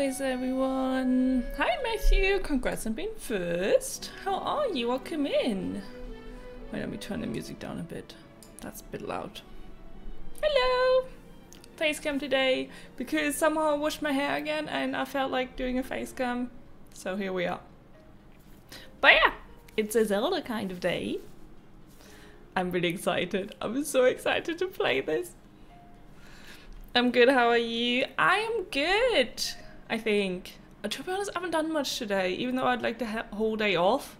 is everyone? Hi Matthew, congrats on being first. How are you? Welcome in. Wait, let me turn the music down a bit. That's a bit loud. Hello! Face cam today because somehow I washed my hair again and I felt like doing a face cam. So here we are. But yeah, it's a Zelda kind of day. I'm really excited. I'm so excited to play this. I'm good, how are you? I am good, I think. Uh, to be honest, I haven't done much today, even though I'd like the whole day off.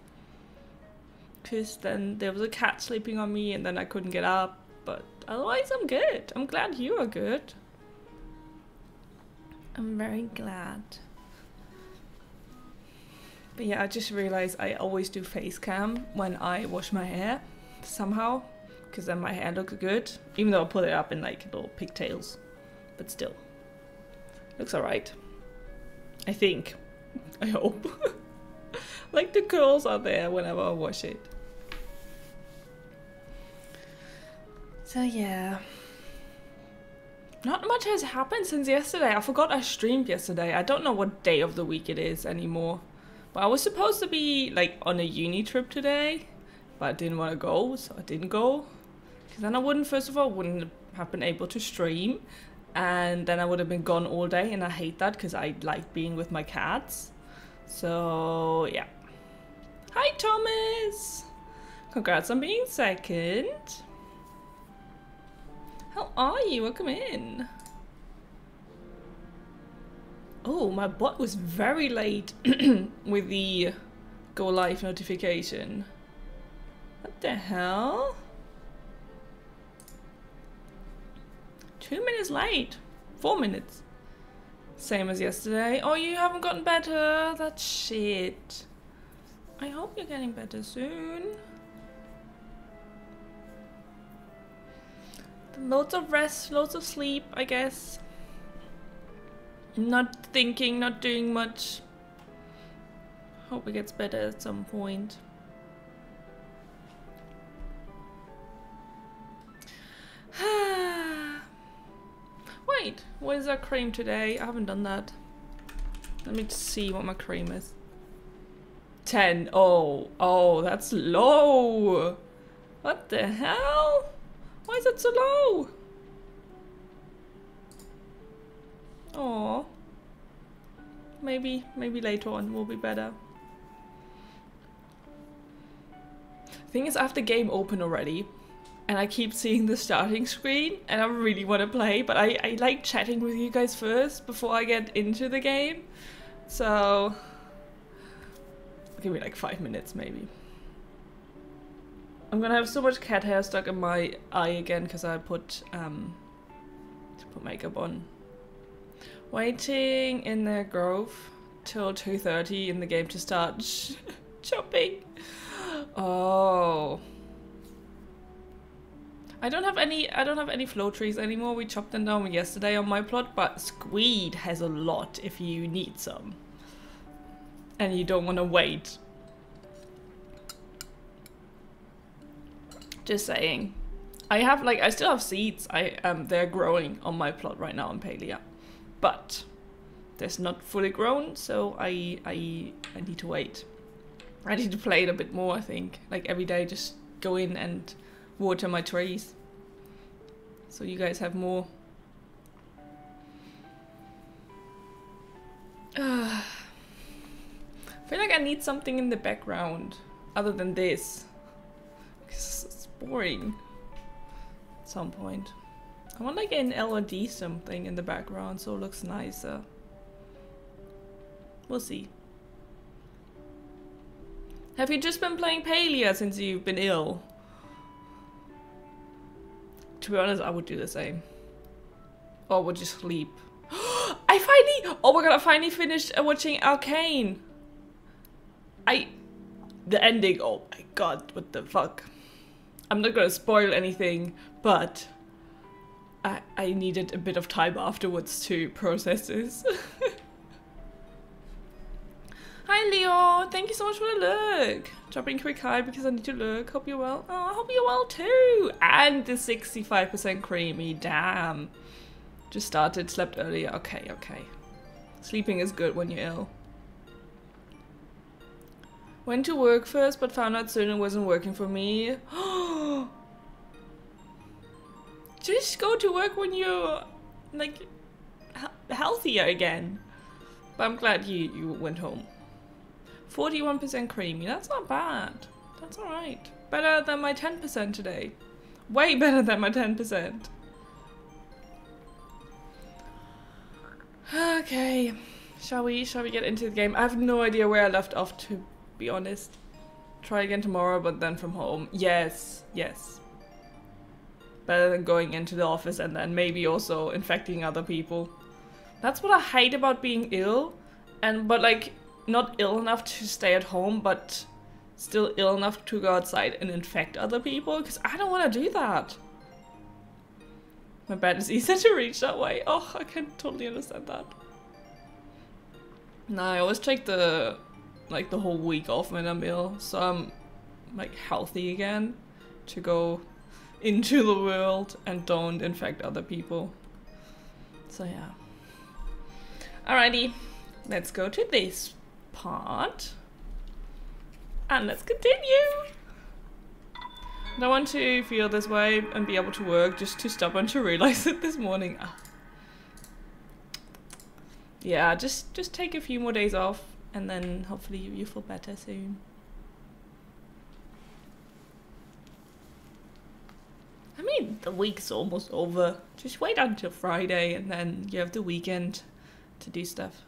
Because then there was a cat sleeping on me and then I couldn't get up. But otherwise, I'm good. I'm glad you are good. I'm very glad. But yeah, I just realized I always do face cam when I wash my hair, somehow. Because then my hair looks good, even though I put it up in like little pigtails but still. Looks alright. I think. I hope. like the curls are there whenever I wash it. So yeah. Not much has happened since yesterday. I forgot I streamed yesterday. I don't know what day of the week it is anymore. But I was supposed to be like on a uni trip today. But I didn't want to go, so I didn't go. Because then I wouldn't, first of all, wouldn't have been able to stream and then I would have been gone all day and I hate that because I like being with my cats. So yeah. Hi Thomas! Congrats on being second. How are you? Welcome in. Oh, my bot was very late with the go live notification. What the hell? Two minutes late. Four minutes. Same as yesterday. Oh, you haven't gotten better. That's shit. I hope you're getting better soon. Loads of rest, loads of sleep, I guess. Not thinking, not doing much. Hope it gets better at some point. Wait, what is our cream today? I haven't done that. Let me see what my cream is. 10. Oh, oh, that's low. What the hell? Why is it so low? Oh. Maybe, maybe later on will be better. Thing is, I have the game open already and I keep seeing the starting screen and I really want to play, but I, I like chatting with you guys first before I get into the game. So, give me like five minutes maybe. I'm gonna have so much cat hair stuck in my eye again because I put um put makeup on. Waiting in the grove till 2.30 in the game to start chopping. Oh. I don't have any I don't have any flow trees anymore. We chopped them down yesterday on my plot, but Squeed has a lot if you need some. And you don't want to wait. Just saying. I have like I still have seeds. I um they're growing on my plot right now on Palia. But there's not fully grown, so I I I need to wait. I need to play it a bit more, I think. Like every day just go in and water my trees. So you guys have more. I feel like I need something in the background other than this. It's boring at some point. I want like an LED something in the background so it looks nicer. We'll see. Have you just been playing Palia since you've been ill? To be honest, I would do the same. Or would just sleep. I finally, oh my god, I finally finished uh, watching Arcane. I, the ending, oh my god, what the fuck. I'm not gonna spoil anything, but I, I needed a bit of time afterwards to process this. Hi Leo, thank you so much for the look. Dropping quick hi because I need to look. Hope you're well. Oh, I hope you're well too. And the 65% creamy, damn. Just started, slept earlier. Okay, okay. Sleeping is good when you're ill. Went to work first, but found out soon it wasn't working for me. Just go to work when you're like he healthier again. But I'm glad you you went home. 41% creamy. That's not bad. That's all right. Better than my 10% today. Way better than my 10%. Okay. Shall we shall we get into the game? I have no idea where I left off to be honest. Try again tomorrow, but then from home. Yes, yes. Better than going into the office and then maybe also infecting other people. That's what I hate about being ill. And but like not ill enough to stay at home, but still ill enough to go outside and infect other people because I don't want to do that. My bed is easier to reach that way. Oh, I can totally understand that. Now I always take the like the whole week off when I'm ill, so I'm like healthy again to go into the world and don't infect other people. So yeah. Alrighty, let's go to this part. And let's continue! I want to feel this way and be able to work just too stubborn to realize it this morning. Ah. Yeah, just just take a few more days off and then hopefully you, you feel better soon. I mean, the week's almost over. Just wait until Friday and then you have the weekend to do stuff.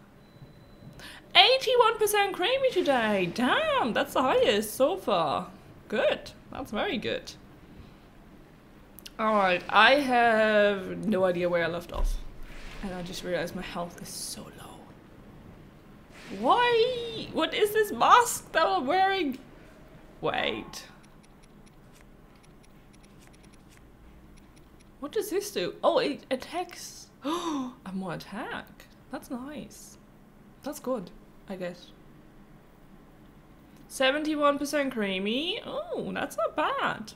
81% creamy today. Damn, that's the highest so far. Good. That's very good. Alright, I have no idea where I left off. And I just realized my health is so low. Why? What is this mask that I'm wearing? Wait. What does this do? Oh, it attacks. Oh, I'm more attack. That's nice. That's good. I guess. 71% creamy. Oh, that's not bad.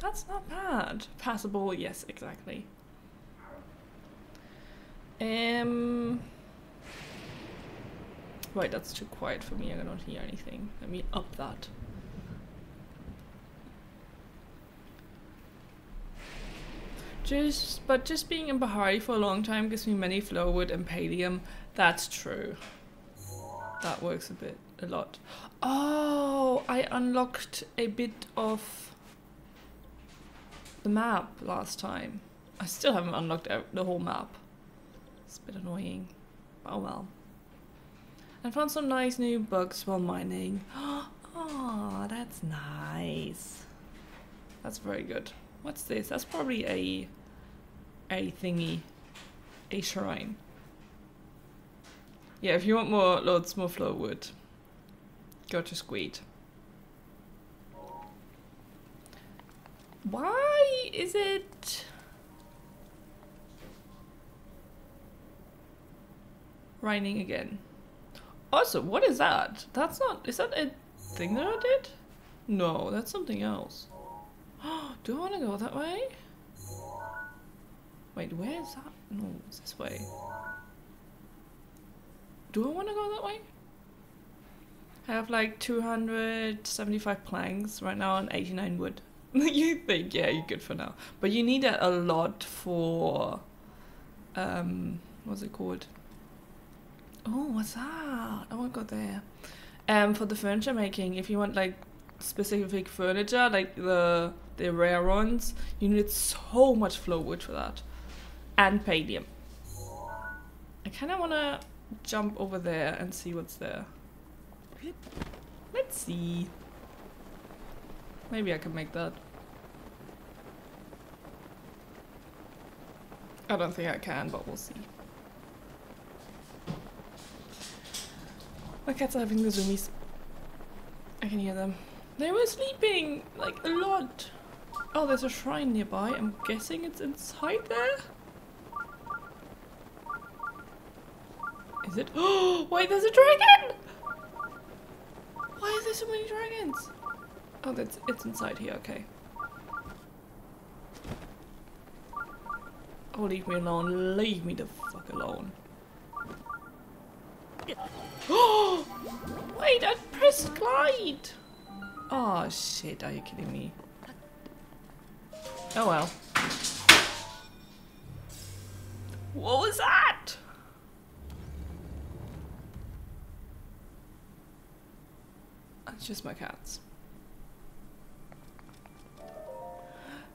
That's not bad. Passable, yes, exactly. Um. Right, that's too quiet for me. I don't hear anything. Let me up that. Just, but just being in Bahari for a long time gives me many flowwood and palium. That's true. That works a bit, a lot. Oh, I unlocked a bit of the map last time. I still haven't unlocked the whole map. It's a bit annoying. Oh well. I found some nice new bugs while mining. Oh, that's nice. That's very good. What's this? That's probably a a thingy. A shrine. Yeah, if you want more loads more flowwood, go to Squeed. Why is it raining again? Also, what is that? That's not, is that a thing that I did? No, that's something else. Do I want to go that way? Wait, where is that? No, it's this way. Do I want to go that way? I have like 275 planks right now and 89 wood. you think, yeah, you're good for now. But you need a, a lot for, um, what's it called? Oh, what's that? I won't go there. Um, for the furniture making, if you want like specific furniture, like the the rare ones, you need so much flow wood for that, and palium. I kind of want to jump over there and see what's there. Let's see. Maybe I can make that. I don't think I can, but we'll see. My cats are having the zoomies. I can hear them. They were sleeping, like, a lot. Oh, there's a shrine nearby. I'm guessing it's inside there? Is it? Oh, wait, there's a dragon! Why is there so many dragons? Oh, that's it's inside here, okay. Oh, leave me alone. Leave me the fuck alone. Oh! Wait, I pressed glide! Oh shit, are you kidding me? Oh well. What was that? It's just my cats.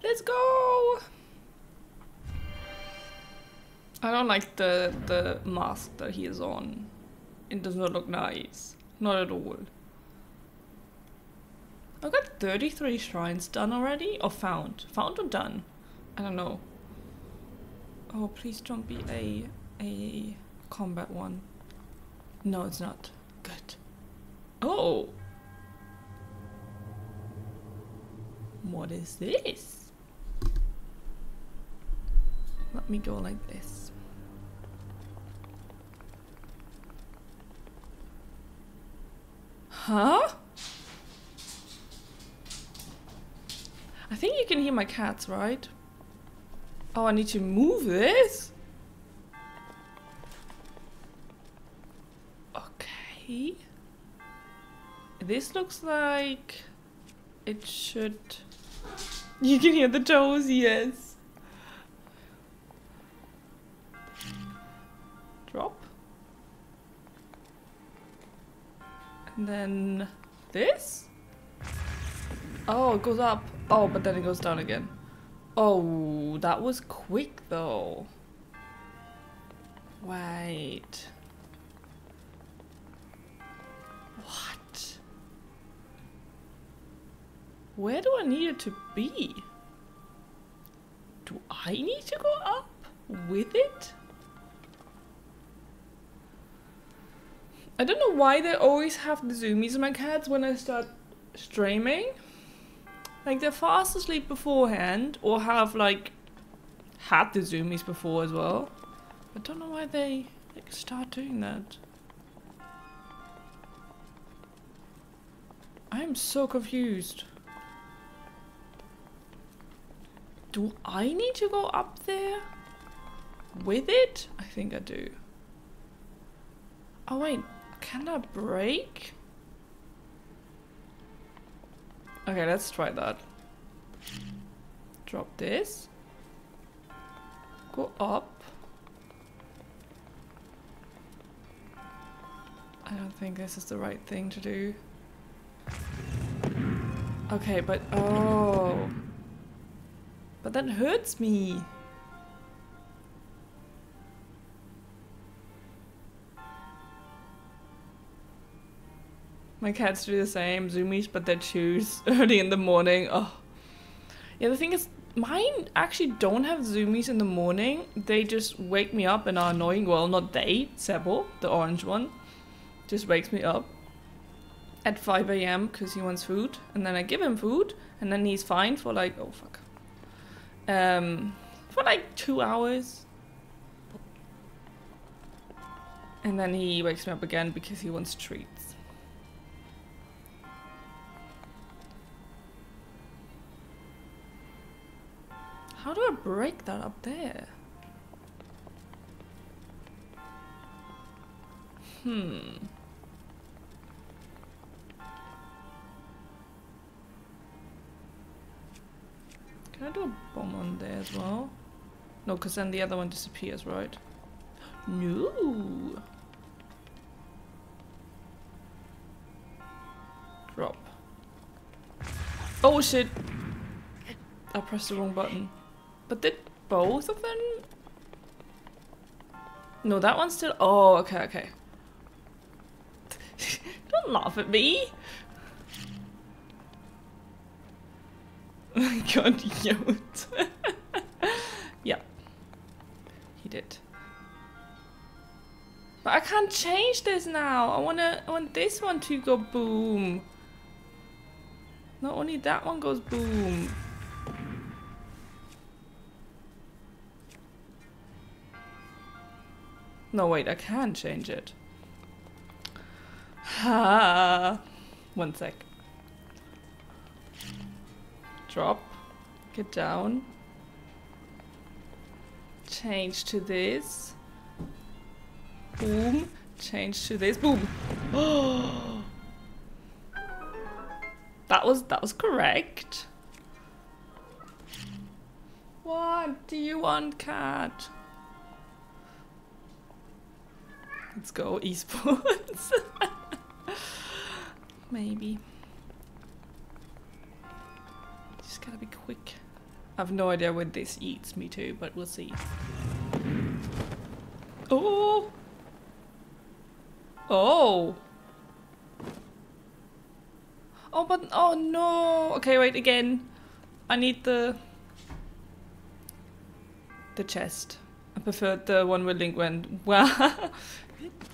Let's go! I don't like the the mask that he is on. It does not look nice. Not at all. I've got 33 shrines done already? Or found? Found or done? I don't know. Oh, please don't be a a combat one. No, it's not. Good. Oh! What is this? Let me go like this. Huh? I think you can hear my cats, right? Oh, I need to move this? Okay. This looks like it should... You can hear the toes, yes. Drop. And then this? Oh, it goes up. Oh, but then it goes down again. Oh, that was quick though. Wait. Where do I need it to be? Do I need to go up with it? I don't know why they always have the zoomies in my cats when I start streaming. Like they're fast asleep beforehand or have like had the zoomies before as well. I don't know why they like start doing that. I'm so confused. Do I need to go up there with it? I think I do. Oh wait, can I break? Okay, let's try that. Drop this. Go up. I don't think this is the right thing to do. Okay, but oh. But that hurts me. My cats do the same, zoomies, but they choose early in the morning. Oh. Yeah, the thing is, mine actually don't have zoomies in the morning. They just wake me up and are annoying. Well, not they, Sebo, the orange one, just wakes me up at 5 a.m. because he wants food. And then I give him food, and then he's fine for like, oh fuck. Um, for like two hours. And then he wakes me up again because he wants treats. How do I break that up there? Hmm. Can I do a bomb on there as well? No, because then the other one disappears, right? No. Drop. Oh shit! I pressed the wrong button. But did both of them? No, that one's still- oh, okay, okay. Don't laugh at me! God, yoked. yeah. He did. But I can't change this now. I wanna I want this one to go boom. Not only that one goes boom. No, wait, I can change it. Ha! One sec. Drop. Get down. Change to this. Boom. change to this. Boom. that was that was correct. What do you want, cat? Let's go esports. Maybe. Just gotta be quick. I have no idea where this eats me to, but we'll see. Oh! Oh! Oh, but oh no! Okay, wait again. I need the the chest. I preferred the one where Link went. Wow,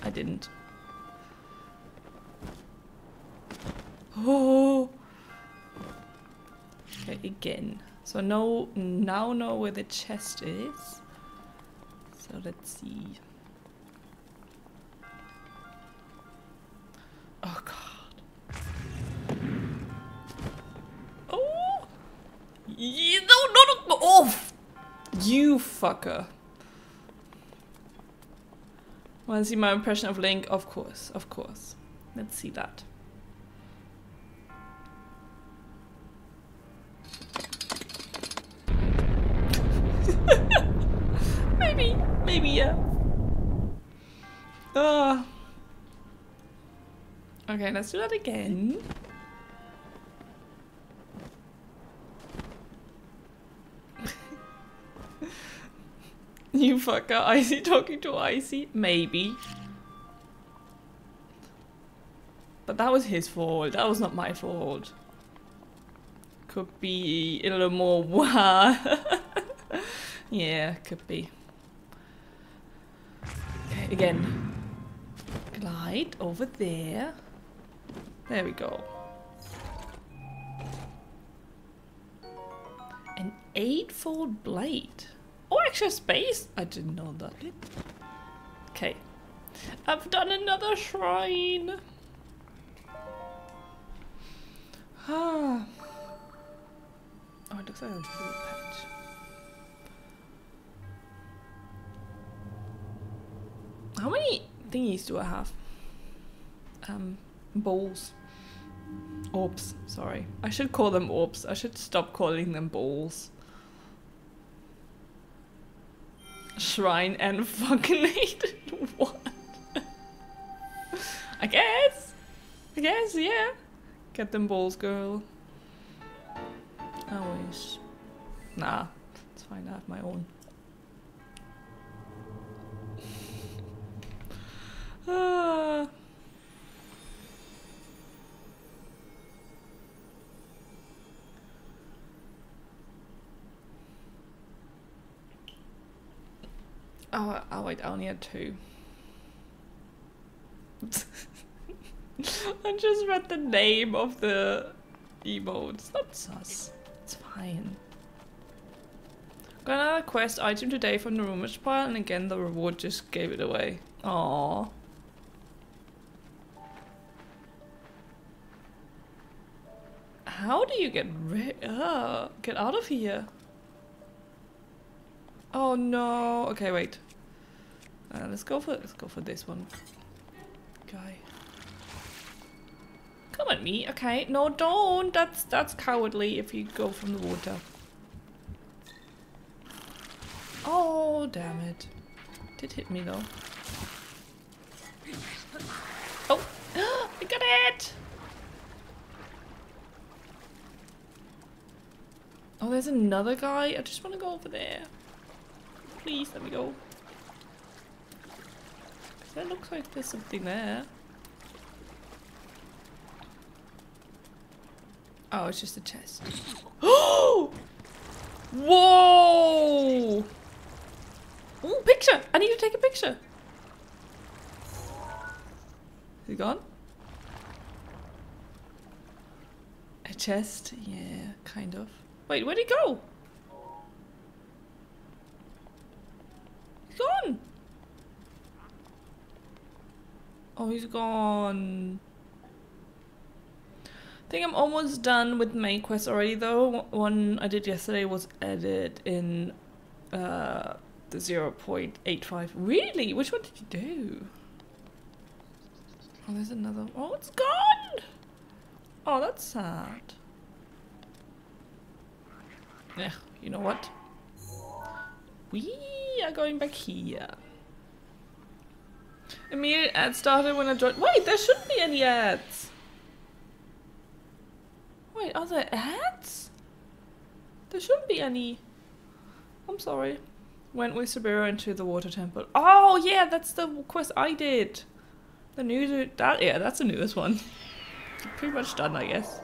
I didn't. Oh. Okay, again. So no, now know where the chest is. So let's see. Oh god. Oh! Yeah, no, no, no, oh! You fucker. Want to see my impression of Link? Of course, of course. Let's see that. maybe, maybe, yeah. Uh. Okay, let's do that again. you fucker, Icy talking to Icy? Maybe. But that was his fault. That was not my fault. Could be a little more wow. Yeah, could be. Okay, again. Glide over there. There we go. An eightfold blade. Oh, extra space? I didn't know that. Okay. I've done another shrine. Ah. Oh, it looks like a blue patch. How many thingies do I have? Um, balls. Orbs, sorry. I should call them orbs. I should stop calling them balls. Shrine and fucking what? I guess. I guess, yeah. Get them balls, girl. I wish. Nah, it's fine. I have my own. Oh, oh wait, I only had two. I just read the name of the emote. It's not sus. It's fine. Got another quest item today from the rumage pile, and again the reward just gave it away. Aww. How do you get rid- uh, get out of here? Oh no. Okay, wait. Uh, let's go for let's go for this one. Guy. Come at me. Okay. No, don't. That's that's cowardly if you go from the water. Oh, damn it. Did hit me though. Oh, I got it! Oh, there's another guy. I just want to go over there. Please, let me go. That looks like there's something there. Oh, it's just a chest. Oh! Whoa! Ooh, picture! I need to take a picture. Is he gone? A chest? Yeah, kind of. Wait, where'd he go? He's gone! Oh, he's gone. I think I'm almost done with main quest already though. One I did yesterday was edit in uh, the 0.85. Really? Which one did you do? Oh, there's another. Oh, it's gone! Oh, that's sad. You know what? We are going back here. Immediate ad started when I joined. Wait, there shouldn't be any ads. Wait, are there ads? There shouldn't be any. I'm sorry. Went with Saburo into the water temple. Oh yeah, that's the quest I did. The new that yeah, that's the newest one. Pretty much done, I guess.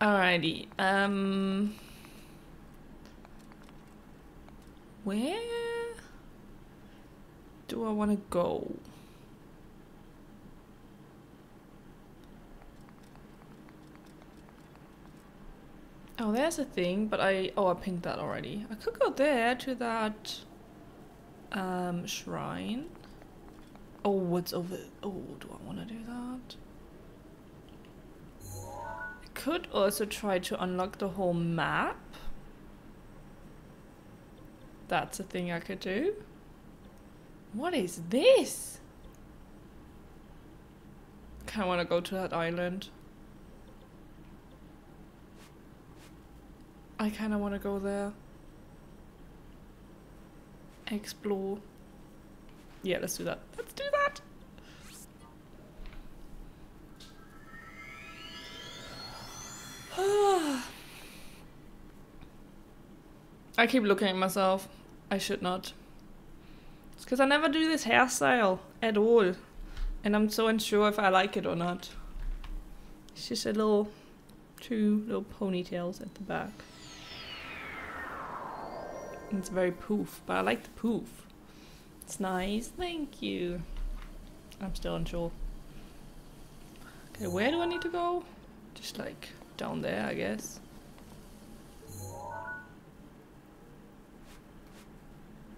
Alrighty. Um. Where do I want to go? Oh, there's a thing, but I oh I pinged that already. I could go there to that um shrine. Oh, what's over? Oh, do I want to do that? Could also try to unlock the whole map. That's a thing I could do. What is this? Kind of want to go to that island. I kind of want to go there. Explore. Yeah, let's do that. Let's do that! I keep looking at myself. I should not. It's because I never do this hairstyle at all. And I'm so unsure if I like it or not. It's just a little, two little ponytails at the back. It's very poof, but I like the poof. It's nice, thank you. I'm still unsure. Okay, where do I need to go? Just like down there, I guess.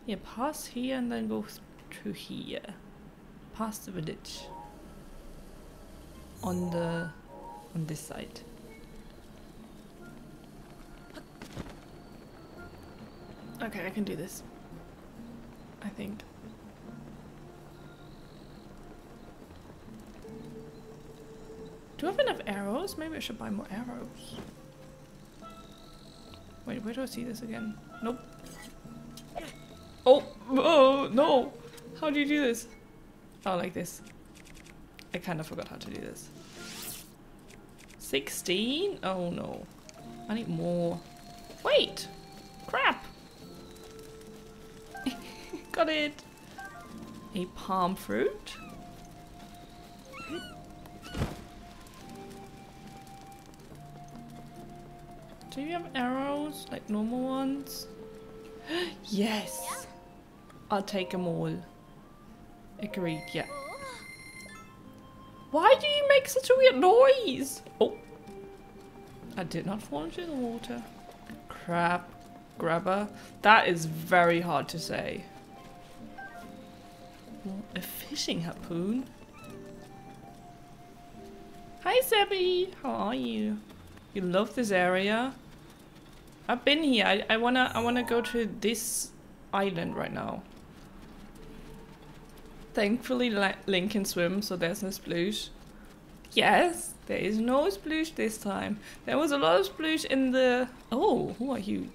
Yeah, pass here and then go through here. Past the village. On the on this side. Okay, I can do this. I think. Do I have enough arrows? Maybe I should buy more arrows. Wait, where do I see this again? Nope. Oh, oh, no. How do you do this? Oh, like this. I kind of forgot how to do this. 16? Oh no. I need more. Wait! Crap! Got it! A palm fruit. Do you have arrows? Like normal ones? yes! I'll take them all. Agreed, yeah. Why do you make such a weird noise? Oh. I did not fall into the water. Crap. Grabber. That is very hard to say. A fishing harpoon? Hi Sebby! How are you? You love this area? I've been here. I, I wanna I wanna go to this island right now. Thankfully Link can swim, so there's no sploosh. Yes, there is no sploosh this time. There was a lot of sploosh in the... Oh, who are you?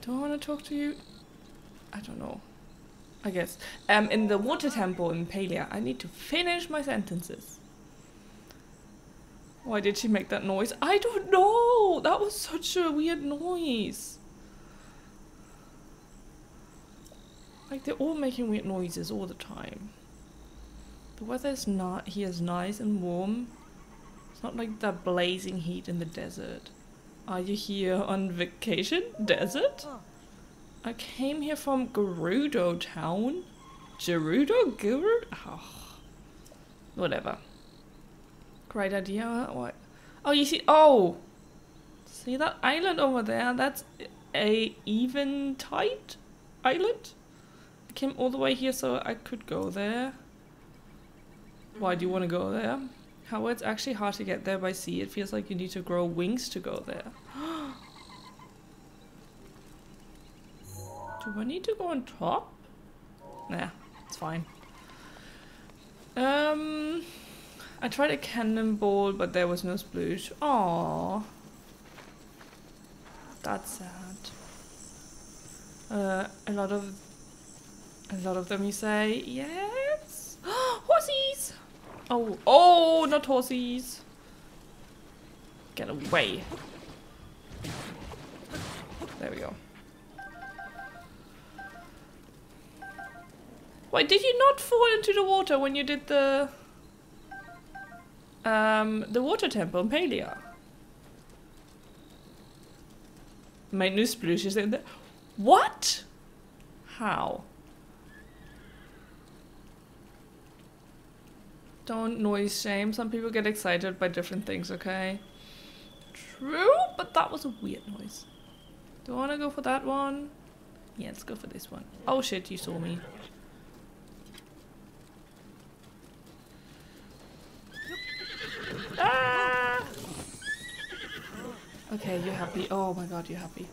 Do I want to talk to you? I don't know. I guess. Um, in the water temple in Palia, I need to finish my sentences. Why did she make that noise? I don't know! That was such a weird noise. Like, they're all making weird noises all the time. The weather's not here is nice and warm. It's not like that blazing heat in the desert. Are you here on vacation? Desert? I came here from Gerudo town. Gerudo? Gerudo? Oh. Ah, whatever. Great idea. What? Oh, you see? Oh! See that island over there? That's a Eventide island? I came all the way here so I could go there. Why do you want to go there? How it's actually hard to get there by sea. It feels like you need to grow wings to go there. Do I need to go on top? Nah, it's fine. Um, I tried a cannonball, but there was no sploosh. Aww. That's sad. Uh, a lot of, a lot of them you say, yes? Horsies! Oh, oh, not horsies. Get away. There we go. Wait, did you not fall into the water when you did the... Um, the water temple in Palia? My new sploosh is in there. What? How? Don't noise shame. Some people get excited by different things, okay? True, but that was a weird noise. Do I want to go for that one? Yeah, let's go for this one. Oh shit, you saw me. Ah! Okay, you're happy. Oh my god, you're happy.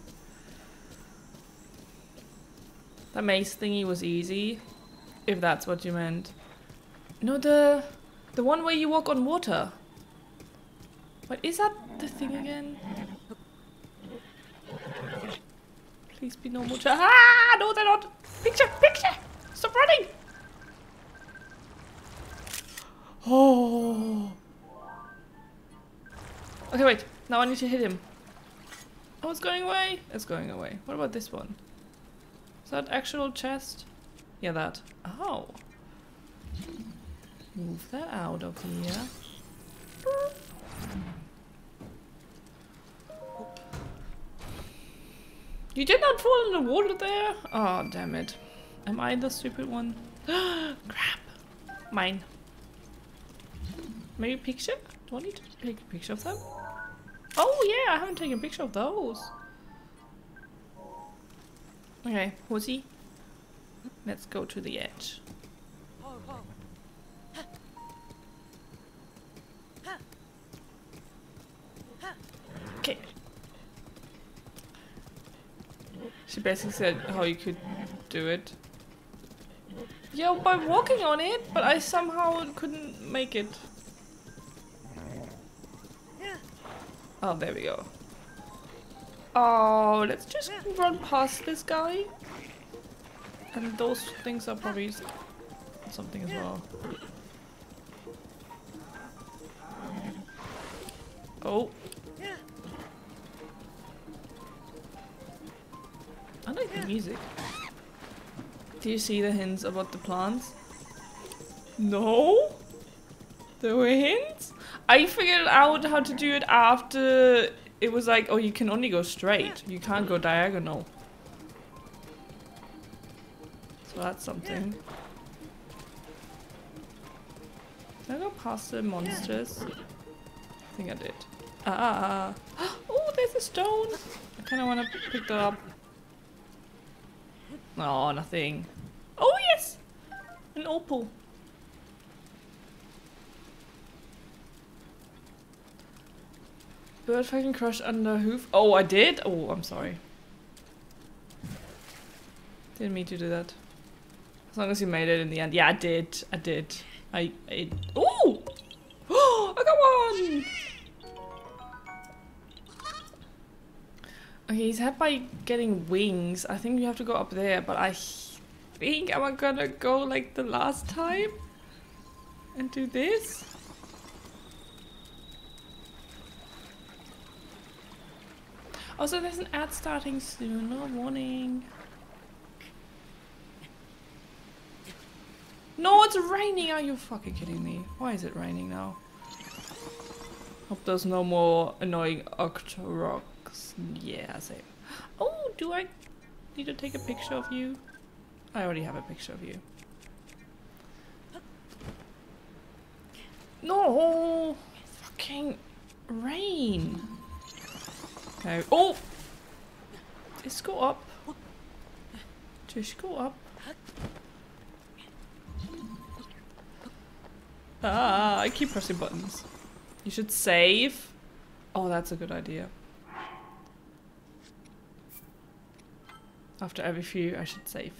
That mace thingy was easy. If that's what you meant. No, the... The one where you walk on water. What is that the thing again? Please be normal. Ah! No, they're not! Picture! Picture! Stop running! Oh! Okay, wait. Now I need to hit him. Oh, it's going away. It's going away. What about this one? Is that actual chest? Yeah, that. Oh. Move that out of here. You did not fall in the water there? Oh, damn it. Am I the stupid one? Crap. Mine. Maybe picture? Do I need to take a picture of them? Oh yeah, I haven't taken a picture of those. Okay, Horsey. Let's go to the edge. Okay. She basically said how you could do it. Yeah, by walking on it, but I somehow couldn't make it. Oh, there we go. Oh, let's just run past this guy. And those things are probably something as well. Oh. I like the music. Do you see the hints about the plants? No? There were hints? I figured out how to do it after it was like, oh, you can only go straight. You can't go diagonal. So that's something. Did I go past the monsters? I think I did. Ah! Oh, there's a stone! I kind of want to pick that up. Oh, nothing. Oh, yes! An opal. Bird fucking crush under hoof. Oh, I did? Oh, I'm sorry. Didn't mean to do that. As long as you made it in the end. Yeah, I did. I did. I... I Ooh! Oh! I got one! Okay, he's had by getting wings. I think you have to go up there, but I think I'm gonna go like the last time and do this. Also, there's an ad starting soon. No warning. No, it's raining! Are you fucking kidding me? Why is it raining now? Hope there's no more annoying Octoroks. Yeah, same. Oh, do I need to take a picture of you? I already have a picture of you. No! Fucking rain! Okay. Oh! Just go up. Just go up. Ah, I keep pressing buttons. You should save. Oh, that's a good idea. After every few, I should save.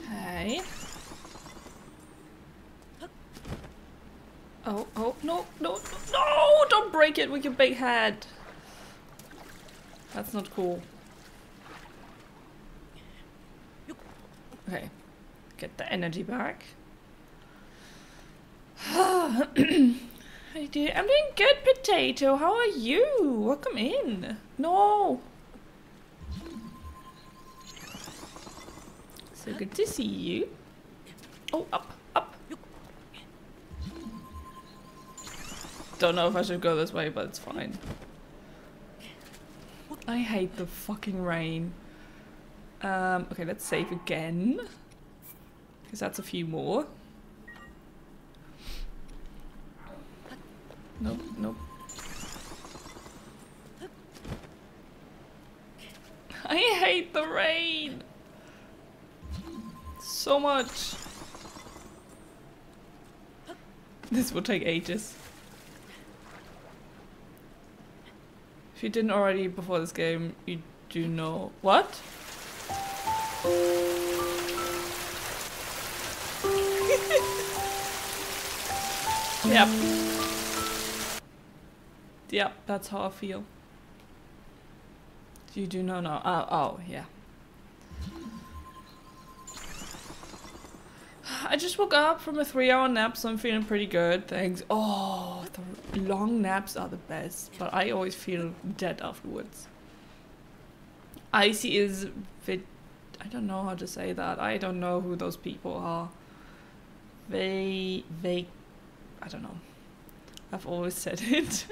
Okay. Oh, oh, no, no, no! Don't break it with your big head! That's not cool. Okay. Get the energy back. I'm doing good, Potato. How are you? Welcome in. No! So good to see you. Oh, up, Don't know if I should go this way, but it's fine. I hate the fucking rain. Um, okay, let's save again. Because that's a few more. Nope, nope. I hate the rain! So much! This will take ages. If you didn't already before this game, you do know... What? yep. Yep, that's how I feel. You do know now. Oh, oh, yeah. I just woke up from a three hour nap, so I'm feeling pretty good. Thanks. Oh, the long naps are the best, but I always feel dead afterwards. Icy is. I don't know how to say that. I don't know who those people are. They. They. I don't know. I've always said it.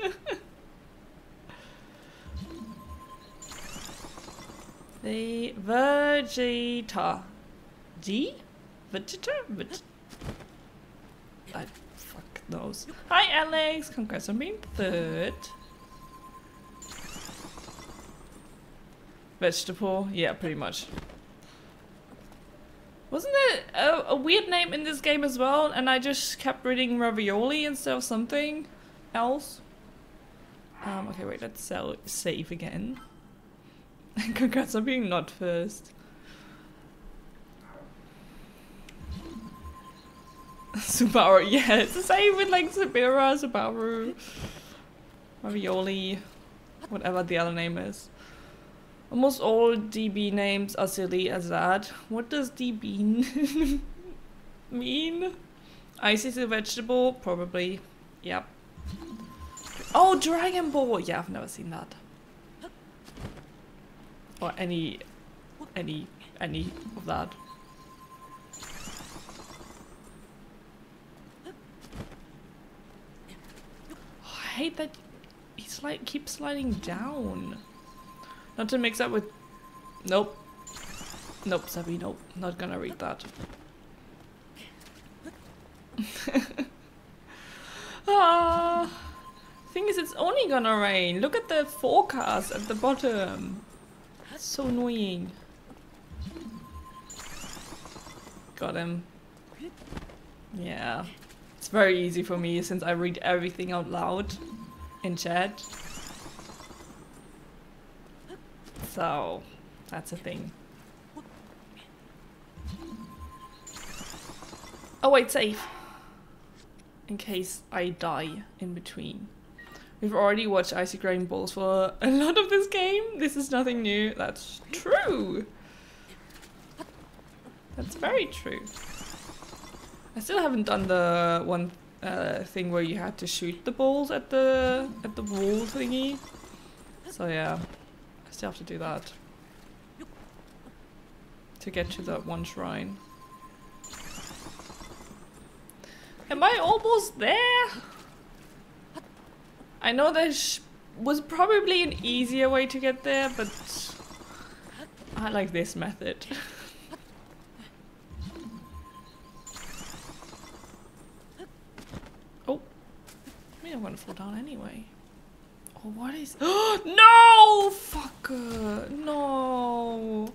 the Vegeta. G? Vegeta? Vegeta? I fuck knows. Hi Alex! Congrats on being third. Vegetable? Yeah, pretty much. Wasn't there a, a, weird name in this game as well? And I just kept reading ravioli instead of something else. Um, okay, wait, let's sell, save again. Congrats on being not first. Subaru, yeah, it's the same with like Sabira, Subaru, Ravioli, whatever the other name is. Almost all DB names are silly as that. What does DB mean? Ice is a vegetable? Probably. Yep. Oh, Dragon Ball! Yeah, I've never seen that. Or any, any, any of that. I hate that he's like keeps sliding down. Not to mix up with... Nope. Nope, Sabi, nope. Not gonna read that. ah, thing is, it's only gonna rain. Look at the forecast at the bottom. That's so annoying. Got him. Yeah. Very easy for me since I read everything out loud in chat. So, that's a thing. Oh wait, safe. In case I die in between. We've already watched Icy Grain Balls for a lot of this game. This is nothing new. That's true. That's very true. I still haven't done the one uh, thing where you had to shoot the balls at the at the wall thingy. So yeah I still have to do that. To get to that one shrine. Am I almost there? I know there was probably an easier way to get there, but I like this method. I'm gonna fall down anyway. Oh, what is- No! Fucker! No!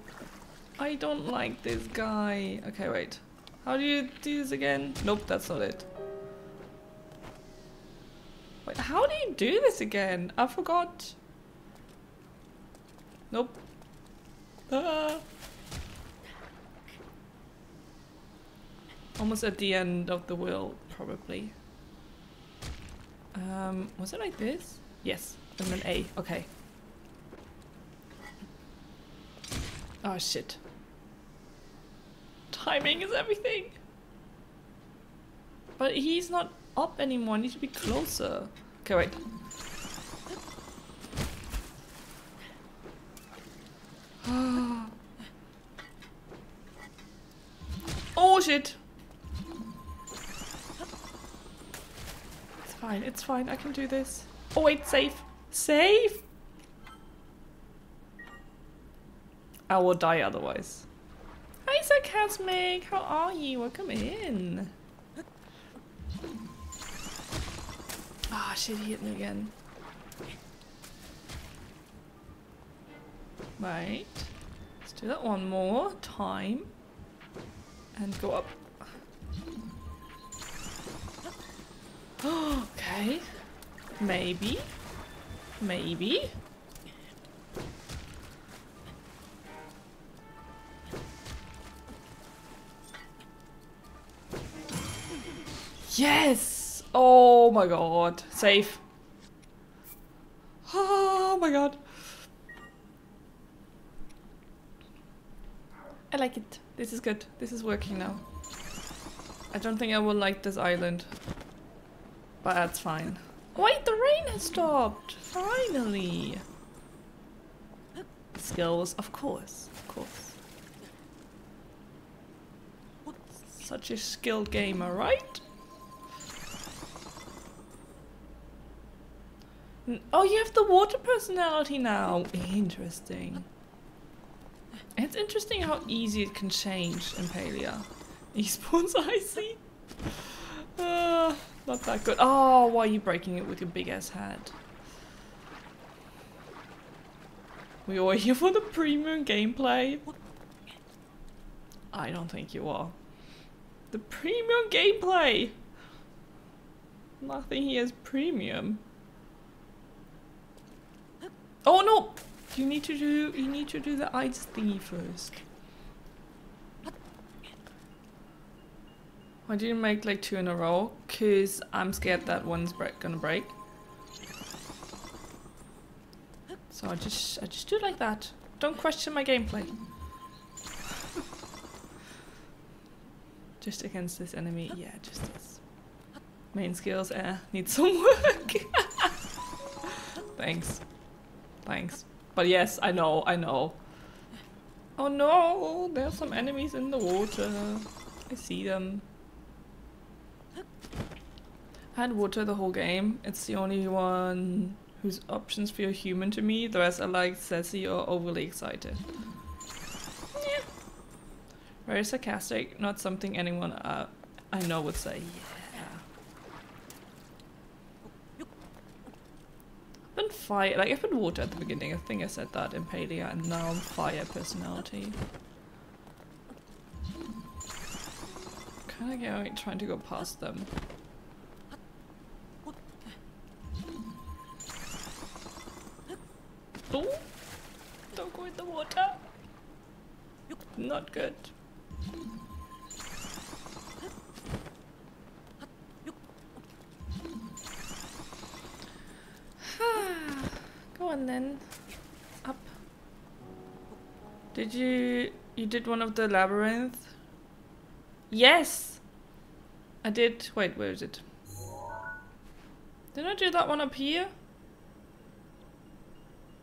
I don't like this guy. Okay, wait. How do you do this again? Nope, that's not it. Wait, how do you do this again? I forgot. Nope. Ah. Almost at the end of the world, probably. Um, was it like this? Yes, and then A. Okay. Oh shit. Timing is everything. But he's not up anymore. I need to be closer. Okay, wait. oh shit. Fine, it's fine. I can do this. Oh wait, safe. Safe! I will die otherwise. Hi Sarcasmic, how are you? Welcome in. Ah, oh, shit, he hit me again. Right. Let's do that one more time. And go up. Okay. Maybe. Maybe. Yes! Oh my god. Safe. Oh my god. I like it. This is good. This is working now. I don't think I will like this island. But that's fine. Wait, the rain has stopped! Finally! Skills, of course. Of course. Such a skilled gamer, right? Oh, you have the water personality now. Interesting. It's interesting how easy it can change in Palia. Esports icy. Uh, not that good. Oh, why are you breaking it with your big ass head? We are here for the premium gameplay. I don't think you are. The premium gameplay! Nothing here is premium. Oh no! You need to do you need to do the ice thingy first. Why do you make like two in a row? Cause I'm scared that one's break gonna break. So I just I just do like that. Don't question my gameplay. just against this enemy, yeah, just this. Main skills, eh, need some work. Thanks. Thanks. But yes, I know, I know. Oh no, there's some enemies in the water. I see them. Had water the whole game. It's the only one whose options feel human to me. The rest are like sassy or overly excited. Yeah. Very sarcastic, not something anyone uh, I know would say. Yeah. I've been fire, like I've been water at the beginning, I think I said that in Palia, and now I'm fire personality. Kinda going, trying to go past them. Not good. Go on then. Up. Did you... You did one of the labyrinth? Yes! I did... Wait, where is it? Did I do that one up here?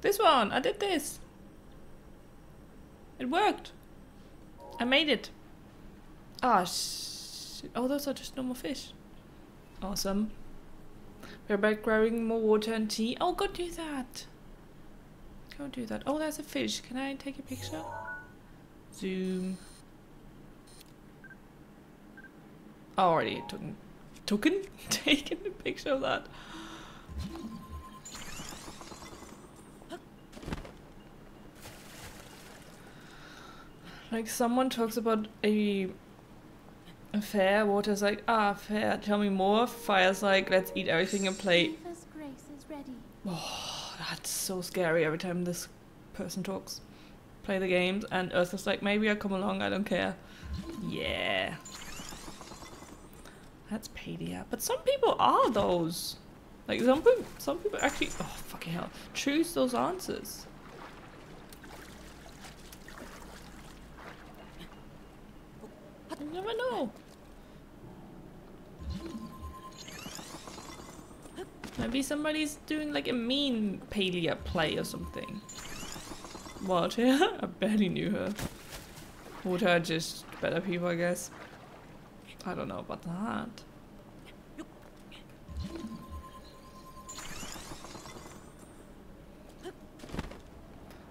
This one! I did this! It worked! I made it! Ah, shit. Oh, those are just normal fish. Awesome. We're back growing more water and tea. Oh, go do that. Go do that. Oh, there's a fish. Can I take a picture? Zoom. Already took taken taken a picture of that. Like someone talks about a Fair, water's like, ah, fair, tell me more. Fire's like, let's eat everything and play Oh, that's so scary every time this person talks. Play the games, and Earth is like, maybe I'll come along, I don't care. Yeah. That's Palia. But some people are those. Like some people, some people actually, oh fucking hell, choose those answers. You never know. Maybe somebody's doing like a mean Palia play or something. What? I barely knew her. Would her just better people, I guess. I don't know about that.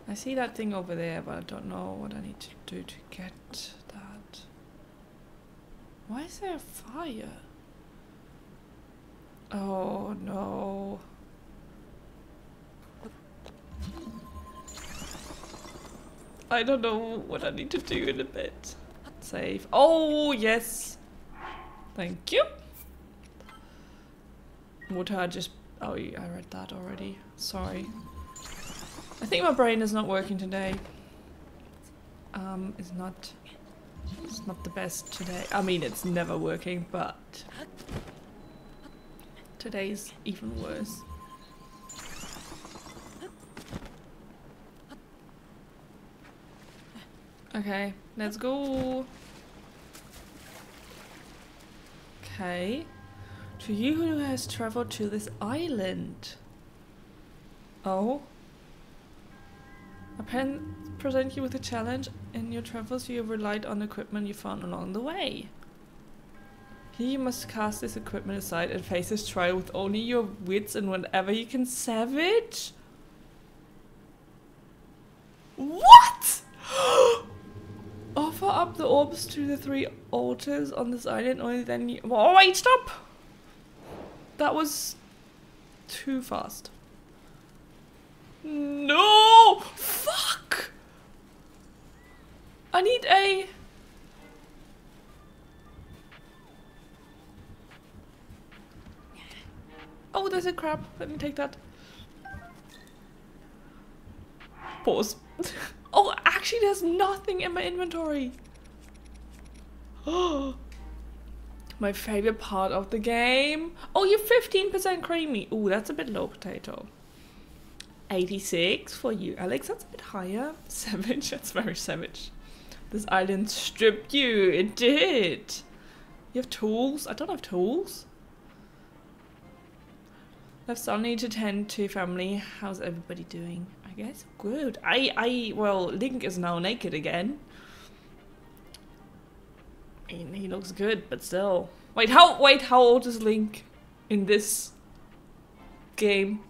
I see that thing over there, but I don't know what I need to do to get that. Why is there a fire? Oh no. I don't know what I need to do in a bit. Save. Oh, yes. Thank you. Water just... Oh, I read that already. Sorry. I think my brain is not working today. Um, it's not... It's not the best today. I mean, it's never working, but... Today's even worse. Okay, let's go. Okay. To you who has traveled to this island. Oh. Pen present you with a challenge. In your travels you have relied on equipment you found along the way. Here you must cast this equipment aside and face this trial with only your wits and whatever you can savage. What? Offer up the orbs to the three altars on this island, only then you- Oh wait, stop! That was too fast. No! Fuck! I need a... Oh, there's a crab. Let me take that. Pause. oh, actually there's nothing in my inventory. Oh, my favorite part of the game. Oh, you're 15% creamy. Oh, that's a bit low potato. 86 for you, Alex. That's a bit higher. Savage. That's very savage. This island stripped you. It did. You have tools? I don't have tools. Left Sunny to tend to family. How's everybody doing? I guess good. I, I, well, Link is now naked again. And he looks good, but still. Wait, how, wait, how old is Link in this game?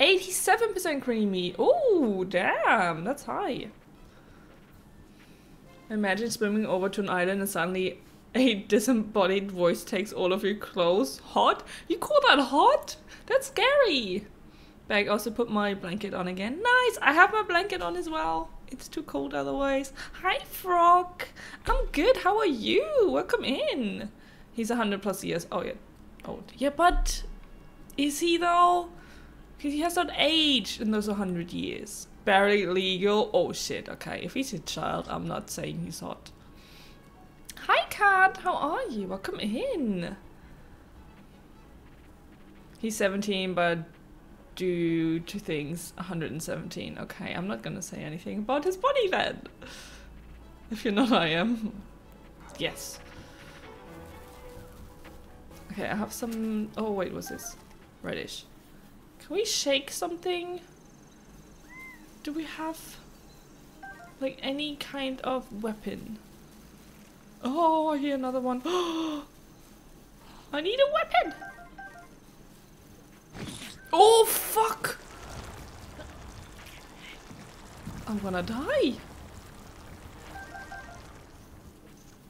87% creamy. Oh, damn, that's high. Imagine swimming over to an island and suddenly a disembodied voice takes all of your clothes. Hot? You call that hot? That's scary. Bag also put my blanket on again. Nice, I have my blanket on as well. It's too cold otherwise. Hi, Frog. I'm good. How are you? Welcome in. He's 100 plus years. Oh, yeah. Old. Yeah, but is he though? Because he has not aged in those 100 years. Barely legal. Oh, shit. Okay, if he's a child, I'm not saying he's hot. Hi, Cat. How are you? Welcome in. He's 17, but due to things 117. Okay, I'm not gonna say anything about his body then. If you're not, I am. Yes. Okay, I have some... Oh, wait, what's this? Reddish. Can we shake something? Do we have... Like, any kind of weapon? Oh, I hear another one. I need a weapon! Oh, fuck! I'm gonna die.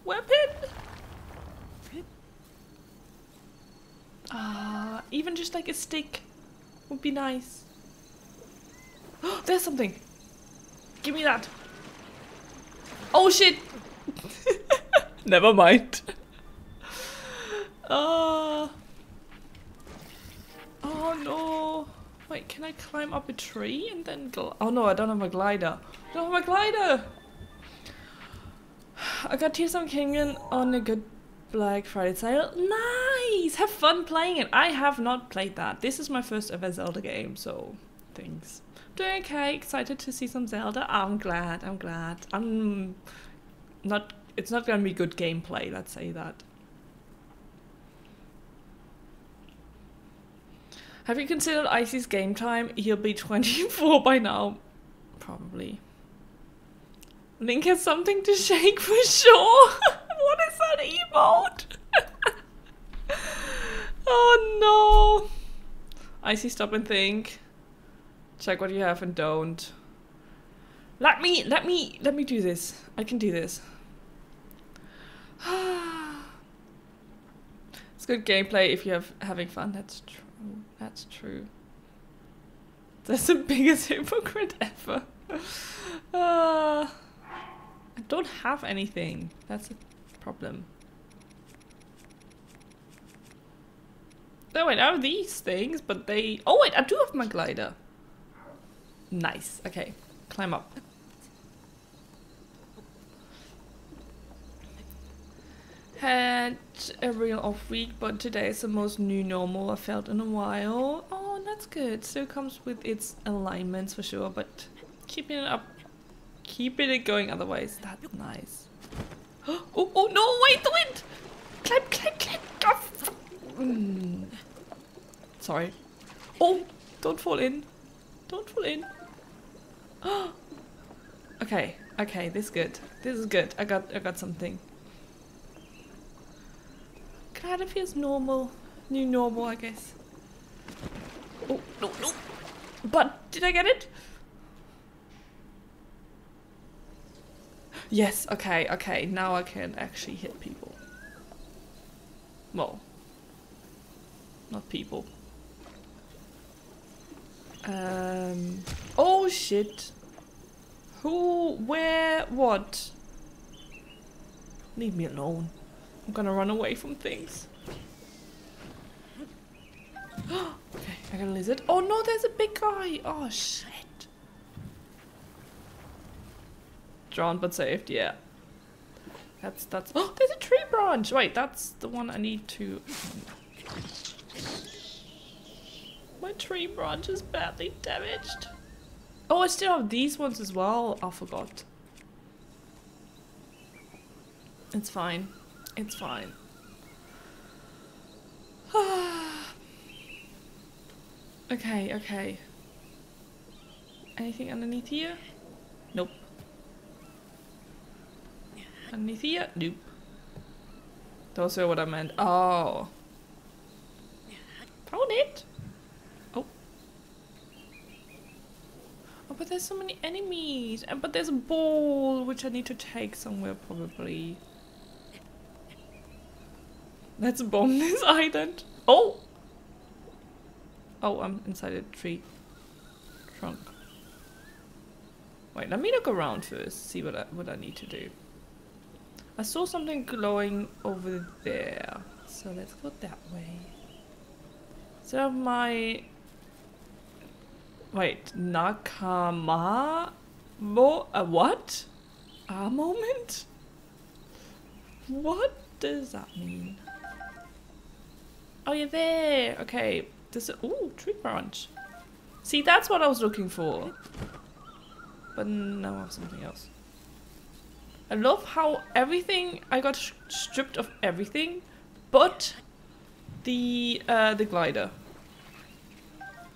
Weapon? Ah, uh, even just like a stick would be nice. There's something. Give me that. Oh shit. Never mind. Uh, oh, Oh no. Wait, can I climb up a tree and then Oh no, I don't have a glider. I don't have a glider! I got Tears of Kingdom on a good Black Friday sale. Nice! Have fun playing it. I have not played that. This is my first ever Zelda game, so thanks. Doing okay, excited to see some Zelda. I'm glad, I'm glad. I'm not it's not gonna be good gameplay, let's say that. Have you considered Icy's game time? He'll be 24 by now. Probably. Link has something to shake for sure. what is that emote? oh no. Icy, stop and think. Check what you have and don't. Let me, let me, let me do this. I can do this. it's good gameplay if you're having fun. That's true. That's true. That's the biggest hypocrite ever. Uh, I don't have anything. That's a problem. No, wait, I have these things, but they... Oh, wait, I do have my glider. Nice. Okay, climb up. Had a real off week, but today is the most new normal I felt in a while. Oh, that's good. Still comes with its alignments for sure, but keeping it up, keeping it going otherwise, that's nice. Oh, oh no, wait, the wind! Climb, climb, climb! Oh. Sorry. Oh, don't fall in. Don't fall in. okay, okay, this is good. This is good. I got, I got something. Kind of feels normal. New normal, I guess. Oh, no, no. But, did I get it? Yes, okay, okay. Now I can actually hit people. Well, not people. Um. Oh shit. Who, where, what? Leave me alone. I'm gonna run away from things. okay, I got a lizard. Oh no, there's a big guy. Oh shit. Drawn but saved, yeah. That's, that's, oh, there's a tree branch. Wait, that's the one I need to. My tree branch is badly damaged. Oh, I still have these ones as well. I forgot. It's fine. It's fine. okay, okay. Anything underneath here? Nope. Underneath here? Nope. Those are what I meant. Oh. Found it! Oh. Oh, but there's so many enemies! And But there's a ball, which I need to take somewhere probably. Let's bomb this island. Oh! Oh, I'm inside a tree trunk. Wait, let me look around first, see what I, what I need to do. I saw something glowing over there. So let's go that way. So my... Wait, Nakama... Mo... What? A moment? What does that mean? Oh, you're there. Okay. This is, ooh, tree branch. See, that's what I was looking for. But now I have something else. I love how everything, I got stripped of everything, but the, uh, the glider.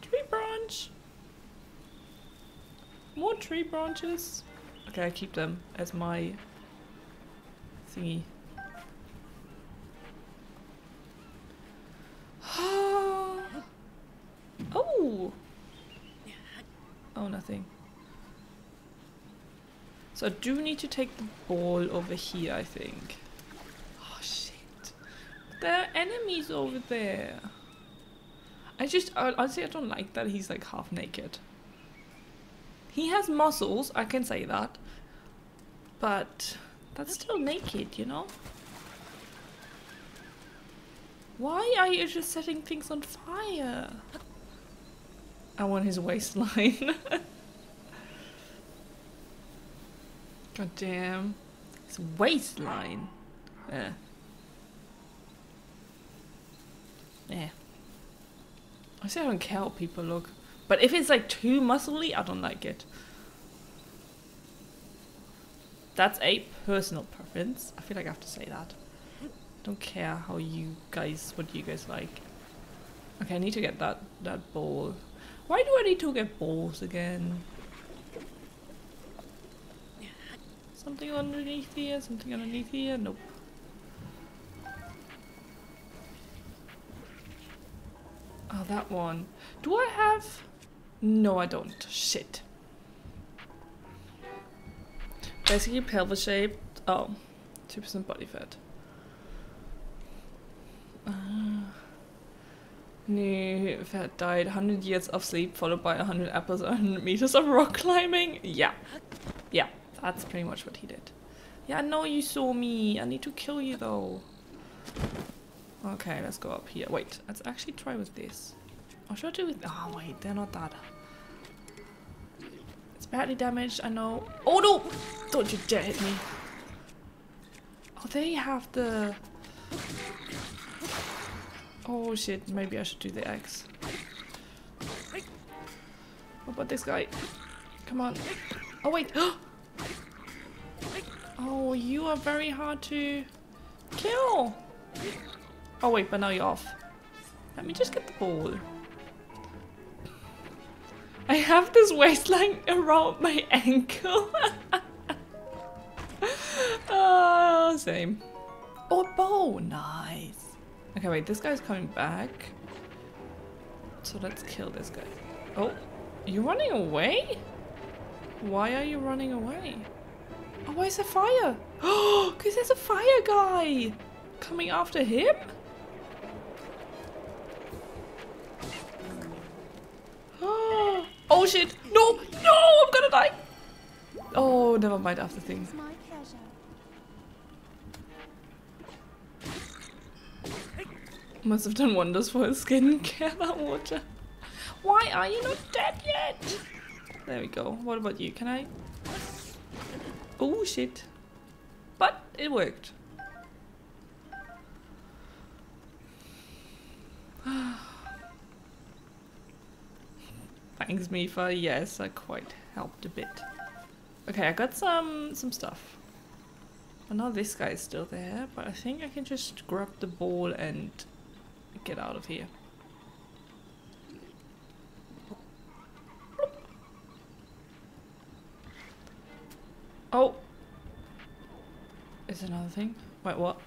Tree branch. More tree branches. Okay, I keep them as my thingy. oh! Oh, nothing. So I do need to take the ball over here, I think. Oh, shit. There are enemies over there. I just, honestly, I don't like that he's like half naked. He has muscles, I can say that. But that's still naked, you know? Why are you just setting things on fire? I want his waistline. God damn. His waistline. Yeah. Yeah. I say I don't care how people look. But if it's like too muscly, I don't like it. That's a personal preference. I feel like I have to say that. Don't care how you guys, what you guys like. Okay, I need to get that, that ball. Why do I need to get balls again? Something underneath here, something underneath here, nope. Oh, that one. Do I have... No, I don't. Shit. Basically pelvis shaped. Oh, 2% body fat. Uh, new fat diet, 100 years of sleep followed by 100 apples, 100 meters of rock climbing. Yeah. Yeah, that's pretty much what he did. Yeah, I know you saw me. I need to kill you though. Okay, let's go up here. Wait, let's actually try with this. Or should I do with... Oh, wait, they're not that. Badly damaged, I know. Oh, no! Don't you dare hit me. Oh, they have the... Oh, shit. Maybe I should do the X. What about this guy? Come on. Oh, wait. Oh, you are very hard to kill. Oh wait, but now you're off. Let me just get the ball. I have this waistline around my ankle. oh, same. Oh, bow. Nice. Okay, wait. This guy's coming back. So let's kill this guy. Oh, you're running away? Why are you running away? Oh, why is there fire? Oh, because there's a fire guy coming after him? Oh Oh, shit! No! No! I'm gonna die! Oh, never mind after things. Must have done wonders for his skincare, that water. Why are you not dead yet? There we go. What about you? Can I? Oh shit. But it worked. Thanks, Mifa. Yes, I quite helped a bit. Okay, I got some some stuff. I know this guy is still there, but I think I can just grab the ball and get out of here. Oh! Is another thing? Wait, what?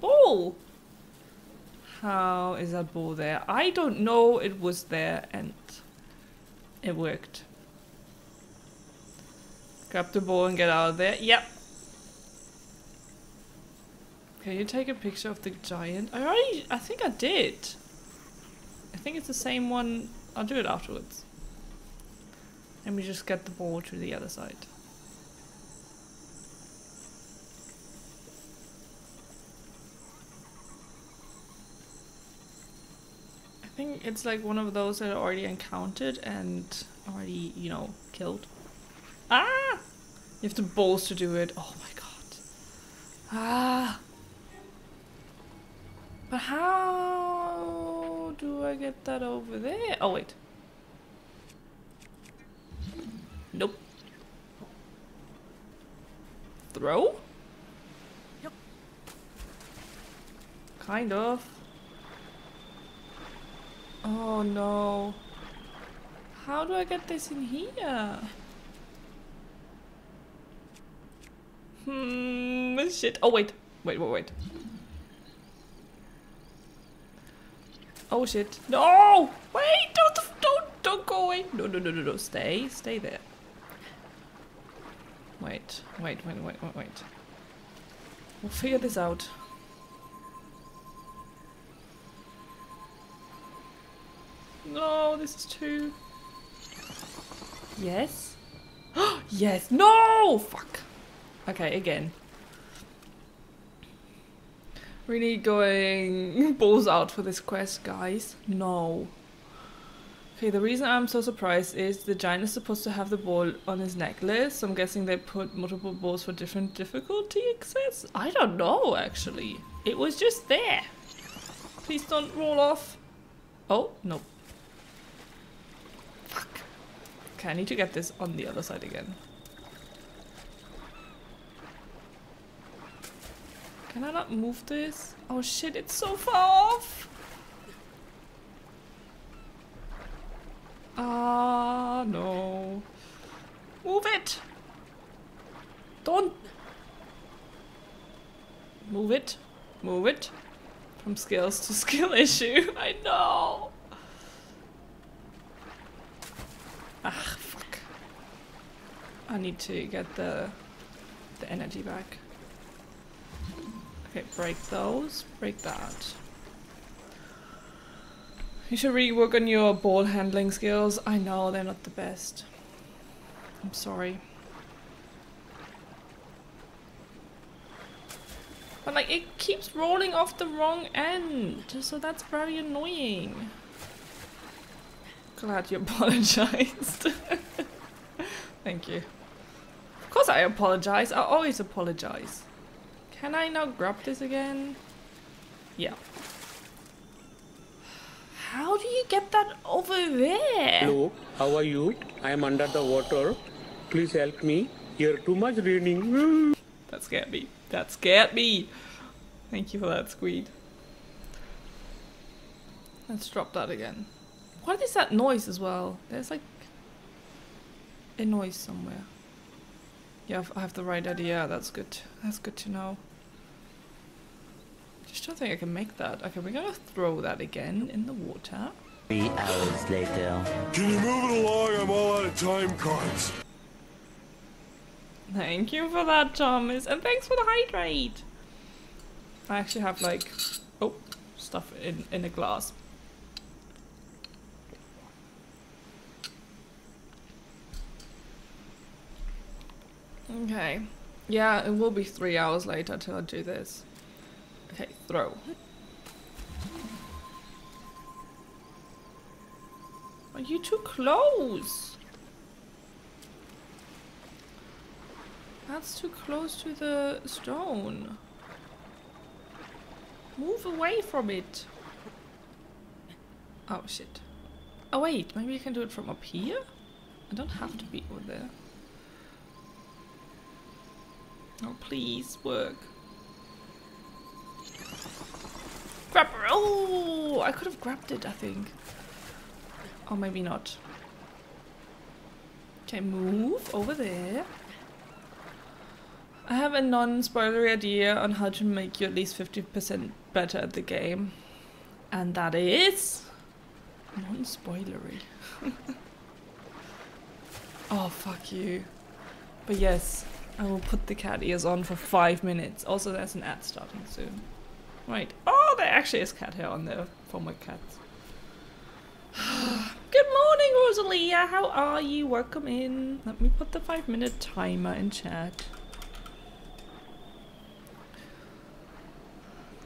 Ball! How is that ball there? I don't know. It was there and it worked. Grab the ball and get out of there. Yep. Can you take a picture of the giant? I already, I think I did. I think it's the same one. I'll do it afterwards. Let me just get the ball to the other side. Think it's like one of those that I already encountered and already, you know, killed. Ah! You have the balls to do it. Oh my god. Ah! But how do I get that over there? Oh wait. Nope. Throw? Yep. Kind of. Oh no. How do I get this in here? Hmm, shit. Oh wait. Wait, wait, wait. Oh shit. No! Wait, don't, don't, don't go away. No, no, no, no, no. Stay, stay there. Wait, wait, wait, wait, wait, wait. We'll figure this out. No, this is too... Yes? yes! No! Fuck! Okay, again. Really going balls out for this quest, guys. No. Okay, the reason I'm so surprised is the giant is supposed to have the ball on his necklace. So I'm guessing they put multiple balls for different difficulty access. I don't know, actually. It was just there. Please don't roll off. Oh, no. Fuck. Okay, I need to get this on the other side again. Can I not move this? Oh shit, it's so far off! Ah, no. Move it! Don't! Move it. Move it. From skills to skill issue. I know. Ah, fuck. I need to get the the energy back. Okay, break those. Break that. You should really work on your ball handling skills. I know they're not the best. I'm sorry. But like, it keeps rolling off the wrong end, so that's very annoying. Glad you apologized. Thank you. Of course I apologize. I always apologize. Can I now grab this again? Yeah. How do you get that over there? Hello, how are you? I am under the water. Please help me. Here too much raining. That scared me. That scared me. Thank you for that, Squeed. Let's drop that again. What is that noise as well? There's like a noise somewhere. Yeah, I have the right idea. That's good. That's good to know. Just don't think I can make that. Okay, we're gonna throw that again in the water. Three hours later. Can you move it along? I'm all out of time cards. Thank you for that, Thomas. And thanks for the hydrate. I actually have like, oh, stuff in, in a glass. Okay. Yeah, it will be three hours later till I do this. Okay, throw. Are you too close? That's too close to the stone. Move away from it. Oh shit. Oh wait, maybe you can do it from up here? I don't have to be over there. Oh please, work. Grab Oh, I could have grabbed it, I think. Or maybe not. Okay, move over there. I have a non-spoilery idea on how to make you at least 50% better at the game. And that is... Non-spoilery. oh, fuck you. But yes, I will put the cat ears on for five minutes. Also, there's an ad starting soon. Right. Oh, there actually is cat hair on there for my cats. Good morning, Rosalia. How are you? Welcome in. Let me put the five minute timer in chat.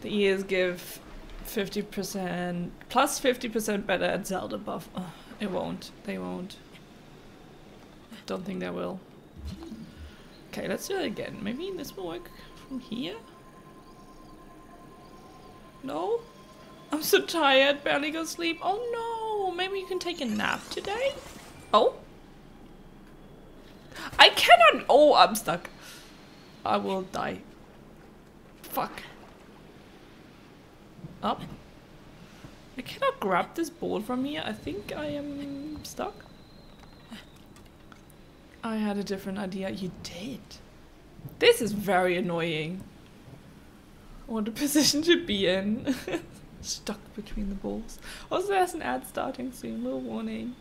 The ears give 50% plus 50% better at Zelda buff. Oh, it won't. They won't. Don't think they will. Okay, let's do it again. Maybe this will work from here? No? I'm so tired, barely go sleep. Oh no, maybe you can take a nap today? Oh? I cannot- oh, I'm stuck. I will die. Fuck. Up. I cannot grab this ball from here. I think I am stuck. I had a different idea. You did. This is very annoying. What a position to be in. Stuck between the balls. Also, there's an ad starting soon. Little warning.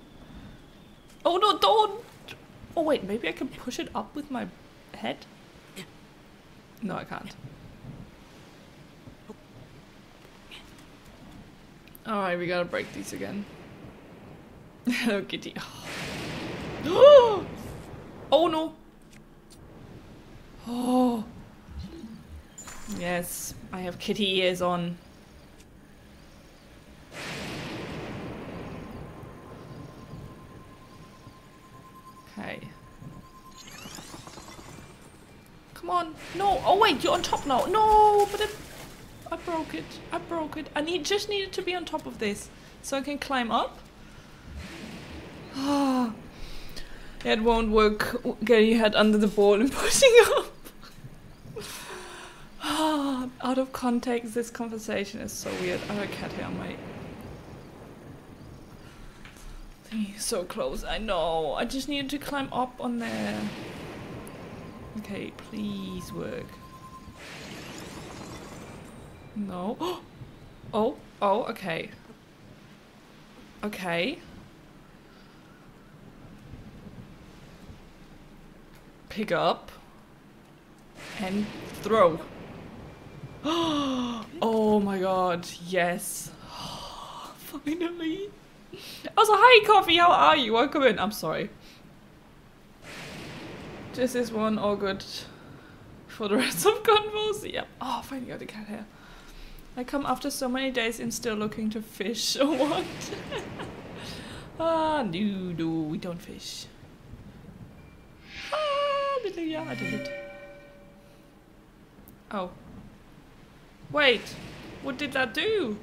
Oh no, don't! Oh wait, maybe I can push it up with my head? No, I can't. Alright, we gotta break these again. Hello, kitty. Oh. Oh no! Oh! Yes, I have kitty ears on. Okay. Come on. No. Oh wait, you're on top now. No, but I broke it. I broke it. I need just needed to be on top of this so I can climb up. Ah. It won't work getting your head under the ball and pushing up. Ah, out of context, this conversation is so weird. I have a cat here, mate. He's so close. I know. I just needed to climb up on there. Okay, please work. No. Oh, oh, okay. Okay. Pick up. And throw. oh my god, yes. Finally. Also, hi Coffee, how are you? Welcome in. I'm sorry. This one, all good for the rest of convos. Yep. Oh, finally got the cat hair. I come after so many days and still looking to fish or what? ah, no, no, we don't fish. Ah, yeah, I did it. Oh. Wait, what did that do?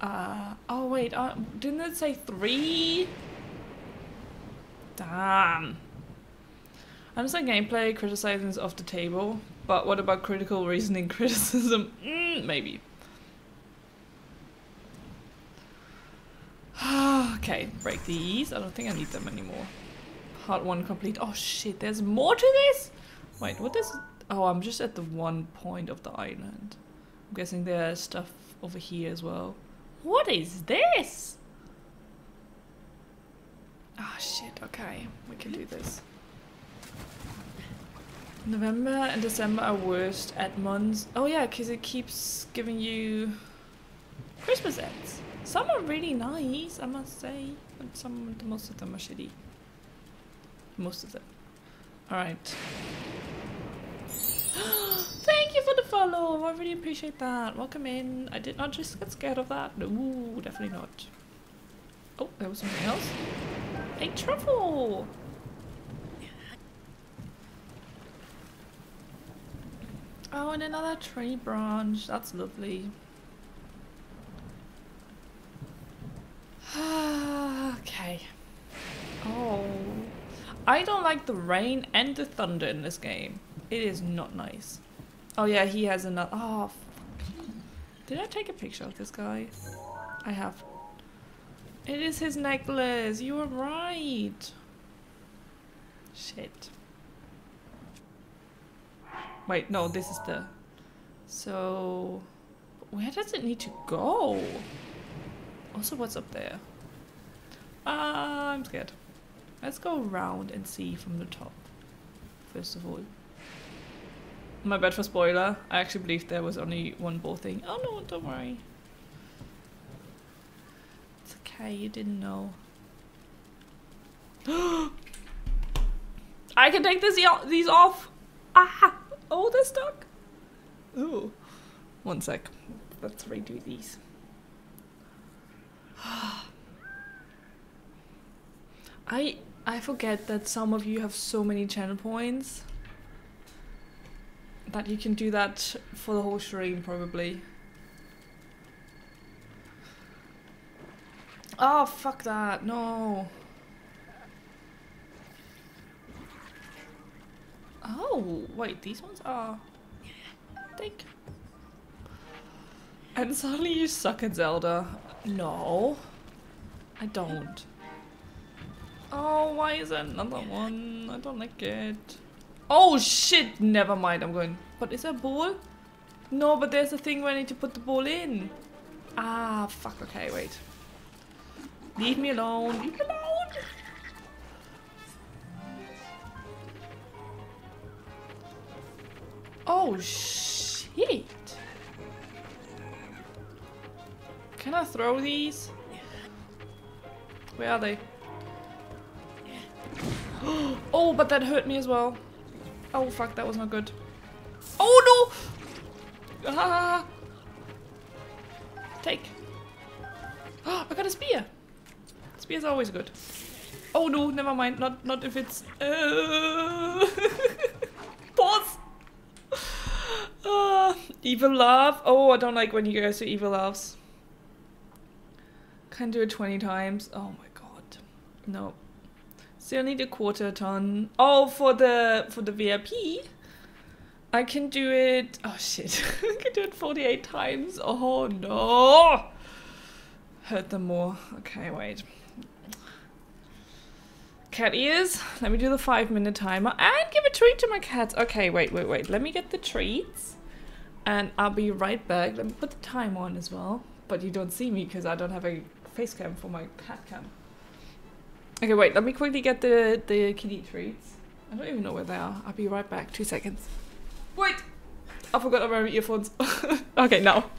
Uh, oh wait, uh, didn't it say three? Damn. I understand gameplay, criticisms off the table, but what about critical reasoning criticism? Mm, maybe. okay, break these. I don't think I need them anymore. Part one complete. Oh shit, there's more to this? Wait, what is... Oh, I'm just at the one point of the island. I'm guessing there's stuff over here as well. What is this? Oh shit, okay. We can do this. November and December are worst at months. Oh yeah, because it keeps giving you Christmas ads. Some are really nice, I must say. But some, most of them are shitty. Most of them. Alright. Thank you for the follow. I really appreciate that. Welcome in. I did not just get scared of that. No, definitely not. Oh, there was something else. A truffle. Oh, and another tree branch. That's lovely. okay. Oh. I don't like the rain and the thunder in this game. It is not nice. Oh yeah, he has another. Oh. Did I take a picture of this guy? I have. It is his necklace. You were right. Shit. Wait, no, this is the. So, where does it need to go? Also, what's up there? Ah, I'm scared. Let's go around and see from the top. First of all. My bad for spoiler. I actually believed there was only one ball thing. Oh no, don't worry. It's okay, you didn't know. I can take this these off! Ah! Oh, they're stuck! Ooh. One sec. Let's redo these. I I forget that some of you have so many channel points that you can do that for the whole stream probably. Oh, fuck that. No. Oh, wait, these ones are... Think. And suddenly you suck at Zelda. No. I don't. Oh, why is there another one? I don't like it. Oh shit, never mind, I'm going. But is a ball? No, but there's a thing where I need to put the ball in. Ah, fuck, okay, wait. Leave me alone, leave me alone! Oh shit! Can I throw these? Where are they? oh, but that hurt me as well. Oh fuck, that was not good. Oh no! Ah! Take. I got a spear. Spear's always good. Oh no, never mind. Not not if it's. Uh... Pause. Uh, evil laugh. Oh, I don't like when you guys do evil laughs. Can do it 20 times. Oh my god. No. Still need a quarter ton. Oh, for the for the VIP, I can do it. Oh shit, I can do it 48 times. Oh no. Hurt them more. Okay, wait. Cat ears. Let me do the five minute timer and give a treat to my cats. Okay, wait, wait, wait. Let me get the treats and I'll be right back. Let me put the time on as well. But you don't see me because I don't have a face cam for my cat cam. Okay, wait. Let me quickly get the, the kitty treats. I don't even know where they are. I'll be right back. Two seconds. Wait! I forgot wear my earphones. okay, now.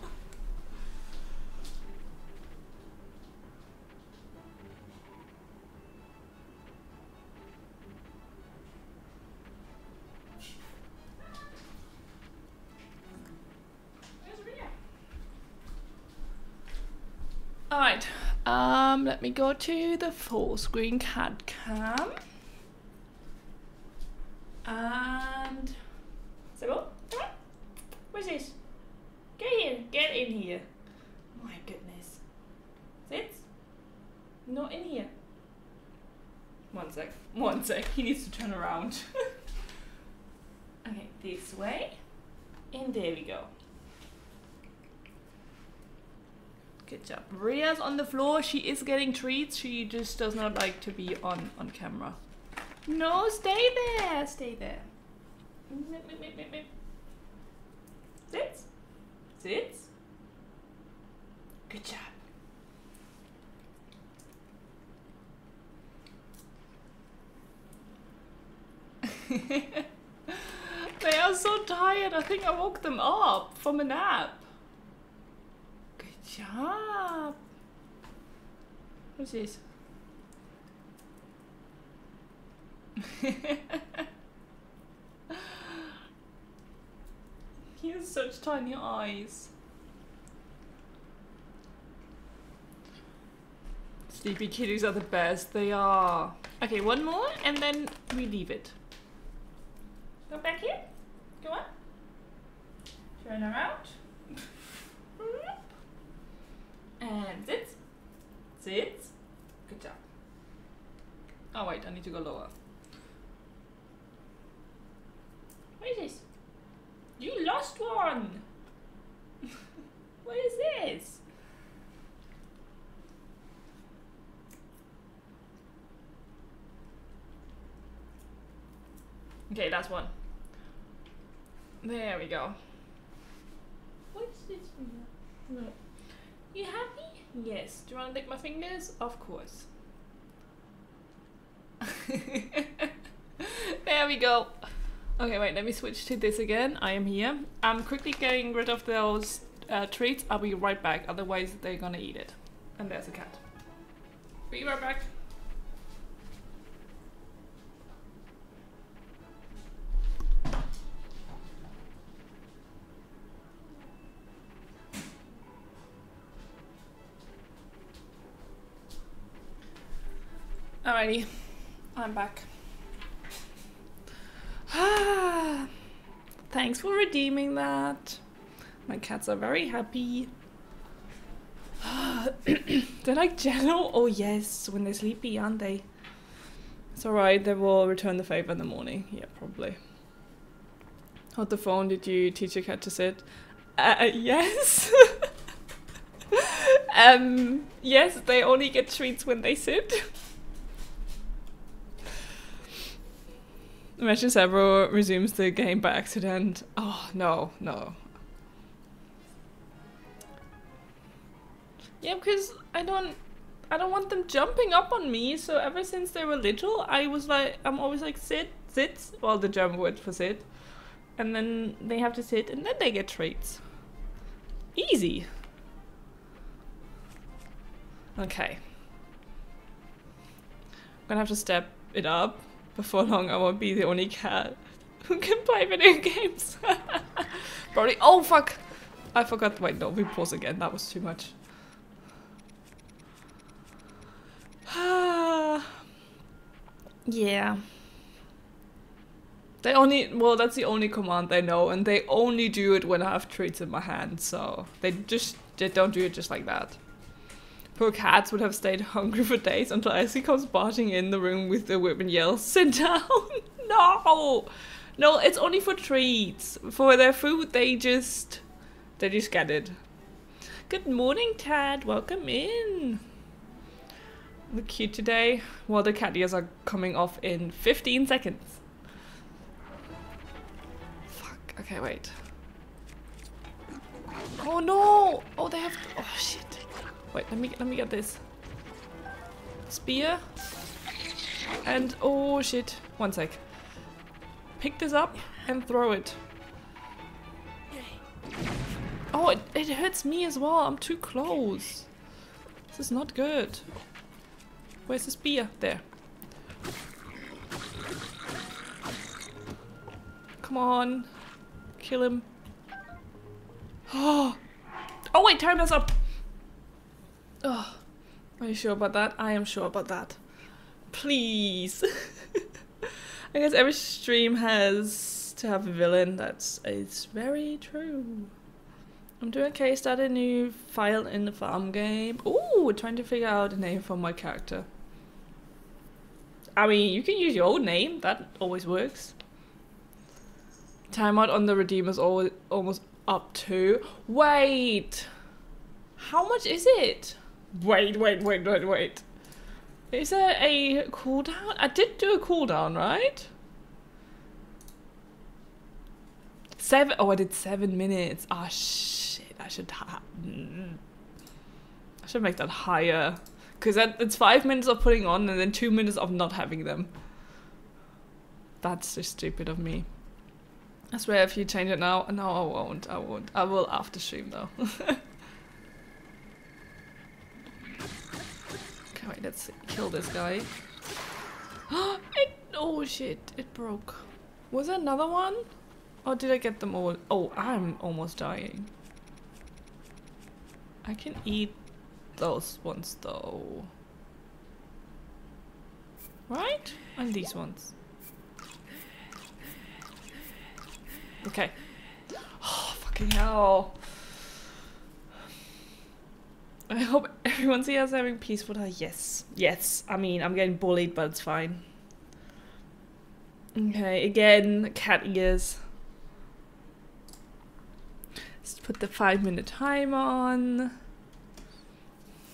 Alright, um, let me go to the full screen cat cam. And. Come on. What's this? Get here, get in here. My goodness. Sit. Not in here. One sec, one sec. He needs to turn around. okay, this way. And there we go. Good job. Ria's on the floor. She is getting treats. She just does not like to be on on camera. No, stay there. Stay there. Sit. Sit. Good job. they are so tired. I think I woke them up from a nap. What's this? he has such tiny eyes. Sleepy kitties are the best. They are. Okay, one more and then we leave it. Go back here. Go on. Turn around. And sit. Sit. Good job. Oh wait, I need to go lower. What is this? You lost one! what is this? Okay, that's one. There we go. What's this? No. You happy? Yes. Do you want to lick my fingers? Of course. there we go. Okay, wait, let me switch to this again. I am here. I'm quickly getting rid of those uh, treats. I'll be right back, otherwise they're gonna eat it. And there's a cat. Be right back. Alrighty, I'm back. Ah, Thanks for redeeming that. My cats are very happy. They're like jello? Oh yes, when they're sleepy, aren't they? It's alright, they will return the favor in the morning. Yeah, probably. Hold the phone, did you teach your cat to sit? Uh, yes. um, yes, they only get treats when they sit. Imagine Sabro resumes the game by accident. Oh, no, no. Yeah, because I don't... I don't want them jumping up on me, so ever since they were little, I was like... I'm always like, sit, sit. Well, the German word for sit. And then they have to sit, and then they get treats. Easy. Okay. I'm gonna have to step it up before long, I won't be the only cat who can play video games. Probably. Oh, fuck! I forgot. Wait, no, we pause again. That was too much. yeah. They only, well, that's the only command they know, and they only do it when I have treats in my hand, so they just, they don't do it just like that. Poor cats would have stayed hungry for days until Icy comes barging in the room with the whip and yells, "Sit down!" no, no, it's only for treats. For their food, they just they just get it. Good morning, Tad. Welcome in. Look cute today. Well, the cat ears are coming off in 15 seconds. Fuck. Okay, wait. Oh no! Oh, they have. oh shit. Wait, let me let me get this. Spear. And oh shit. One sec. Pick this up and throw it. Oh, it, it hurts me as well. I'm too close. This is not good. Where's the spear? There. Come on. Kill him. Oh. Oh wait, time is up. Oh. Are you sure about that? I am sure about that. Please. I guess every stream has to have a villain. That's it's very true. I'm doing okay. Start a new file in the farm game. Ooh, trying to figure out a name for my character. I mean, you can use your old name. That always works. Timeout on the Redeemer's al almost up to. Wait! How much is it? Wait, wait, wait, wait, wait. Is there a cooldown? I did do a cooldown, right? Seven. Oh, I did seven minutes. Ah, oh, shit. I should. I should make that higher. Because it's five minutes of putting on and then two minutes of not having them. That's just stupid of me. I swear if you change it now, no I won't, I won't. I will after stream though. okay let's kill this guy. it, oh shit, it broke. Was there another one? Or did I get them all? Oh, I'm almost dying. I can eat those ones though. Right? And these ones. Okay. Oh, fucking hell. I hope everyone's here having peace with her. Yes. Yes. I mean, I'm getting bullied, but it's fine. Okay, again, cat ears. Let's put the five minute time on.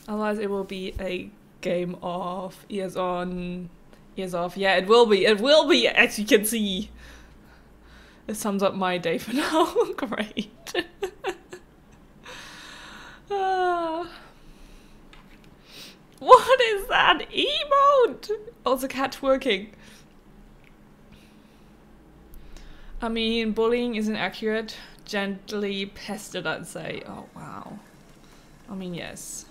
Otherwise it will be a game of ears on, ears off. Yeah, it will be. It will be, as you can see. This sums up my day for now. Great. uh, what is that emote? Oh, the cat working. I mean, bullying isn't accurate. Gently pestered, I'd say. Oh, wow. I mean, yes.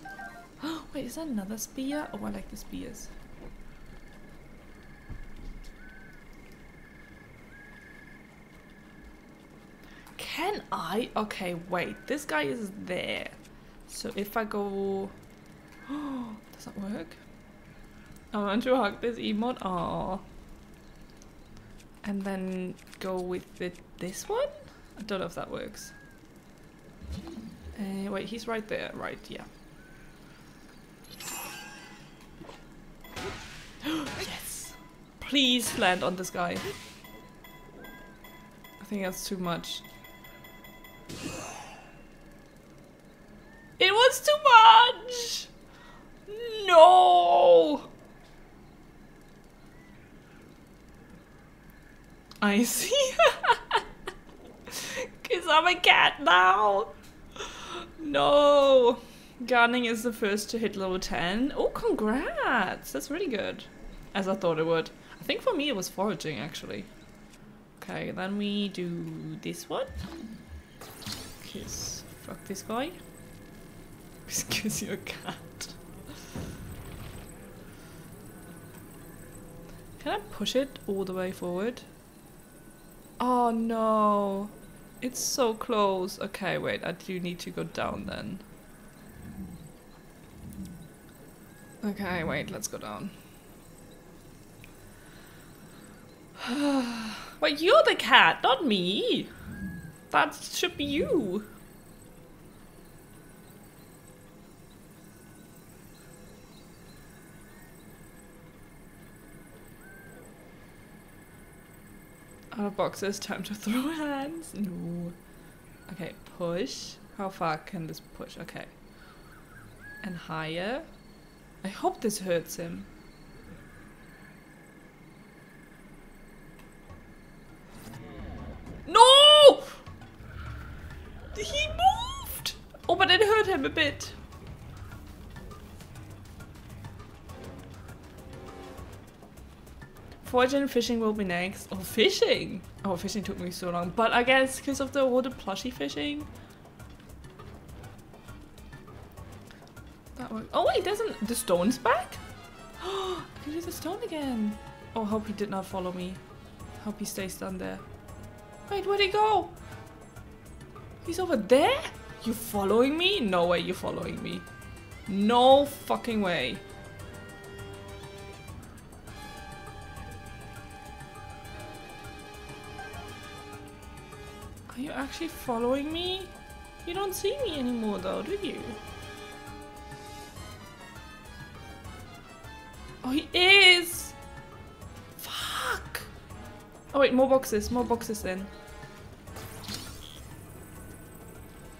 Oh, Wait, is that another spear? Oh, I like the spears. Can I? Okay, wait. This guy is there. So if I go... Oh, Does that work? I want to hug this emote. Aww. And then go with the, this one? I don't know if that works. Uh, wait, he's right there. Right, yeah. yes! Please land on this guy. I think that's too much. It was too much! No! I see. Cause I'm a cat now. No. Gardening is the first to hit level 10. Oh, congrats! That's really good. As I thought it would. I think for me it was foraging, actually. Okay, then we do this one. Kiss. Fuck this guy. Because you're cat. Can I push it all the way forward? Oh no. It's so close. Okay, wait, I do need to go down then. Okay, wait, let's go down. Wait, you're the cat, not me. That should be you. Out of boxes, time to throw hands. No. Okay, push. How far can this push? Okay. And higher. I hope this hurts him. No! He moved! Oh, but it hurt him a bit. Fortune fishing will be next. Oh, fishing! Oh, fishing took me so long. But I guess because of the the plushy fishing. That worked. Oh wait, doesn't the stone's back? Oh, I can use the stone again. Oh, hope he did not follow me. Hope he stays down there. Wait, where'd he go? He's over there? You following me? No way you're following me. No fucking way. Are you actually following me? You don't see me anymore though, do you? Oh, he is! Fuck! Oh wait, more boxes, more boxes then.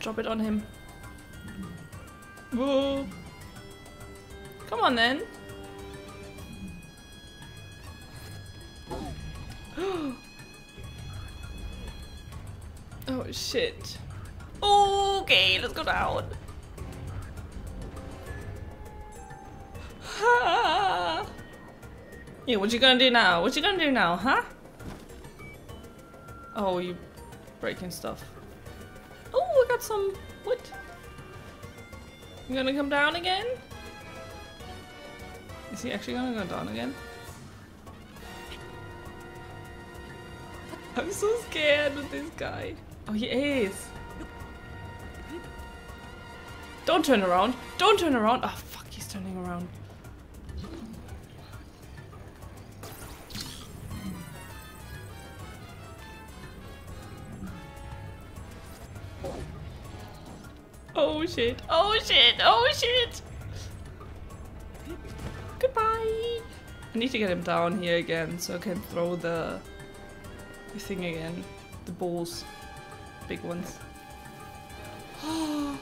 Drop it on him. Whoa! Come on then. Shit. Okay, let's go down. Yeah, what you gonna do now? What you gonna do now, huh? Oh, you breaking stuff. Oh, I got some wood. You gonna come down again? Is he actually gonna go down again? I'm so scared with this guy. Oh, he is. Don't turn around. Don't turn around. Oh, fuck, he's turning around. Oh shit. Oh shit. Oh shit. Goodbye. I need to get him down here again so I can throw the, the thing again. The balls. Big ones.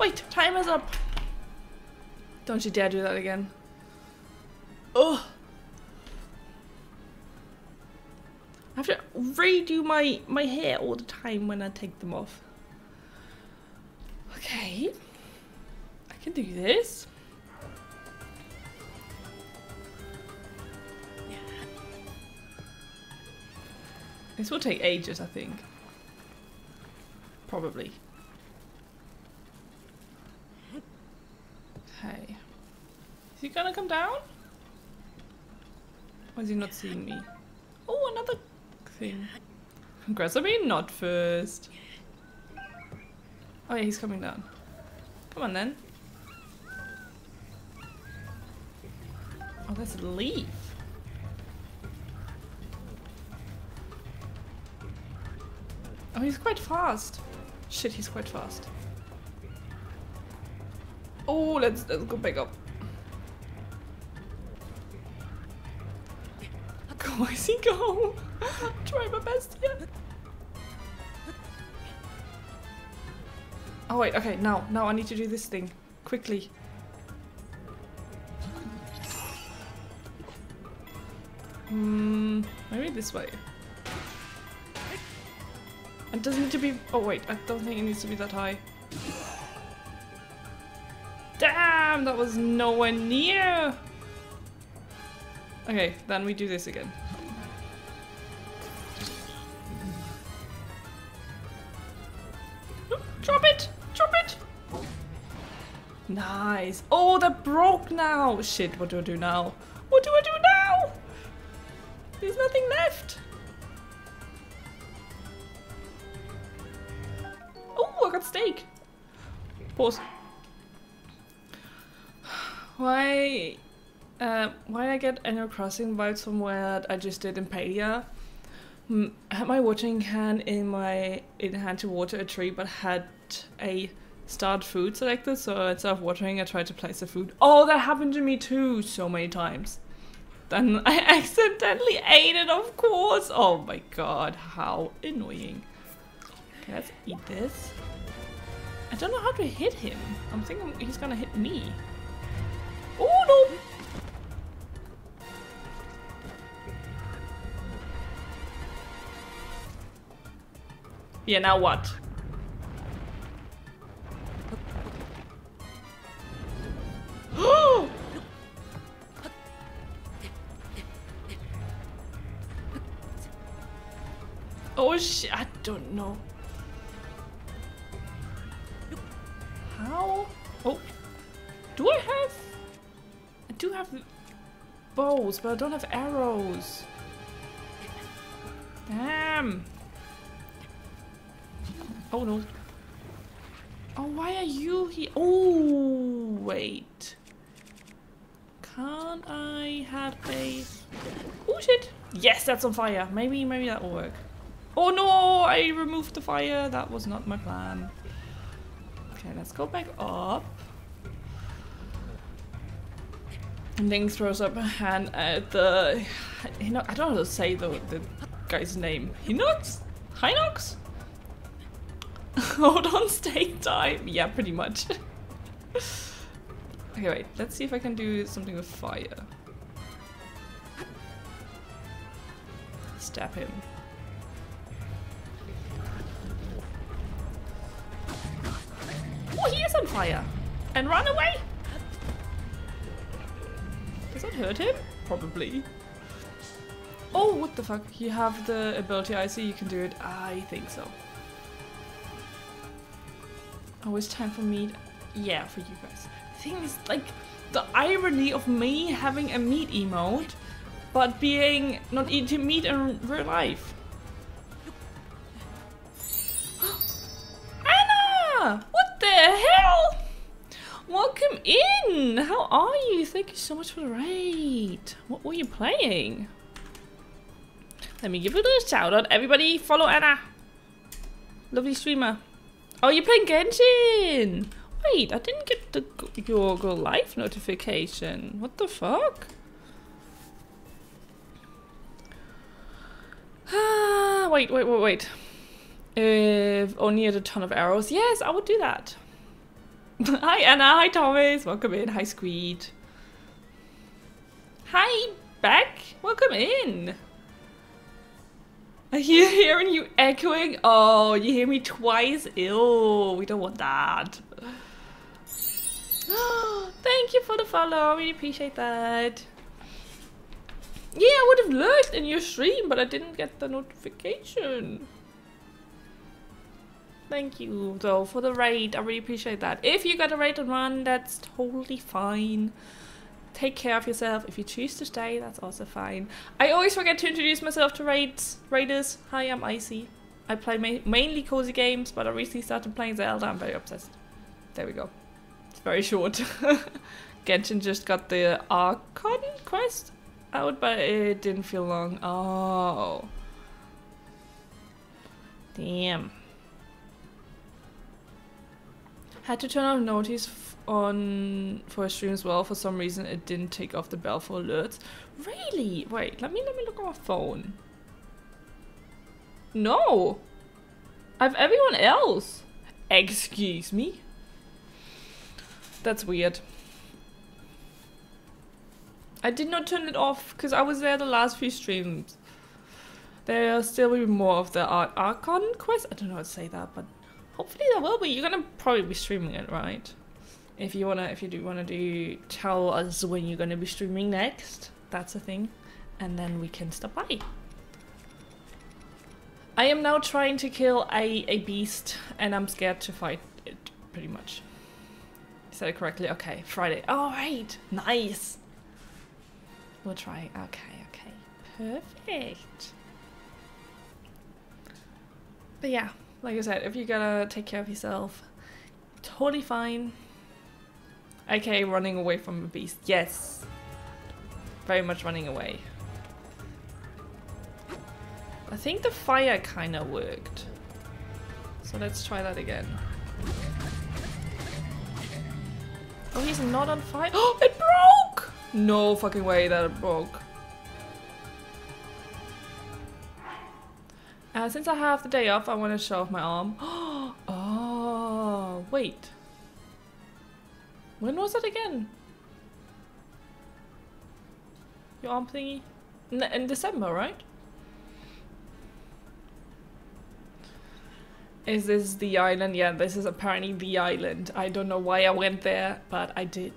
Wait, time is up. Don't you dare do that again. Oh. I have to redo my, my hair all the time when I take them off. Okay. I can do this. This will take ages, I think. Probably. Hey. Is he gonna come down? Or is he not seeing me? Oh, another thing. Congrats on being not first. Oh yeah, he's coming down. Come on then. Oh, that's a leaf. He's quite fast. Shit, he's quite fast. Oh, let's let's go back up. Go, I see, go. Try my best here. Oh wait, okay, now, now I need to do this thing quickly. Hmm, maybe this way. It doesn't need to be. Oh wait, I don't think it needs to be that high. Damn, that was nowhere near. Okay, then we do this again. Drop it! Drop it! Nice. Oh, that broke now. Shit, what do I do now? What do I do now? There's nothing left. Pause. Why Uh, why I get Animal Crossing vibes from what I just did in Palia. Mm, I had my watering can in my in hand to water a tree, but had a start food selected. So instead of watering, I tried to place the food. Oh, that happened to me too, so many times. Then I accidentally ate it, of course. Oh my god, how annoying. Okay, let's eat this. I don't know how to hit him. I'm thinking he's gonna hit me. Oh no! Yeah, now what? oh shit, I don't know. How? Oh, do I have? I do have bows, but I don't have arrows. Damn. Oh no. Oh, why are you here? Oh, wait. Can't I have a... Oh shit. Yes, that's on fire. Maybe, maybe that will work. Oh no, I removed the fire. That was not my plan. Okay, let's go back up. And Link throws up a hand at the... You know, I don't know how to say the, the guy's name. Hinox? Hinox? Hold on, stay time. Yeah, pretty much. okay, wait. Let's see if I can do something with fire. Stab him. Oh, he is on fire! And run away! Does that hurt him? Probably. Oh, what the fuck? You have the ability, I see you can do it. I think so. Oh, it's time for meat. Yeah, for you guys. The thing is, like, the irony of me having a meat emote, but being not eating meat in real life. Welcome in! How are you? Thank you so much for the raid. What were you playing? Let me give a shout out. Everybody follow Anna. Lovely streamer. Oh, you're playing Genshin! Wait, I didn't get the your go live notification. What the fuck? Ah, wait, wait, wait, wait. If only had a ton of arrows. Yes, I would do that. hi Anna, hi Thomas, welcome in. Hi Squeed. Hi Beck, welcome in. Are you hearing you echoing. Oh, you hear me twice? Ew, we don't want that. Oh, thank you for the follow. I really appreciate that. Yeah, I would have lurked in your stream, but I didn't get the notification. Thank you, though, for the raid. I really appreciate that. If you got a raid on one, that's totally fine. Take care of yourself. If you choose to stay, that's also fine. I always forget to introduce myself to raids, raiders. Hi, I'm Icy. I play ma mainly cozy games, but I recently started playing Zelda. I'm very obsessed. There we go. It's very short. Genshin just got the Archon quest out, but it didn't feel long. Oh. Damn. Had to turn on notice on for a stream as well. For some reason, it didn't take off the bell for alerts. Really? Wait, let me let me look on my phone. No, I have everyone else. Excuse me. That's weird. I did not turn it off because I was there the last few streams. There still will be more of the Ar Archon quest. I don't know how to say that, but hopefully there will be. You're gonna probably be streaming it, right? If you wanna, if you do wanna do, tell us when you're gonna be streaming next. That's a thing, and then we can stop by. I am now trying to kill a a beast, and I'm scared to fight it. Pretty much. Said it correctly. Okay, Friday. All right, nice. We'll try. Okay, okay, perfect. But yeah, like I said, if you gotta take care of yourself, totally fine. Okay, running away from a beast. Yes. very much running away. I think the fire kind of worked. So let's try that again. Oh, he's not on fire. Oh, it broke! No fucking way that it broke. Uh, since I have the day off, I want to show off my arm. oh, wait. When was it again? Your arm thingy? In, in December, right? Is this the island? Yeah, this is apparently the island. I don't know why I went there, but I did.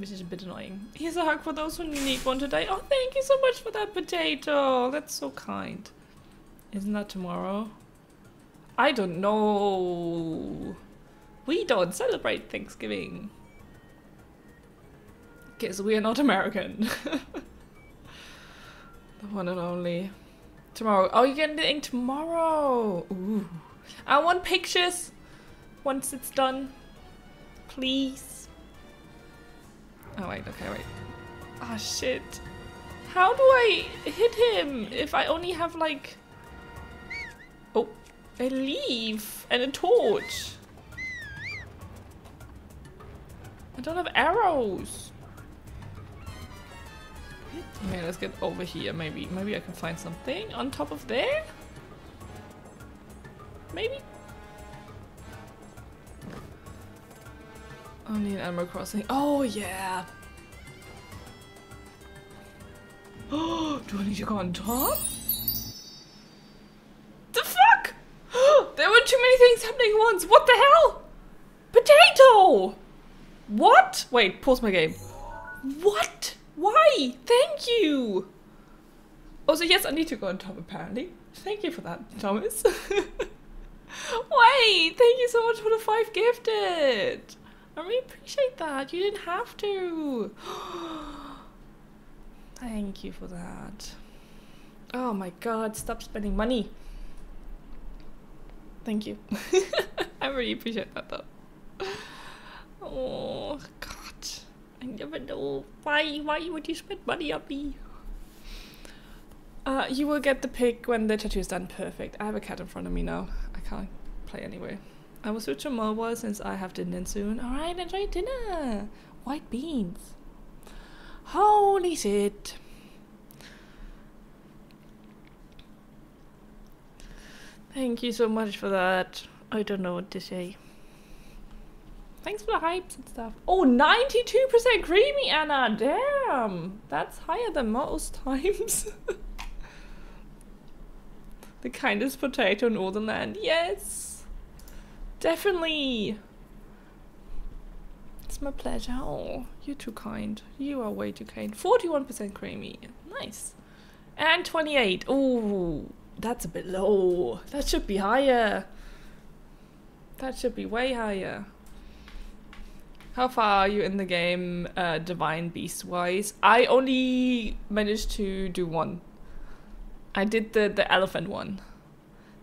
Which is a bit annoying. Here's a hug for those who need one today. Oh, thank you so much for that potato. That's so kind. Isn't that tomorrow? I don't know. We don't celebrate Thanksgiving. Because we're not American. the one and only. Tomorrow. Oh, you're getting tomorrow. Ooh. I want pictures once it's done. Please. Oh, wait. Okay, wait. Ah, oh, shit. How do I hit him if I only have, like... Oh, a leaf and a torch. I don't have arrows. Okay, let's get over here. Maybe, maybe I can find something on top of there. Maybe. Only an Animal Crossing. Oh yeah. Oh, do I need to go on top? The fuck? there were too many things happening at once. What the hell? Potato. What? Wait, pause my game. What? Why? Thank you! Also, yes, I need to go on top apparently. Thank you for that, Thomas. Wait, thank you so much for the five gifted. I really appreciate that. You didn't have to. thank you for that. Oh my god, stop spending money. Thank you. I really appreciate that though. Oh god. I never know. Why, why would you spend money on me? Uh, you will get the pick when the tattoo is done. Perfect. I have a cat in front of me now. I can't play anyway. I will switch to mobile since I have dinner soon. Alright, enjoy dinner. White beans. Holy shit. Thank you so much for that. I don't know what to say. Thanks for the hypes and stuff. Oh, 92% creamy, Anna. Damn. That's higher than most times. the kindest potato in all the land. Yes. Definitely. It's my pleasure. Oh, you're too kind. You are way too kind. 41% creamy. Nice. And 28. Oh, that's a bit low. That should be higher. That should be way higher. How far are you in the game, uh, Divine Beast wise? I only managed to do one. I did the, the elephant one.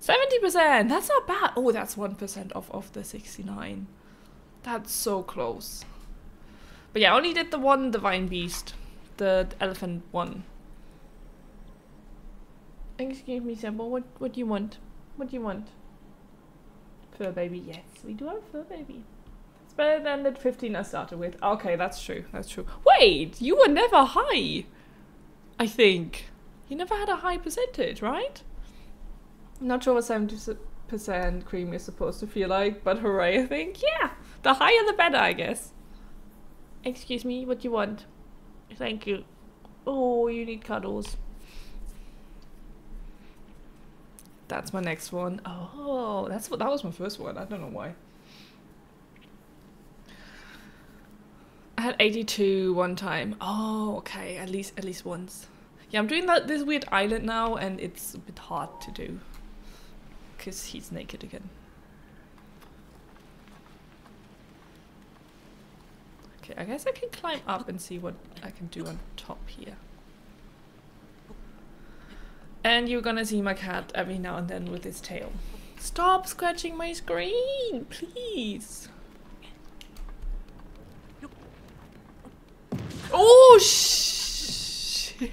70%! That's not bad! Oh, that's 1% off of the 69. That's so close. But yeah, I only did the one Divine Beast. The elephant one. Excuse me, Simple. What, what do you want? What do you want? Fur baby. Yes, we do have fur baby It's better than the 15 I started with. Okay, that's true. That's true. Wait, you were never high. I think. You never had a high percentage, right? Not sure what 70% cream is supposed to feel like, but hooray, I think. Yeah, the higher the better, I guess. Excuse me, what do you want? Thank you. Oh, you need cuddles. That's my next one. Oh, that's what that was my first one. I don't know why. I had 82 one time. Oh, okay. At least at least once. Yeah, I'm doing that this weird island now, and it's a bit hard to do. Because he's naked again. Okay, I guess I can climb up and see what I can do on top here. And you're gonna see my cat every now and then with his tail. Stop scratching my screen, please. Oh, shit.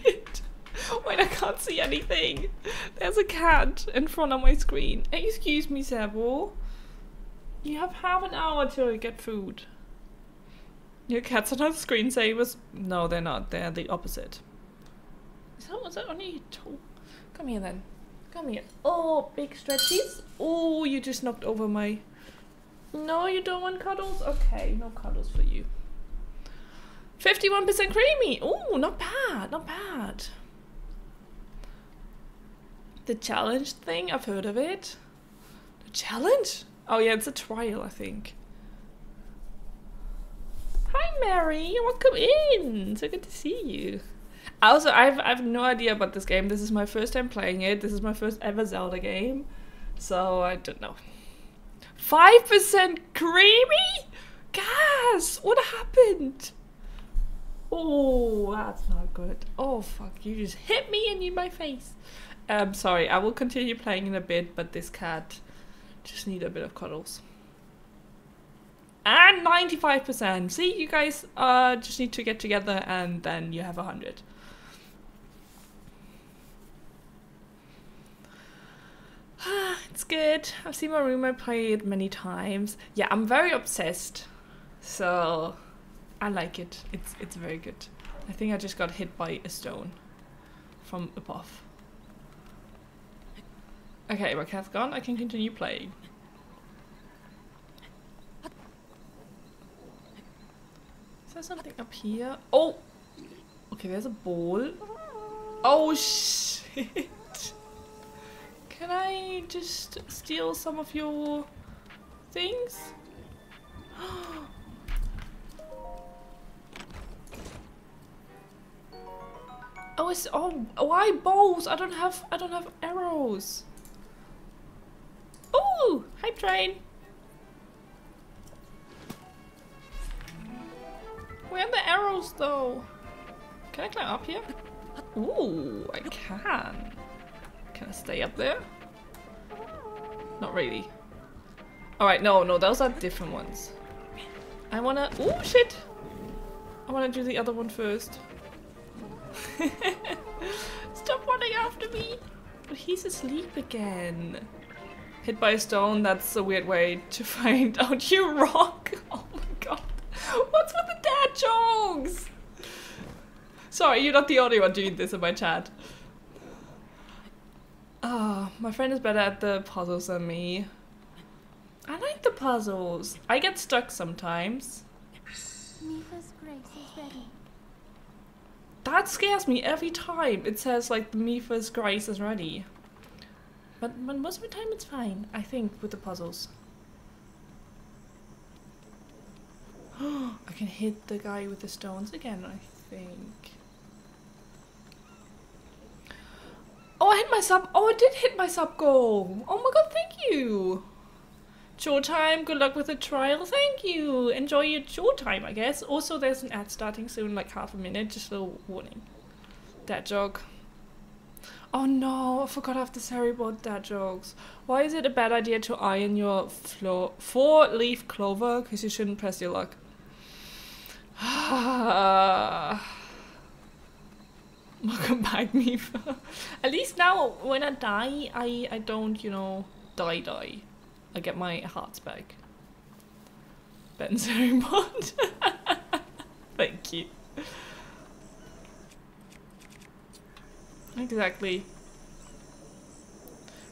Wait, I can't see anything. There's a cat in front of my screen. Excuse me, Sebo. You have half an hour to get food. Your cats are not screensavers. No, they're not. They're the opposite. Is that, was that only two? Come here then. Come here. Oh, big stretchies. Oh, you just knocked over my... No, you don't want cuddles? Okay, no cuddles for you. 51% creamy. Oh, not bad, not bad. The challenge thing, I've heard of it. The challenge? Oh yeah, it's a trial, I think. Hi Mary, welcome in. So good to see you. Also, I've I've no idea about this game. This is my first time playing it. This is my first ever Zelda game. So I don't know. Five percent creamy? Gas! What happened? Oh, that's not good. Oh fuck, you just hit me and in my face. Um sorry, I will continue playing in a bit, but this cat just need a bit of cuddles. And 95%. See, you guys uh just need to get together and then you have a 100. it's good. I've seen my roommate play it many times. Yeah, I'm very obsessed. So I like it. It's it's very good. I think I just got hit by a stone from above. Okay, my cat's gone. I can continue playing. Is there something up here? Oh! Okay, there's a ball. Oh shit! Can I just steal some of your things? Oh, it's oh why bows? I don't have I don't have arrows. Ooh, hype train. Where are the arrows though? Can I climb up here? Ooh, I can. Can I stay up there? Not really. Alright, no, no, those are different ones. I wanna- oh shit! I wanna do the other one first. Stop running after me! But he's asleep again. Hit by a stone, that's a weird way to find out you rock. Oh my god. What's with the dad jokes? Sorry, you're not the only one doing this in my chat. Ah, oh, my friend is better at the puzzles than me. I like the puzzles. I get stuck sometimes. Mipha's grace is ready. That scares me every time. It says like the Mipha's grace is ready. But, most of the time it's fine, I think, with the puzzles. I can hit the guy with the stones again, I think. Oh, I hit my sub. Oh, I did hit my sub goal. Oh my god, thank you. Chore time. Good luck with the trial. Thank you. Enjoy your chore time, I guess. Also, there's an ad starting soon, like half a minute. Just a little warning. That joke. Oh no, I forgot I have to about dad jokes. Why is it a bad idea to iron your four-leaf clover? Because you shouldn't press your luck. Welcome back, Mipha. At least now, when I die, I, I don't, you know, die die. I get my hearts back. Ben Zerimond. Thank you. Exactly.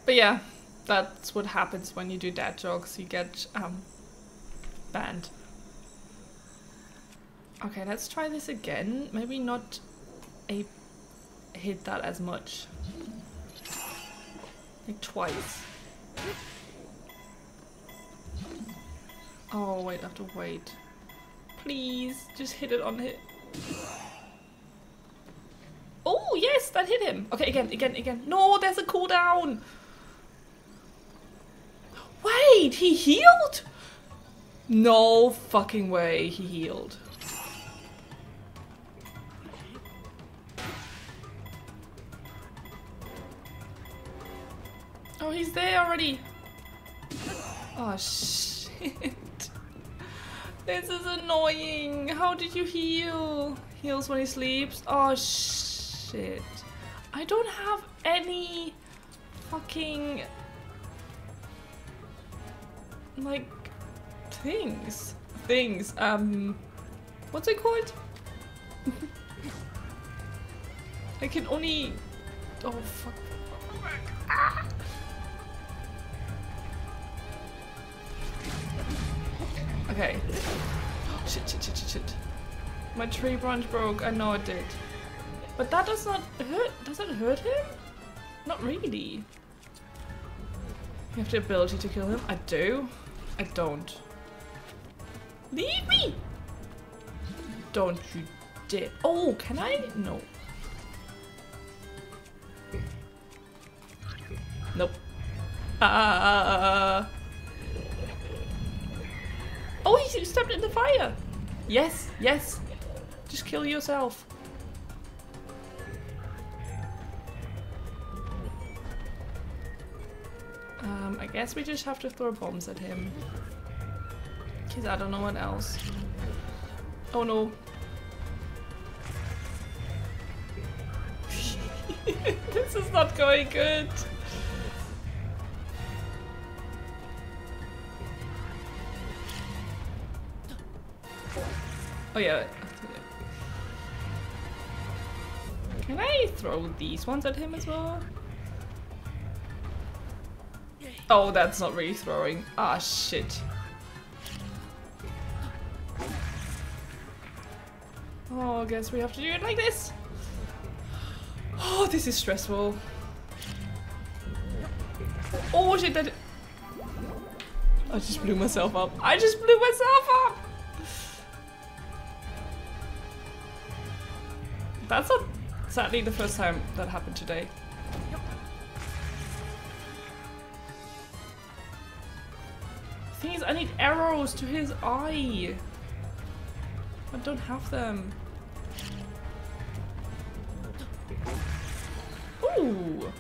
But yeah, that's what happens when you do dad jokes. You get um, banned. Okay, let's try this again. Maybe not a hit that as much. Like twice. Oh wait, I have to wait. Please, just hit it on hit. Oh, yes, that hit him. Okay, again, again, again. No, there's a cooldown. Wait, he healed? No fucking way he healed. Oh, he's there already. Oh, shit. This is annoying. How did you heal? Heals when he sleeps. Oh shit. I don't have any fucking like things. Things. Um what's it called? I can only Oh fuck. Okay. Shit, shit, shit, shit, shit. My tree branch broke. I know it did. But that does not hurt. Does it hurt him? Not really. You have the ability to kill him? I do. I don't. Leave me! Don't you dare. Oh, can I? No. Nope. Ah. Oh, he stepped in the fire. Yes, yes. Just kill yourself. Um, I guess we just have to throw bombs at him. Because I don't know what else. Oh no. this is not going good. Oh yeah. Can I throw these ones at him as well? Oh, that's not really throwing. Ah, shit. Oh, I guess we have to do it like this. Oh, this is stressful. Oh shit, that... I just blew myself up. I just blew myself up! That's not sadly the first time that happened today. Thing is, I need arrows to his eye. I don't have them. Ooh!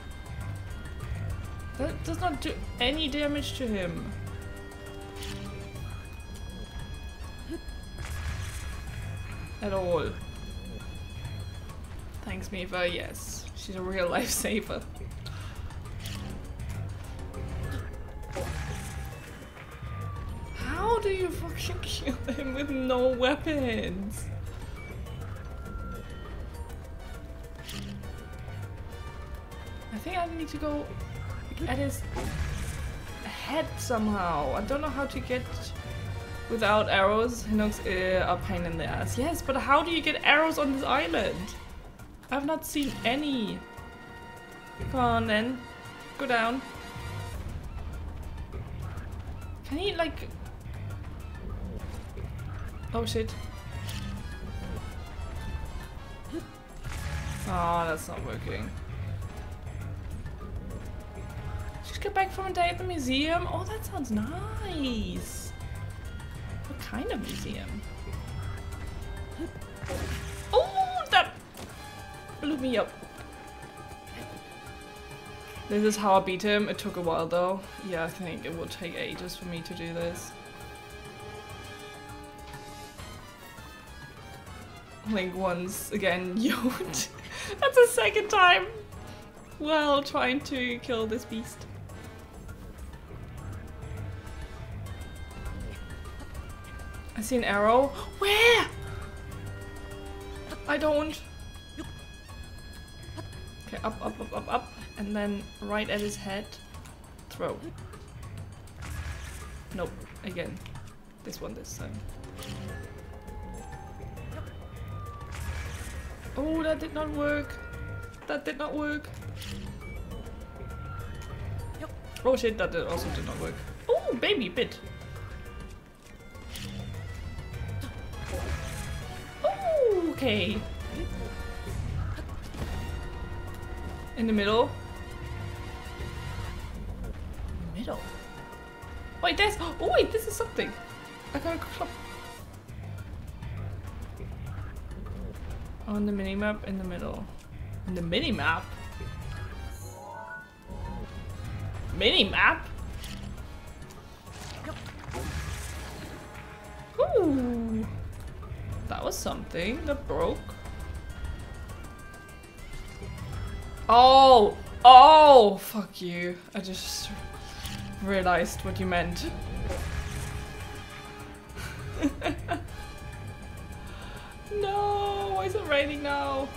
That does not do any damage to him. At all. Thanks, Mipha. Yes, she's a real lifesaver. How do you fucking kill him with no weapons? I think I need to go at his head somehow. I don't know how to get without arrows. Hinox uh, are pain in the ass. Yes, but how do you get arrows on this island? I've not seen any. Come on then. Go down. Can he like... Oh shit. Oh, that's not working. Just get back from a day at the museum? Oh, that sounds nice. What kind of museum? Oh, that blew me up. This is how I beat him. It took a while though. Yeah, I think it will take ages for me to do this. Link once again yoked. That's the second time while trying to kill this beast. I see an arrow. Where? I don't. Okay, up, up, up, up, up. And then right at his head. Throw. Nope. Again. This one this time. Oh, that did not work. That did not work. Yep. Oh shit, that did also did not work. Oh, baby bit. Okay. In the middle. Middle. Wait, there's. Oh wait, this is something. I got a Oh, On the mini map in the middle. In the mini map. Mini map. Ooh, That was something that broke. Oh! Oh! Fuck you. I just realized what you meant. no! Why is it raining now?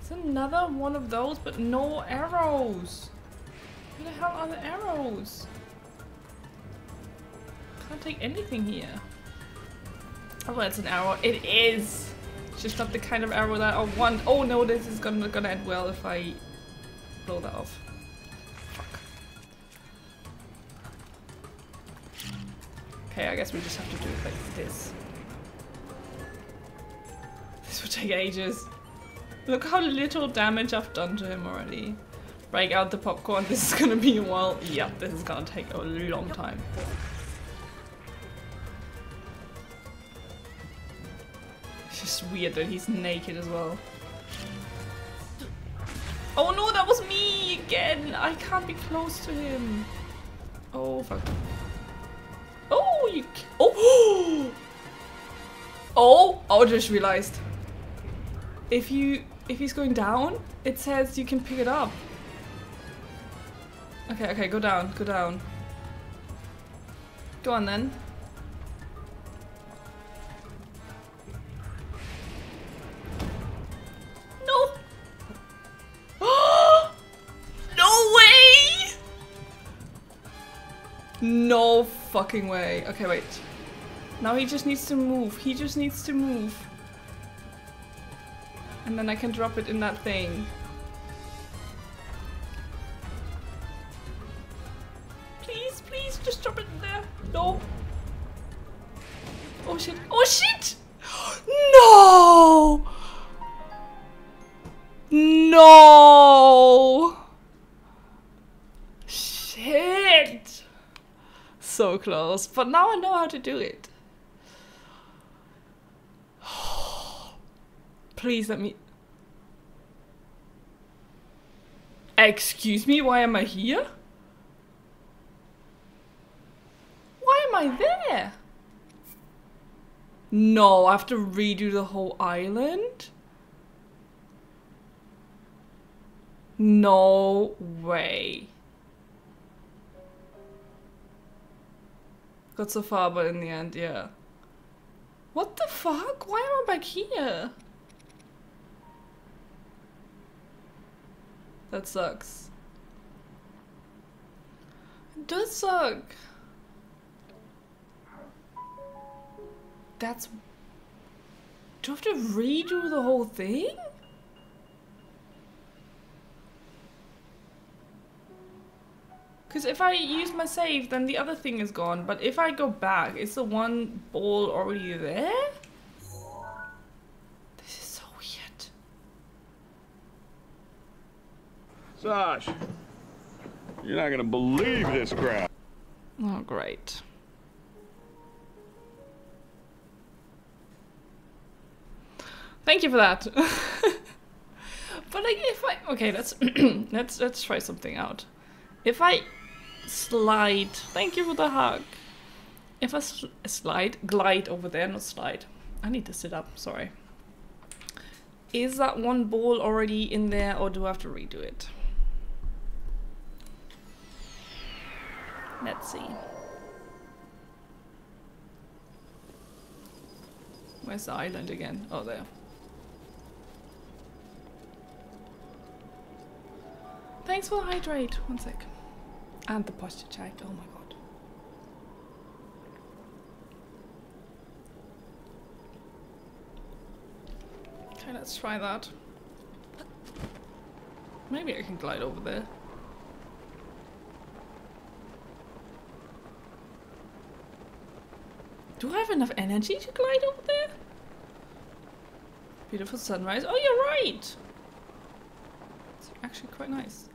It's another one of those, but no arrows. Where the hell are the arrows? Can't take anything here. Oh, it's an arrow. It is! It's just not the kind of arrow that I want. Oh no, this is gonna, gonna end well if I blow that off. Okay, I guess we just have to do it like this. This will take ages. Look how little damage I've done to him already. Break out the popcorn. This is gonna be a while. Yep, this is gonna take a long time. It's just weird that he's naked as well. Oh no, that was me again! I can't be close to him. Oh fuck. Oh, you. Oh! Oh, I just realized. If you. If he's going down, it says you can pick it up. Okay, okay, go down, go down. Go on then. Fucking way. Okay, wait. Now he just needs to move. He just needs to move. And then I can drop it in that thing. Please, please, just drop it in there. No. Oh shit. Oh shit! No! No! Shit! So close. But now I know how to do it. Please let me... Excuse me, why am I here? Why am I there? No, I have to redo the whole island? No way. Got so far, but in the end, yeah. What the fuck? Why am I back here? That sucks. It does suck. That's... Do I have to redo the whole thing? Because if I use my save, then the other thing is gone. But if I go back, is the one ball already there? This is so weird. Sash, you're not gonna believe this crap. Oh, great. Thank you for that. but like, if I okay, let's let's let's try something out. If I slide, thank you for the hug. If I sl slide, glide over there, not slide. I need to sit up. Sorry. Is that one ball already in there, or do I have to redo it? Let's see. Where's the island again? Oh, there. Thanks for the hydrate. One sec. And the posture check. Oh my god. Okay, let's try that. Maybe I can glide over there. Do I have enough energy to glide over there? Beautiful sunrise. Oh, you're right! It's actually quite nice.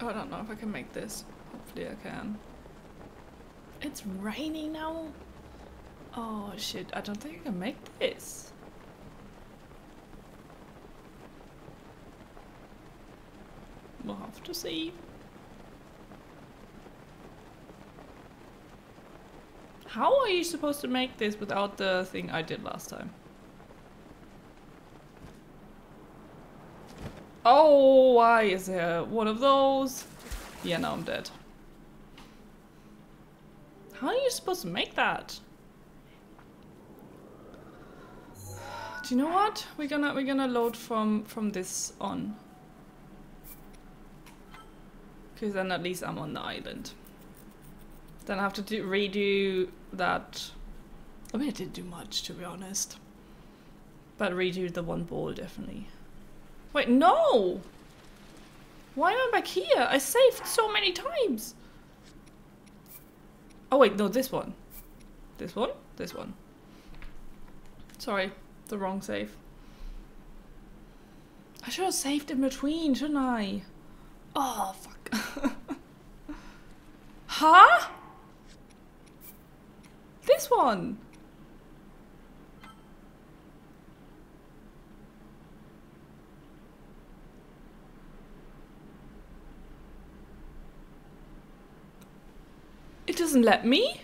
Oh, I don't know if I can make this. Hopefully I can. It's raining now? Oh shit, I don't think I can make this. We'll have to see. How are you supposed to make this without the thing I did last time? Oh, why is there one of those? Yeah, now I'm dead. How are you supposed to make that? Do you know what? We're gonna we're gonna load from from this on. Because then at least I'm on the island. Then I have to do, redo that. I mean, I didn't do much to be honest. But redo the one ball definitely. Wait, no! Why am I back here? I saved so many times. Oh wait, no, this one. This one? This one. Sorry, the wrong save. I should have saved in between, shouldn't I? Oh, fuck. huh? This one. It doesn't let me.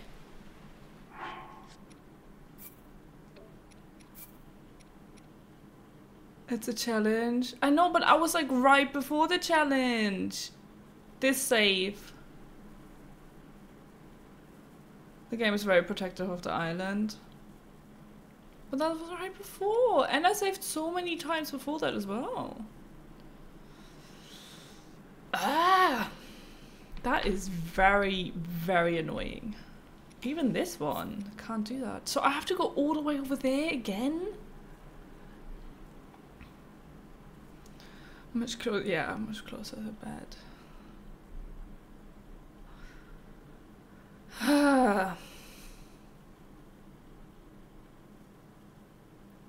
It's a challenge. I know, but I was like right before the challenge. This save. The game is very protective of the island. But that was right before. And I saved so many times before that as well. Ah! That is very, very annoying. Even this one, can't do that. So I have to go all the way over there again? Much closer, yeah, much closer to bed.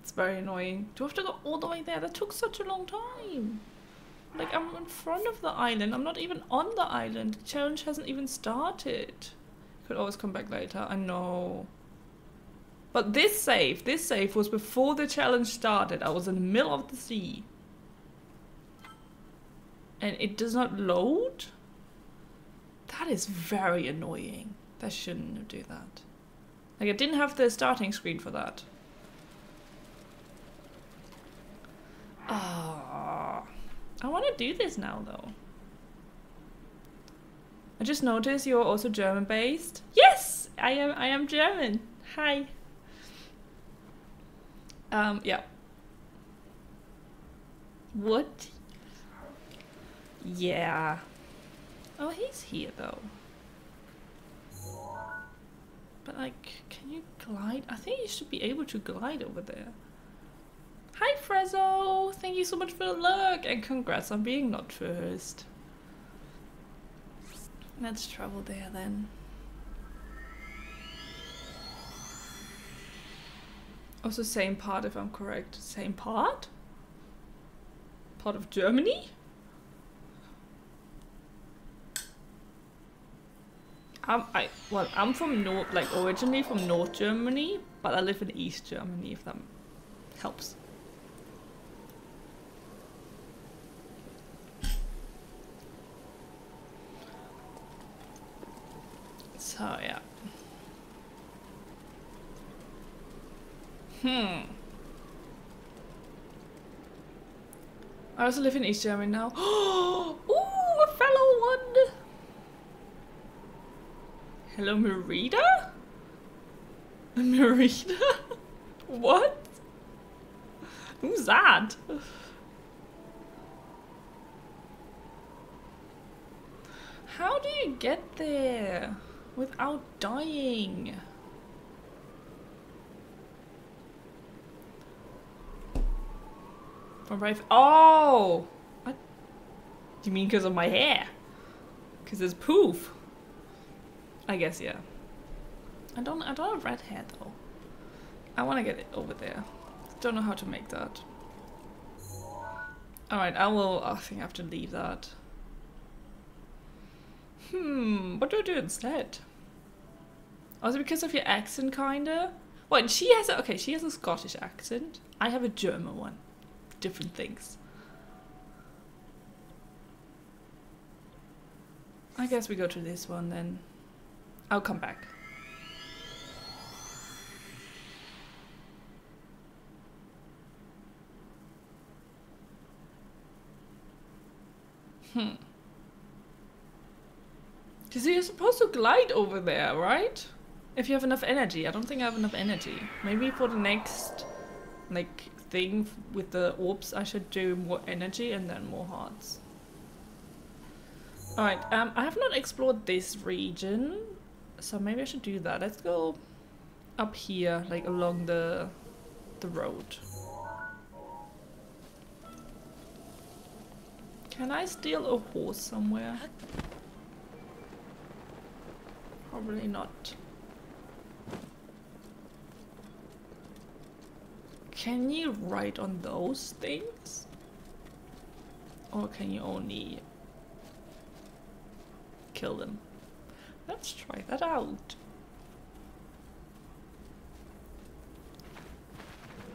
it's very annoying. Do I have to go all the way there? That took such a long time. Like, I'm in front of the island. I'm not even on the island. The challenge hasn't even started. Could always come back later. I know. But this save, this save was before the challenge started. I was in the middle of the sea. And it does not load? That is very annoying. That shouldn't do that. Like, I didn't have the starting screen for that. Ah. I want to do this now, though. I just noticed you're also German based. Yes, I am. I am German. Hi. Um. Yeah. What? Yeah. Oh, he's here though. But like, can you glide? I think you should be able to glide over there. Hi Frezzo! Thank you so much for the look and congrats on being not first. Let's travel there then. Also same part if I'm correct. Same part? Part of Germany? I'm, I, well, I'm from North, like originally from North Germany, but I live in East Germany if that helps. So yeah. Hmm. I also live in East Germany now. Ooh, a fellow one! Hello, Merida? Merida? what? Who's that? How do you get there without dying? From. Oh! What? Do you mean because of my hair? Because it's poof. I guess yeah. I don't. I don't have red hair though. I want to get it over there. Don't know how to make that. All right. I will. I think I have to leave that. Hmm, what do I do instead? Oh, also because of your accent, kinda? Well, she has a- okay, she has a Scottish accent. I have a German one. Different things. I guess we go to this one then. I'll come back. Hmm. Because you're supposed to glide over there, right? If you have enough energy. I don't think I have enough energy. Maybe for the next, like, thing with the orbs, I should do more energy and then more hearts. Alright, um, I have not explored this region, so maybe I should do that. Let's go up here, like along the the road. Can I steal a horse somewhere? Probably not. Can you write on those things? Or can you only kill them? Let's try that out.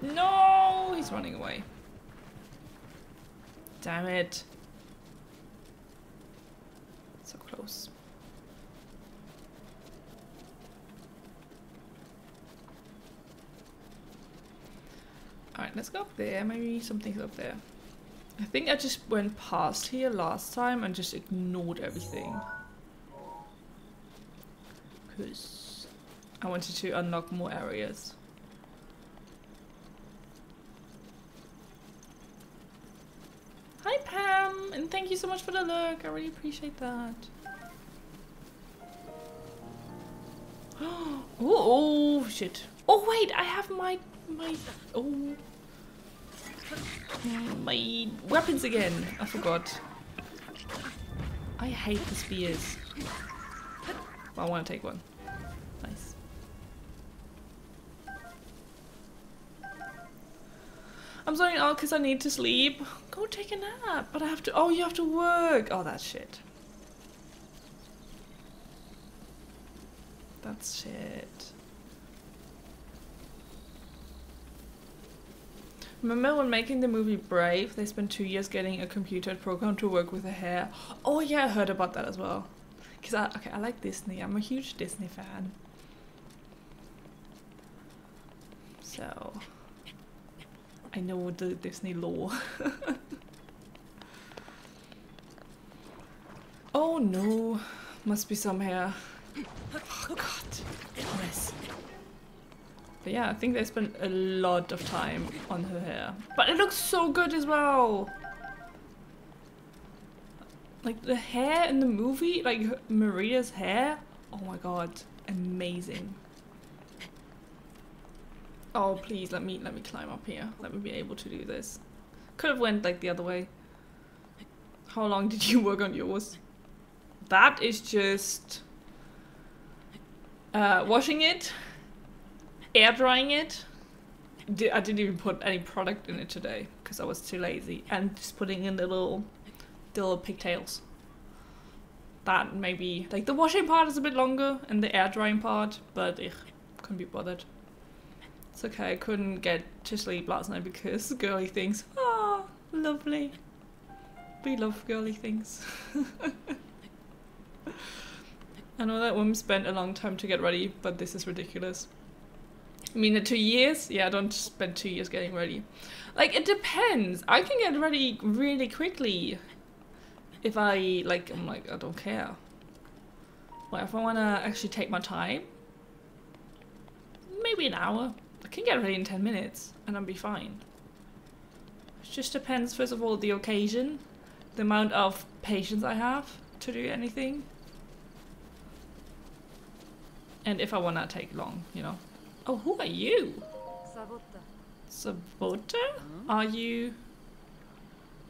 No, he's running away. Damn it. So close. Alright, let's go up there. Maybe something's up there. I think I just went past here last time and just ignored everything. Because I wanted to unlock more areas. Hi Pam! And thank you so much for the look. I really appreciate that. oh, oh shit. Oh wait, I have my my oh my weapons again. I forgot. I hate the spears. I want to take one. Nice. I'm zoning out because I need to sleep. Go take a nap. But I have to. Oh, you have to work. Oh, that's shit. That's shit. Remember when making the movie Brave, they spent two years getting a computer program to work with the hair? Oh yeah, I heard about that as well. Cause I okay, I like Disney. I'm a huge Disney fan. So I know the Disney lore. oh no, must be some hair. Oh god, yes. But yeah, I think they spent a lot of time on her hair. But it looks so good as well! Like the hair in the movie, like Merida's hair, oh my god, amazing. Oh please let me let me climb up here. Let me be able to do this. Could have went like the other way. How long did you work on yours? That is just uh, washing it air drying it. I didn't even put any product in it today because I was too lazy. And just putting in the little, the little pigtails. That maybe, like the washing part is a bit longer and the air drying part, but I couldn't be bothered. It's okay, I couldn't get to sleep last night because girly things. Ah, lovely. We love girly things. I know that women spent a long time to get ready, but this is ridiculous. I mean, the two years? Yeah, I don't spend two years getting ready. Like, it depends. I can get ready really quickly. If I, like, I'm like, I don't care. But if I want to actually take my time, maybe an hour. I can get ready in 10 minutes and I'll be fine. It just depends, first of all, the occasion, the amount of patience I have to do anything. And if I want to take long, you know. Oh, who are you? Sabota. Sabota? Hmm? Are you...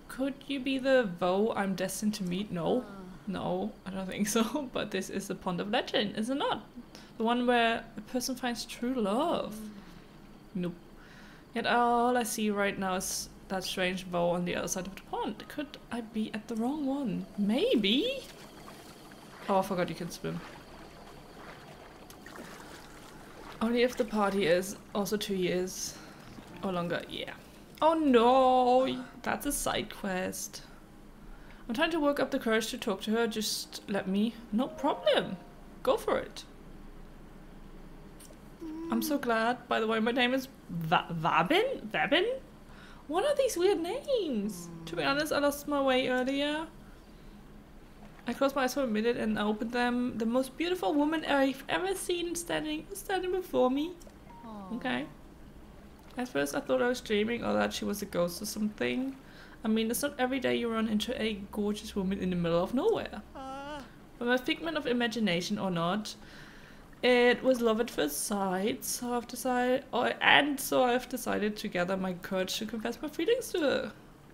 Could you be the Vo I'm destined to meet? No. Ah. No, I don't think so. But this is the Pond of Legend, is it not? The one where a person finds true love. Hmm. Nope. Yet all I see right now is that strange Vo on the other side of the pond. Could I be at the wrong one? Maybe? Oh, I forgot you can swim. Only if the party is also two years or longer. Yeah. Oh no! That's a side quest. I'm trying to work up the courage to talk to her. Just let me. No problem. Go for it. I'm so glad. By the way, my name is Va Vabin? Vabin? What are these weird names? To be honest, I lost my way earlier. I closed my eyes for a minute and I opened them. The most beautiful woman I've ever seen standing standing before me. Okay. At first I thought I was dreaming or that she was a ghost or something. I mean, it's not every day you run into a gorgeous woman in the middle of nowhere. Ah. But a figment of imagination or not, it was love at first sight, so I've decided, or, oh, and so I've decided to gather my courage to confess my feelings to her.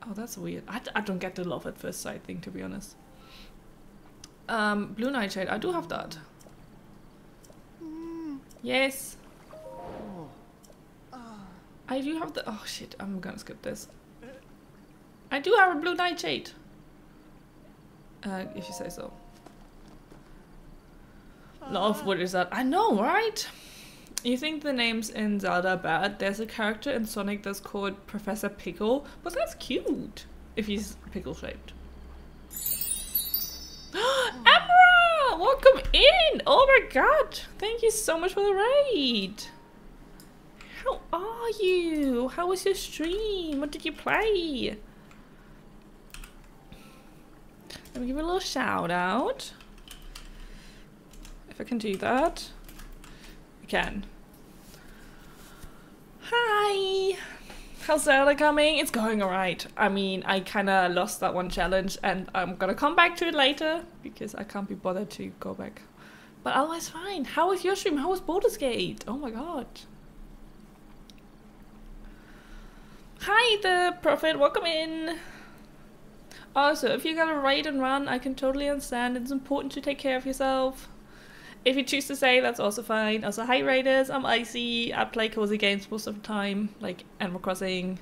Oh, that's weird. I, I don't get the love at first sight thing, to be honest. Um, Blue Nightshade, I do have that. Yes. I do have the. Oh shit! I'm gonna skip this. I do have a blue nightshade. Uh, if you say so. Love, what is that? I know, right? You think the names in Zelda are bad? There's a character in Sonic that's called Professor Pickle, but that's cute if he's pickle shaped. Welcome in! Oh my god! Thank you so much for the raid! How are you? How was your stream? What did you play? Let me give you a little shout out. If I can do that. I can. Hi! How's Zelda coming? It's going alright. I mean, I kinda lost that one challenge and I'm gonna come back to it later because I can't be bothered to go back. But oh, otherwise fine. How was your stream? How was Baldur's Gate? Oh my god. Hi, the Prophet. Welcome in. Also, if you gotta raid and run, I can totally understand. It's important to take care of yourself. If you choose to say, that's also fine. Also, hi Raiders, I'm Icy. I play cozy games most of the time, like Animal Crossing,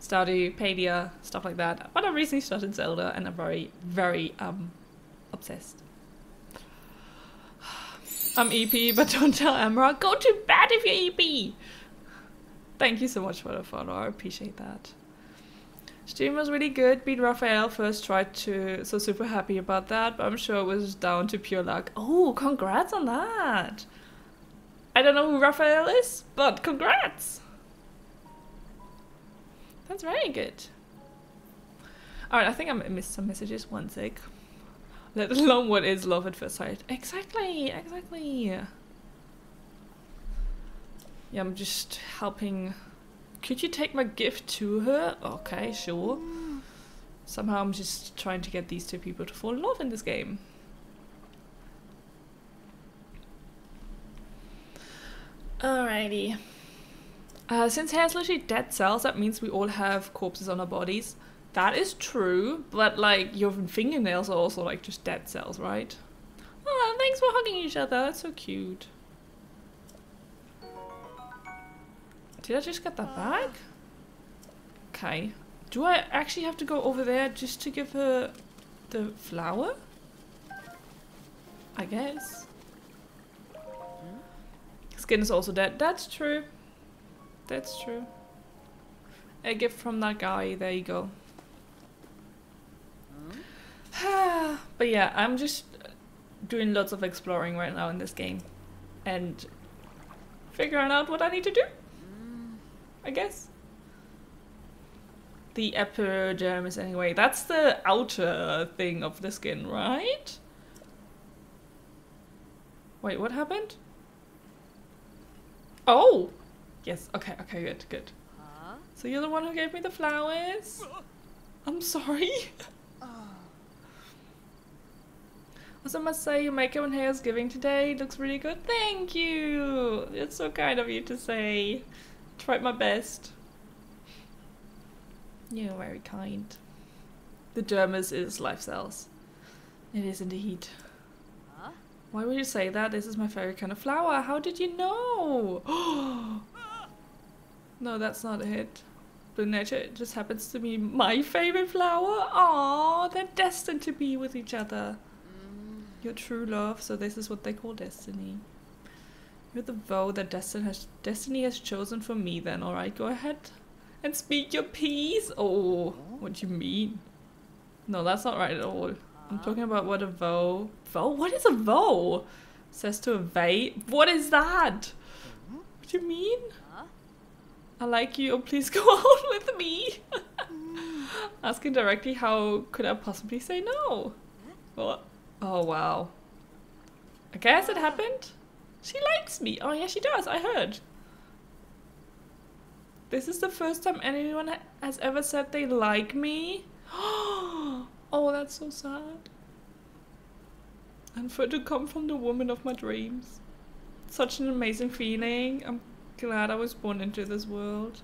Stardew, Palia, stuff like that. But I recently started Zelda and I'm very, very um obsessed. I'm EP, but don't tell Amra. Go to bed if you're EP! Thank you so much for the follow, I appreciate that. Stream was really good. Beat Raphael first tried to, so super happy about that, but I'm sure it was down to pure luck. Oh, congrats on that! I don't know who Raphael is, but congrats! That's very good. Alright, I think I missed some messages. One sec. Let alone what is love at first sight. Exactly, exactly. Yeah, I'm just helping could you take my gift to her? Okay, sure. Somehow I'm just trying to get these two people to fall in love in this game. Alrighty. Uh, since hair's literally dead cells, that means we all have corpses on our bodies. That is true, but like your fingernails are also like just dead cells, right? Oh, thanks for hugging each other. That's so cute. Did I just get that back? Okay. Do I actually have to go over there just to give her the flower? I guess. Skin is also dead. That's true. That's true. A gift from that guy. There you go. but yeah, I'm just doing lots of exploring right now in this game. And figuring out what I need to do. I guess. The epidermis anyway. That's the outer thing of the skin, right? Wait, what happened? Oh! Yes, okay, okay, good, good. Huh? So you're the one who gave me the flowers? I'm sorry. Also, I must say your makeup and hair is giving today. Looks really good. Thank you! It's so kind of you to say. Tried my best. You're very kind. The dermis is life cells. It is indeed. Huh? Why would you say that? This is my favorite kind of flower. How did you know? no, that's not it. But nature just happens to be my favorite flower. Aww, they're destined to be with each other. Mm. Your true love, so this is what they call destiny. You're the voe that destiny has, destiny has chosen for me then, alright? Go ahead and speak your piece. Oh, what do you mean? No, that's not right at all. I'm talking about what a voe... Voe? What is a voe? Says to vey. What is that? What do you mean? I like you, oh please go out with me. Asking directly how could I possibly say no? What? Oh wow. I guess it happened. She likes me. Oh yeah, she does. I heard. This is the first time anyone ha- has ever said they like me. oh, that's so sad. And for it to come from the woman of my dreams. Such an amazing feeling. I'm glad I was born into this world.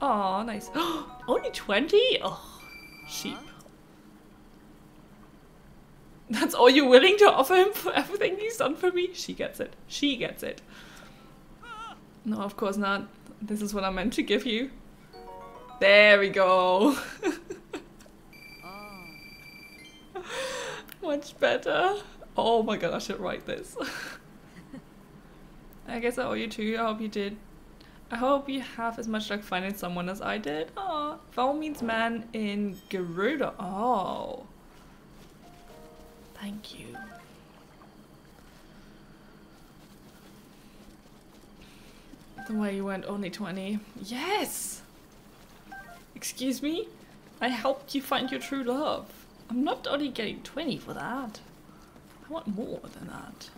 Oh, nice. Only 20? Oh, sheep. That's all you're willing to offer him for everything he's done for me? She gets it. She gets it. No, of course not. This is what I meant to give you. There we go. Much better. Oh my god, I should write this. I guess I owe you too. I hope you did. I hope you have as much luck finding someone as I did. Oh, Val means man in Gerudo. Oh. Thank you. The way you went only 20. Yes! Excuse me? I helped you find your true love. I'm not only getting 20 for that. I want more than that.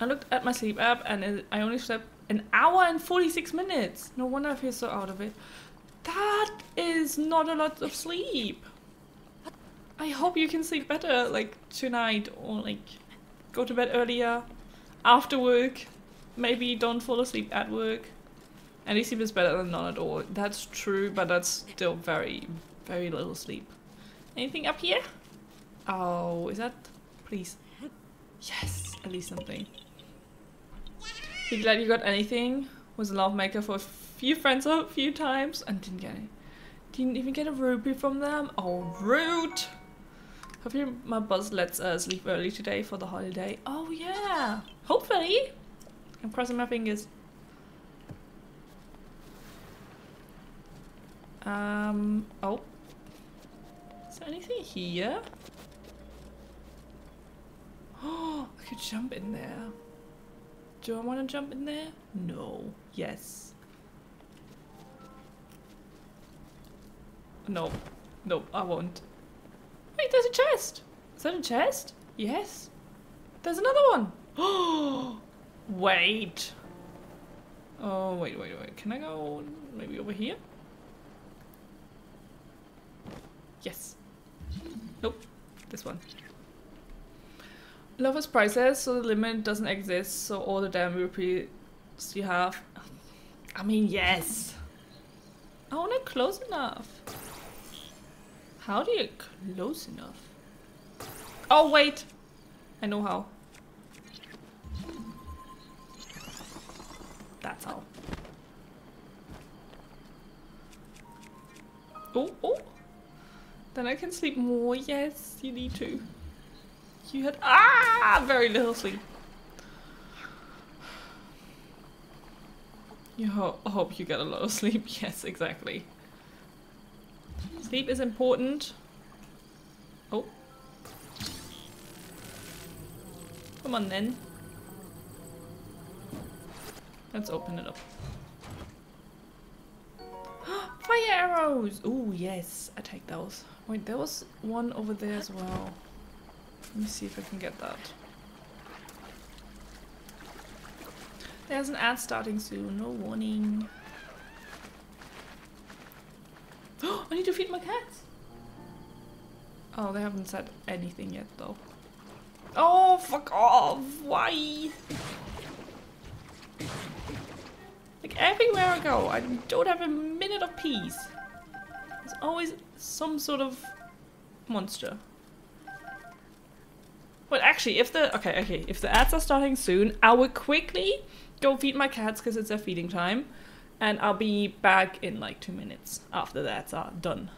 I looked at my sleep app and I only slept an hour and 46 minutes. No wonder I feel so out of it. That is not a lot of sleep. I hope you can sleep better, like tonight, or like go to bed earlier, after work. Maybe don't fall asleep at work. Any sleep is better than none at all. That's true, but that's still very, very little sleep. Anything up here? Oh, is that? Please. Yes, at least something. Be glad you got anything. Was a love maker for a few friends a few times and didn't get any. Didn't even get a rupee from them. Oh, rude. Hopefully my boss lets us leave early today for the holiday. Oh yeah. Hopefully. I'm crossing my fingers. Um. Oh. Is there anything here? Oh, I could jump in there. Do I want to jump in there? No. Yes. No. No, I won't. Wait, there's a chest. Is that a chest? Yes. There's another one. Oh, wait. Oh, wait, wait, wait. Can I go maybe over here? Yes. Nope. This one. Love is priceless, so the limit doesn't exist, so all the damn rupees you have. I mean, yes. I want it close enough. How do you close enough? Oh, wait. I know how. That's how. Oh, oh. Then I can sleep more. Yes, you need to. You had ah very little sleep. You ho hope you get a lot of sleep. Yes, exactly. Sleep is important. Oh. Come on then. Let's open it up. Fire arrows! Oh yes, I take those. Wait, there was one over there as well. Let me see if I can get that. There's an ad starting soon, no warning. I need to feed my cats! Oh, they haven't said anything yet though. Oh, fuck off! Why? Like everywhere I go, I don't have a minute of peace. There's always some sort of monster. Well, actually, if the okay, okay, if the ads are starting soon, I will quickly go feed my cats because it's their feeding time, and I'll be back in like two minutes after that's are done.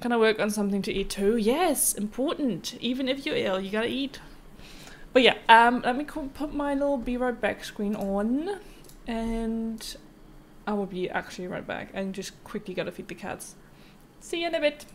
Can I work on something to eat too? Yes, important. Even if you're ill, you gotta eat. But yeah, um, let me put my little be right back screen on, and I will be actually right back. And just quickly gotta feed the cats. See you in a bit.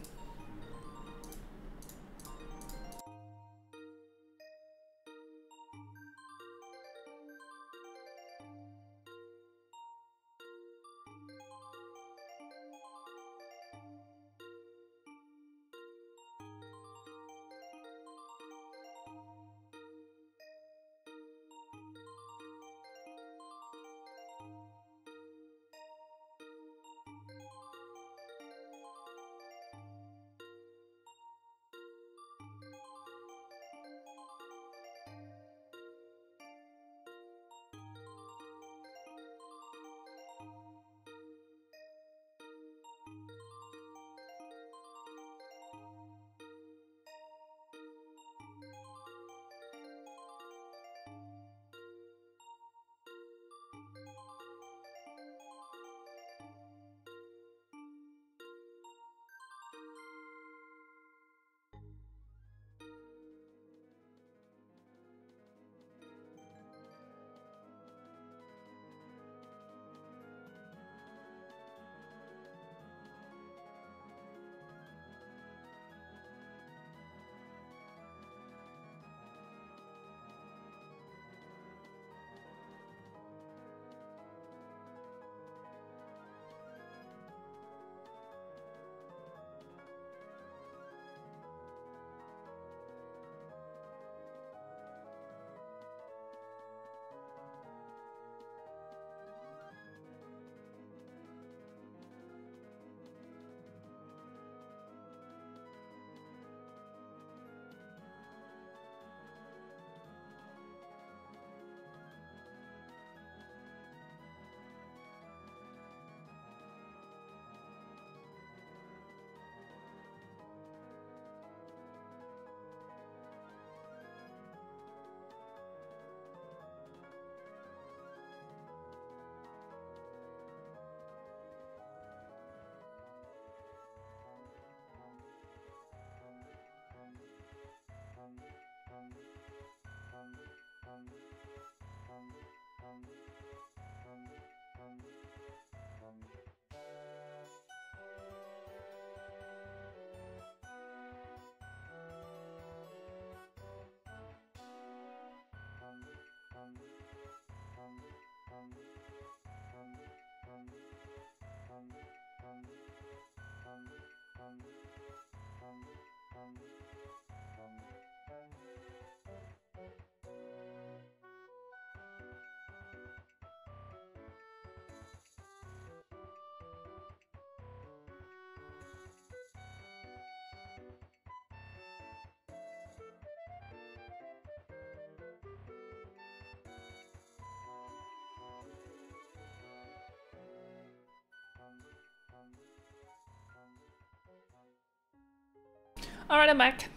Alright, I'm back.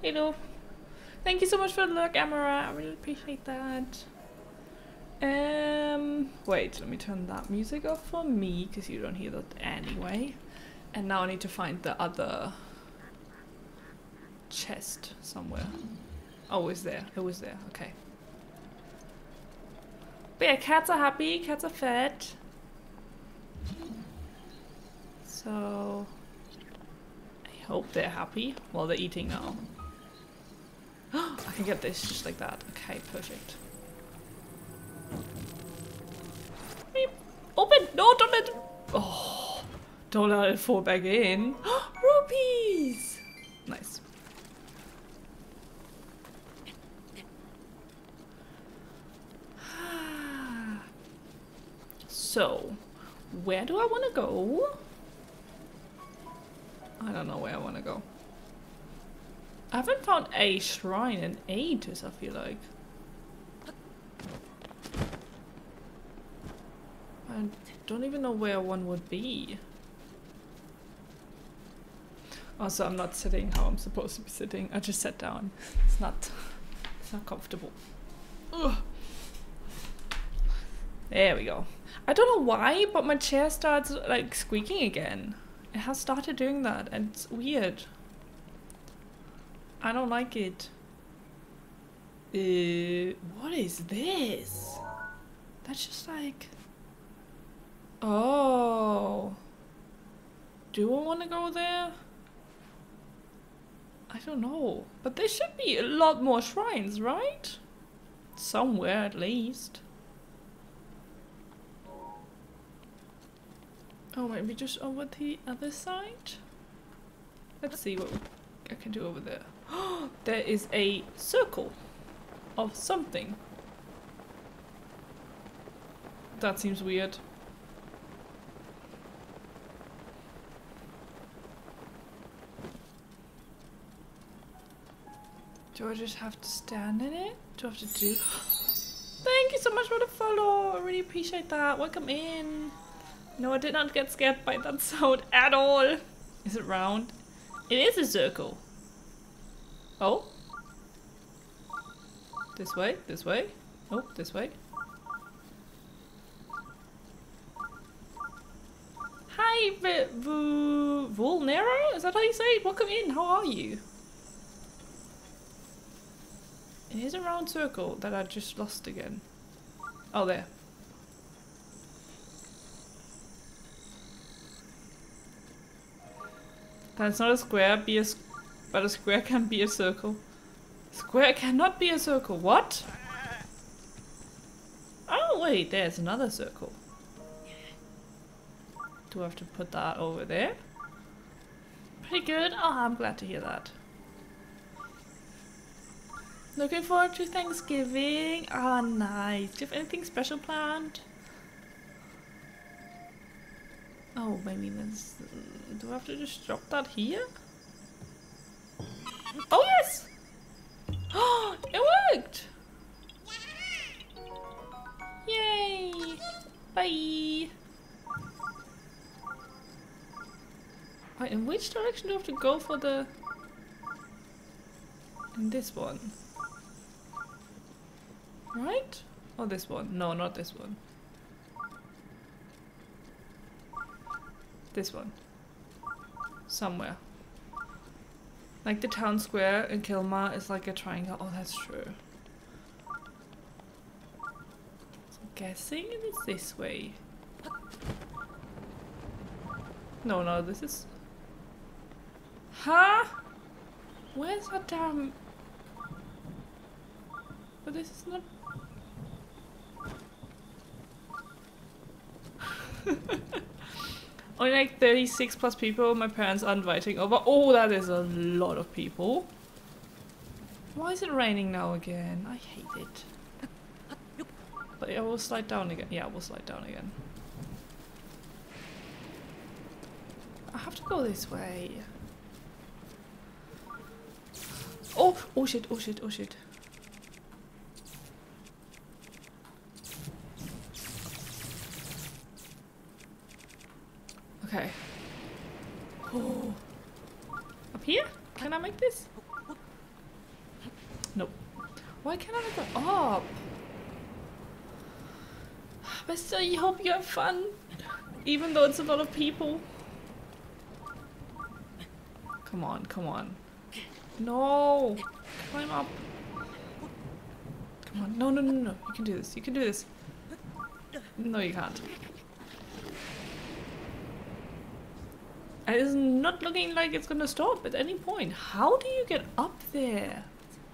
Hello. Thank you so much for the look, Amara. I really appreciate that. Um, wait, let me turn that music off for me, because you don't hear that anyway. And now I need to find the other chest somewhere. Oh, there. It was there. Okay. But yeah, cats are happy. Cats are fed. So hope they're happy while they're eating now. I can get this just like that. Okay, perfect. Beep. Open! No, don't let Oh, don't let it fall back in. A shrine in ages, I feel like. I don't even know where one would be. Also, I'm not sitting how I'm supposed to be sitting. I just sat down. It's not, it's not comfortable. Ugh. There we go. I don't know why, but my chair starts like squeaking again. It has started doing that and it's weird. I don't like it. Uh, what is this? That's just like... Oh. Do I want to go there? I don't know. But there should be a lot more shrines, right? Somewhere at least. Oh, maybe just over the other side? Let's see what I can do over there. there is a circle of something. That seems weird. Do I just have to stand in it? Do I have to do... Thank you so much for the follow! I really appreciate that. Welcome in. No, I did not get scared by that sound at all. Is it round? It is a circle. Oh? This way, this way. Oh, this way. Hi, Vulnero? Is that how you say it? Welcome in, how are you? It is a round circle that I just lost again. Oh, there. That's not a square, be a but a square can be a circle. Square cannot be a circle. What? Oh wait, there's another circle. Do I have to put that over there? Pretty good. Oh, I'm glad to hear that. Looking forward to Thanksgiving. Oh, nice. Do you have anything special planned? Oh, maybe there's... Do I have to just drop that here? Oh, yes! It worked! Yay! Bye! Right, in which direction do I have to go for the... In this one? Right? Or this one? No, not this one. This one. Somewhere. Like the town square in Kilmar is like a triangle. Oh, that's true. So I'm guessing it is this way. No, no, this is... Huh? Where's that damn... But this is not... Only like 36 plus people my parents are inviting over. Oh, that is a lot of people. Why is it raining now again? I hate it. But I will slide down again. Yeah, I will slide down again. I have to go this way. Oh, oh shit, oh shit, oh shit. Okay. Oh. Up here? Can I make this? Nope. Why can't I go up? But still, you hope you have fun. Even though it's a lot of people. Come on, come on. No! Climb up. Come on. No, no, no, no. You can do this. You can do this. No, you can't. It is not looking like it's gonna stop at any point. How do you get up there?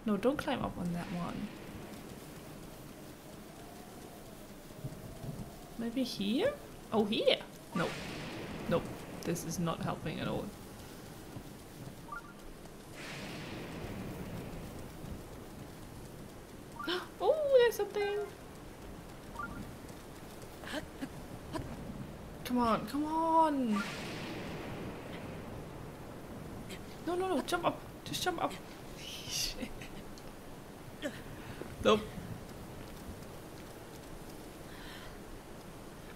No, don't climb up on that one. Maybe here? Oh, here! Nope. Nope. This is not helping at all. Oh, there's something! Come on, come on! No, no, no, jump up! Just jump up! Shit. Nope.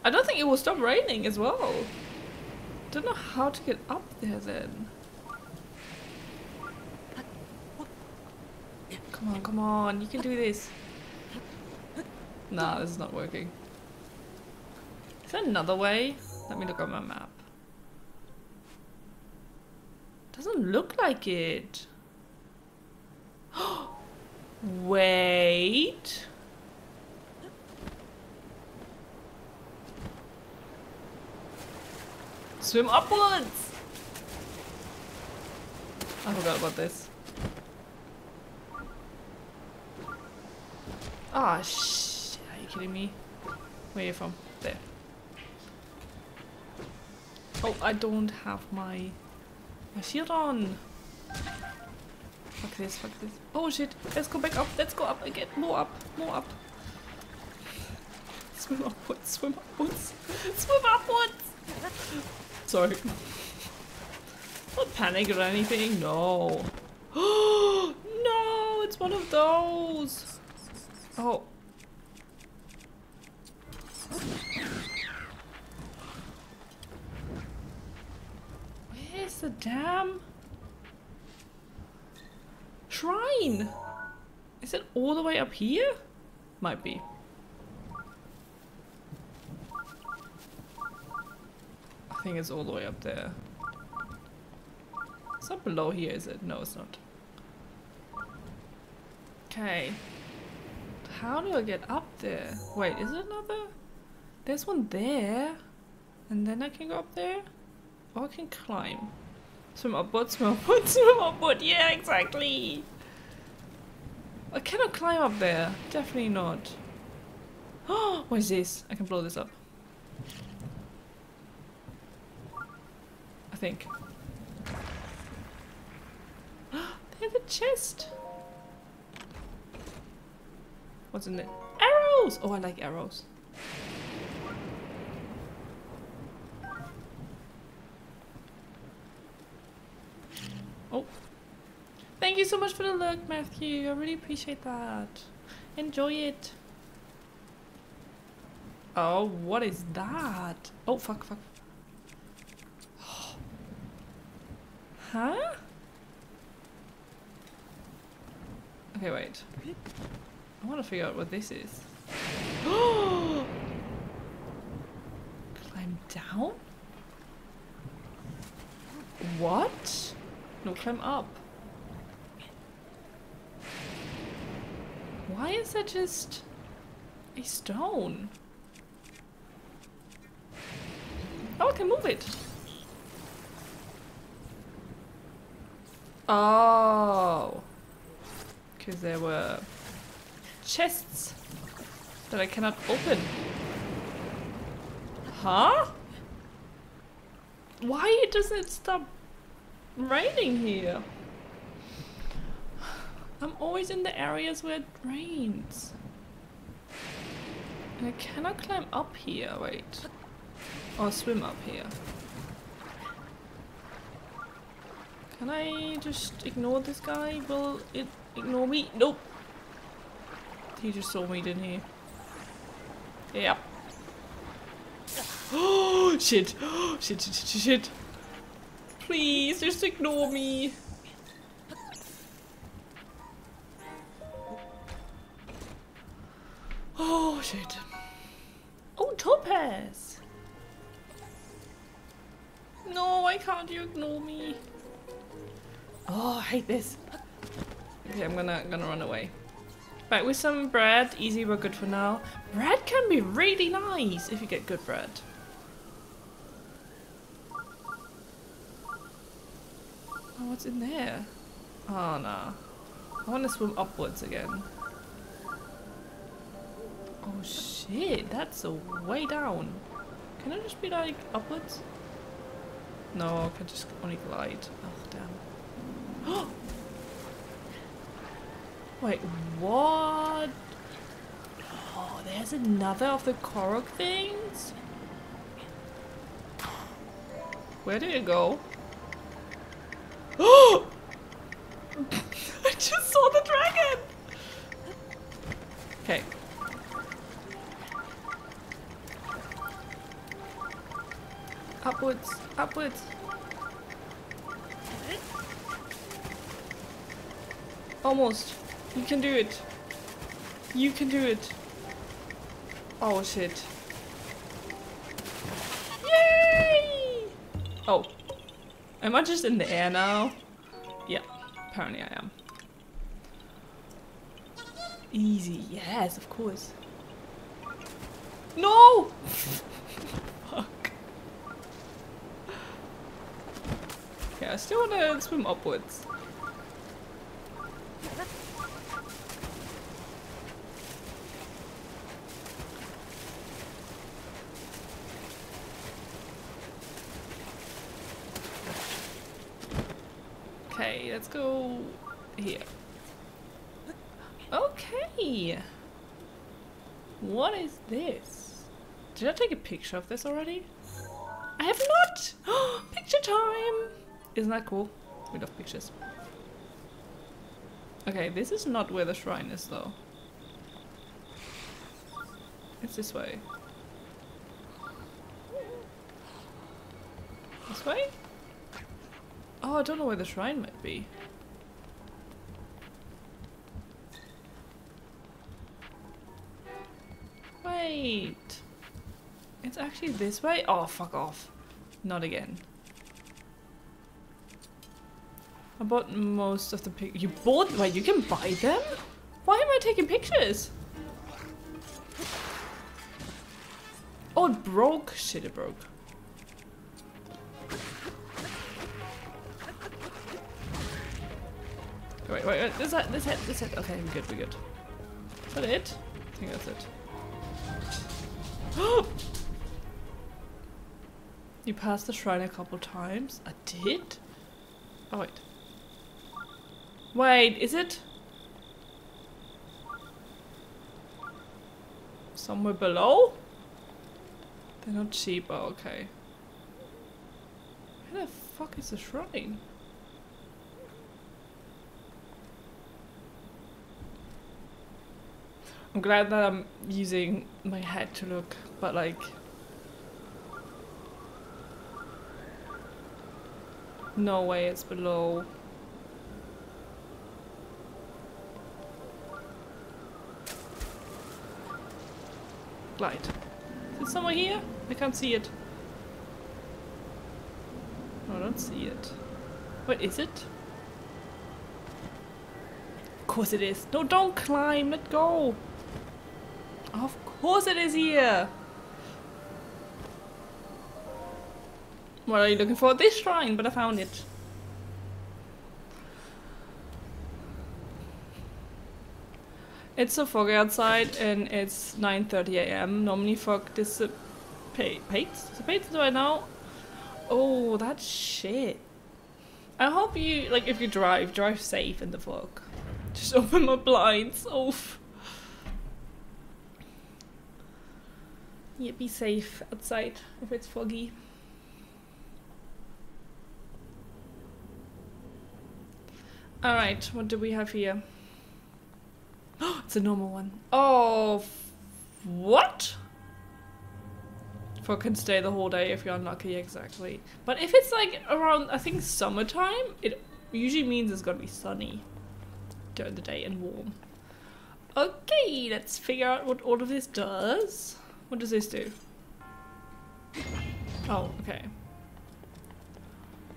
I don't think it will stop raining as well. Don't know how to get up there then. Come on, come on, you can do this. Nah, this is not working. Is there another way? Let me look on my map. Doesn't look like it. Wait. Swim upwards! I forgot about this. Ah, shit. Are you kidding me? Where are you from? There. Oh, I don't have my, my shield on. Fuck this, fuck this. Oh shit, let's go back up, let's go up again. More up, more up. Swim upwards, swim upwards, swim upwards! Sorry. Not panic or anything, no. no, it's one of those. Oh. Where's the damn shrine? Is it all the way up here? Might be. I think it's all the way up there. It's not below here, is it? No, it's not. Okay. How do I get up there? Wait, is it another? There's one there. And then I can go up there? Or I can climb. Swim upward, swim upward, swim upward. Yeah, exactly. I cannot climb up there. Definitely not. Oh, what is this? I can blow this up. I think. they have a chest. What's in it? Arrows! Oh, I like arrows. Oh. Thank you so much for the look, Matthew. I really appreciate that. Enjoy it. Oh, what is that? Oh, fuck, fuck. Huh? Okay, wait. I want to figure out what this is. climb down? What? No, climb up. Why is that just a stone? Oh, I can move it. Oh. Because there were chests that I cannot open. Huh? Why does it stop raining here? I'm always in the areas where it rains. And I cannot climb up here, wait. Or swim up here. Can I just ignore this guy? Will it ignore me? Nope. He just saw me, didn't he? Yeah. Oh shit! shit! Shit! Shit! Shit! Please, just ignore me. Oh, shit. Oh, Topaz! No, why can't you ignore me? Oh, I hate this. Okay, I'm gonna gonna run away. Back with some bread. Easy, we're good for now. Bread can be really nice if you get good bread. Oh, what's in there? Ah, oh, no. I want to swim upwards again. Oh shit, that's a way down. Can I just be like upwards? No, I can just only glide. Oh damn. Wait, what? Oh, there's another of the Korok things? Where did it go? Oh! I just saw the dragon! Okay. Upwards, upwards. Almost. You can do it. You can do it. Oh shit. Yay! Oh. Am I just in the air now? Yeah, apparently I am. Easy, yes, of course. No! Fuck. Okay, I still wanna swim upwards. Okay, let's go here. Okay. What is this? Did I take a picture of this already? I have not! Picture time! Isn't that cool? We love pictures. Okay, this is not where the shrine is though. It's this way. This way? Oh, I don't know where the shrine might be. Wait. It's actually this way? Oh, fuck off. Not again. I bought most of the pic- You bought- wait, you can buy them? Why am I taking pictures? Oh, it broke? Shit, it broke. Wait, wait, wait, this this it, this it. Okay, we're good, we're good. Is that it? I think that's it. you passed the shrine a couple times? I did? Oh, wait. Wait, is it? Somewhere below? They're not cheap, oh, okay. Where the fuck is the shrine? I'm glad that I'm using my head to look, but like... No way it's below. Glide. Is it somewhere here? I can't see it. No, I don't see it. What is it? Of course it is. No, don't climb. Let go. Of course it is here. What are you looking for? This shrine, but I found it. It's so foggy outside and it's 9.30 am. Normally fog dissipates, dissipates right now. Oh, that's shit. I hope you, like if you drive, drive safe in the fog. Just open my blinds. Oof. Yeah, be safe outside if it's foggy. Alright, what do we have here? Oh, it's a normal one. Oh, what? For can stay the whole day if you're unlucky, exactly. But if it's like around, I think summertime, it usually means it's gonna be sunny during the day and warm. Okay, let's figure out what all of this does. What does this do? Oh, okay.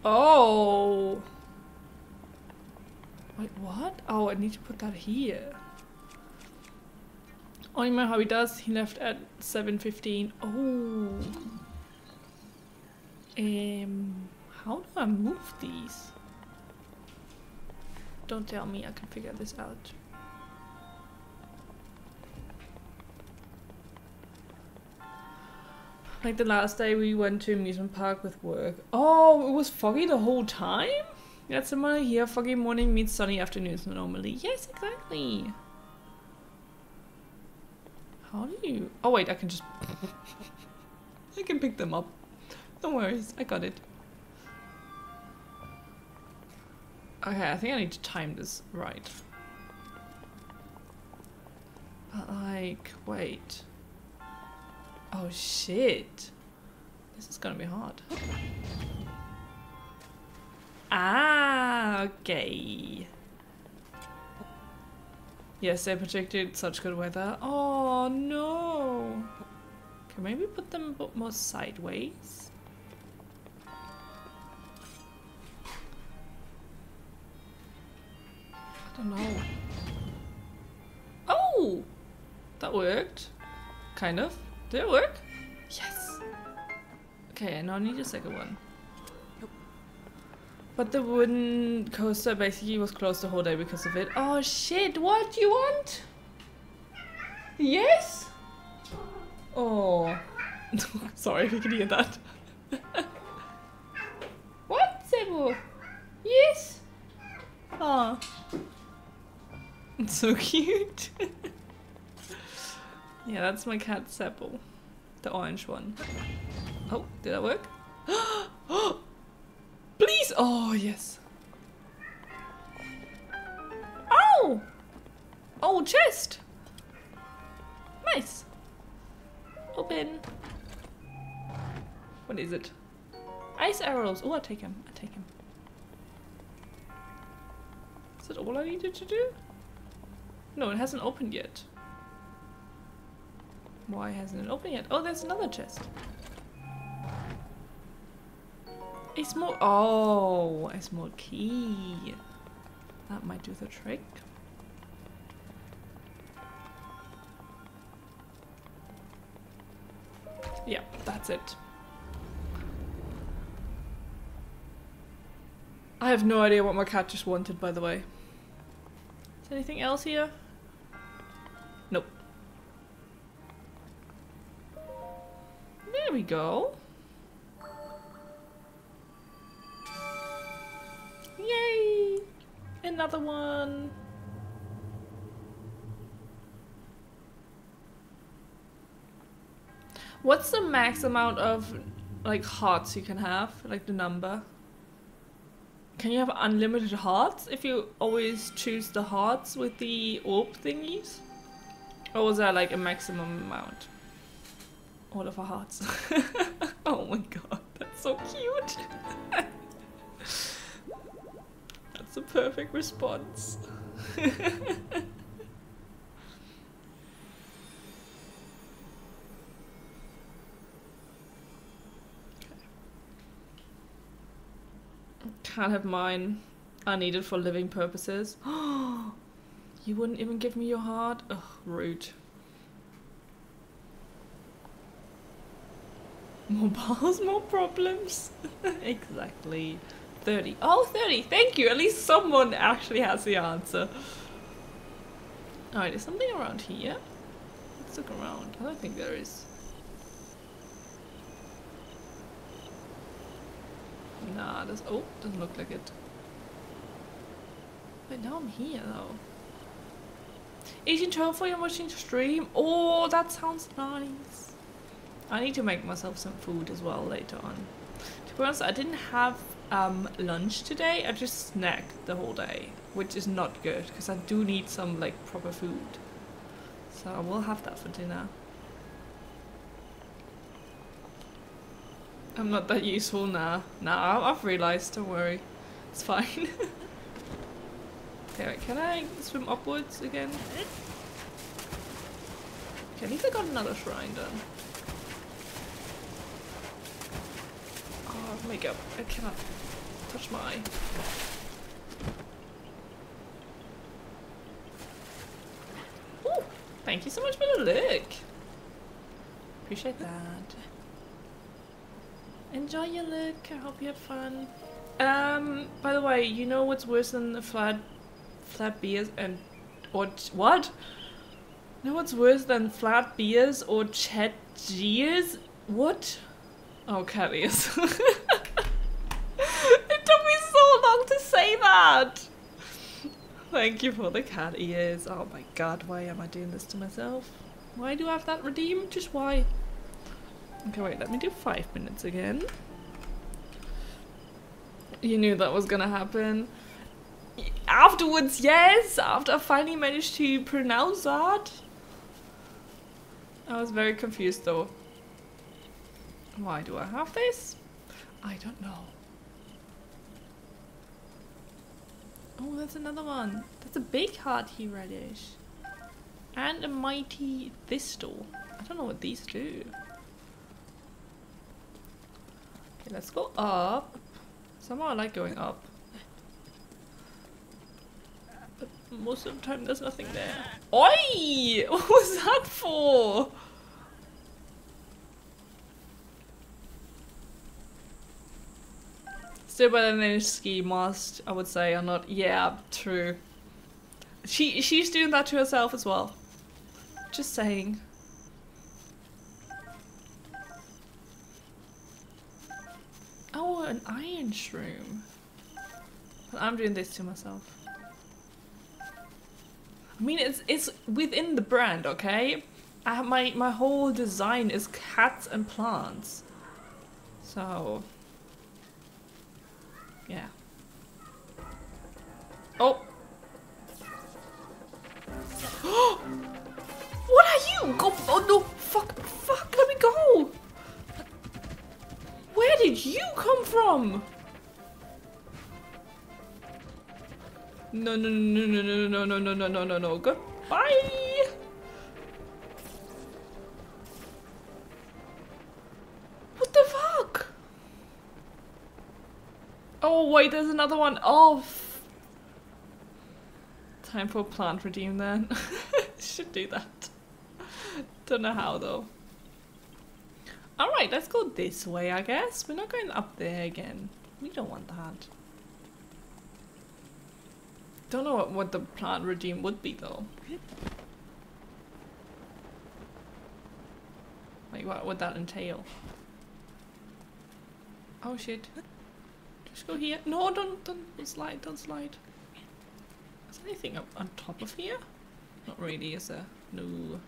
Oh! Wait, what? Oh, I need to put that here. Only know how he does. He left at 7.15. Oh. Um, how do I move these? Don't tell me I can figure this out. Like the last day we went to amusement park with work. Oh, it was foggy the whole time? That's similar here. Foggy morning meets sunny afternoons normally. Yes, exactly. How do you... Oh wait, I can just... I can pick them up. No worries, I got it. Okay, I think I need to time this right. But like, wait. Oh shit. This is gonna be hard. Ah, okay. Yes, they predicted such good weather. Oh no. Can maybe put them a bit more sideways? I don't know. Oh! That worked. Kind of. Did it work? Yes! Okay, I now I need a second one. But the wooden coaster basically was closed the whole day because of it. Oh shit, what do you want? Yes? Oh. Sorry if you can hear that. what, Sebo? Yes? Oh. Ah. It's so cute. Yeah, that's my cat Sepple. The orange one. Oh, did that work? Please! Oh, yes. Oh! Oh, chest! Nice. Open. What is it? Ice arrows. Oh, I take him. I take him. Is that all I needed to do? No, it hasn't opened yet. Why hasn't it opened yet? Oh, there's another chest. A small- oh, a small key. That might do the trick. Yeah, that's it. I have no idea what my cat just wanted, by the way. Is anything else here? There we go. Yay! Another one. What's the max amount of like hearts you can have? Like the number? Can you have unlimited hearts if you always choose the hearts with the orb thingies? Or was there like a maximum amount? All of our hearts. oh my god, that's so cute. that's a perfect response. Can't have mine. I need it for living purposes. you wouldn't even give me your heart? Ugh, rude. More balls, more problems. exactly. 30. Oh, 30. Thank you. At least someone actually has the answer. Alright, is something around here? Let's look around. I don't think there is. Nah, this oh, doesn't look like it. But now I'm here though. Eating tofu and watching stream. Oh, that sounds nice. I need to make myself some food as well later on. To be honest, I didn't have um, lunch today. I just snacked the whole day, which is not good because I do need some like proper food. So I will have that for dinner. I'm not that useful now. Nah, I've realised, don't worry. It's fine. okay, wait, can I swim upwards again? Okay, at least I got another shrine done. Oh, makeup. I cannot touch my eye. Ooh, thank you so much for the look. Appreciate that. Enjoy your look. I hope you had fun. Um, by the way, you know what's worse than the flat, flat beers and or what? You know what's worse than flat beers or chat gears? What? Oh, cat ears. it took me so long that. Thank you for the cat ears. Oh my god, why am I doing this to myself? Why do I have that redeemed? Just why? Okay, wait, let me do five minutes again. You knew that was gonna happen. Afterwards, yes! After I finally managed to pronounce that. I was very confused though. Why do I have this? I don't know. Oh, that's another one. That's a big hearty radish. And a mighty thistle. I don't know what these do. Okay, let's go up. Somehow I like going up. But most of the time there's nothing there. Oi! What was that for? Still better than a ski mask, I would say, or not. Yeah, true. She she's doing that to herself as well. Just saying. Oh, an iron shroom. I'm doing this to myself. I mean, it's it's within the brand, okay? I have my my whole design is cats and plants, so yeah. Oh. what are you? Go! Oh no! Fuck! Fuck! Let me go! Where did you come from? No, no, no, no, no, no, no, no, no, no, no, no. Goodbye. What the fuck? Oh wait, there's another one. Oh. Time for plant redeem then. Should do that. Don't know how though. Alright, let's go this way, I guess. We're not going up there again. We don't want that. Don't know what, what the plant regime would be though. Like, what would that entail? Oh shit. Just go here. No, don't, don't slide, don't slide. Is there anything up on top of here? Not really, is there? No.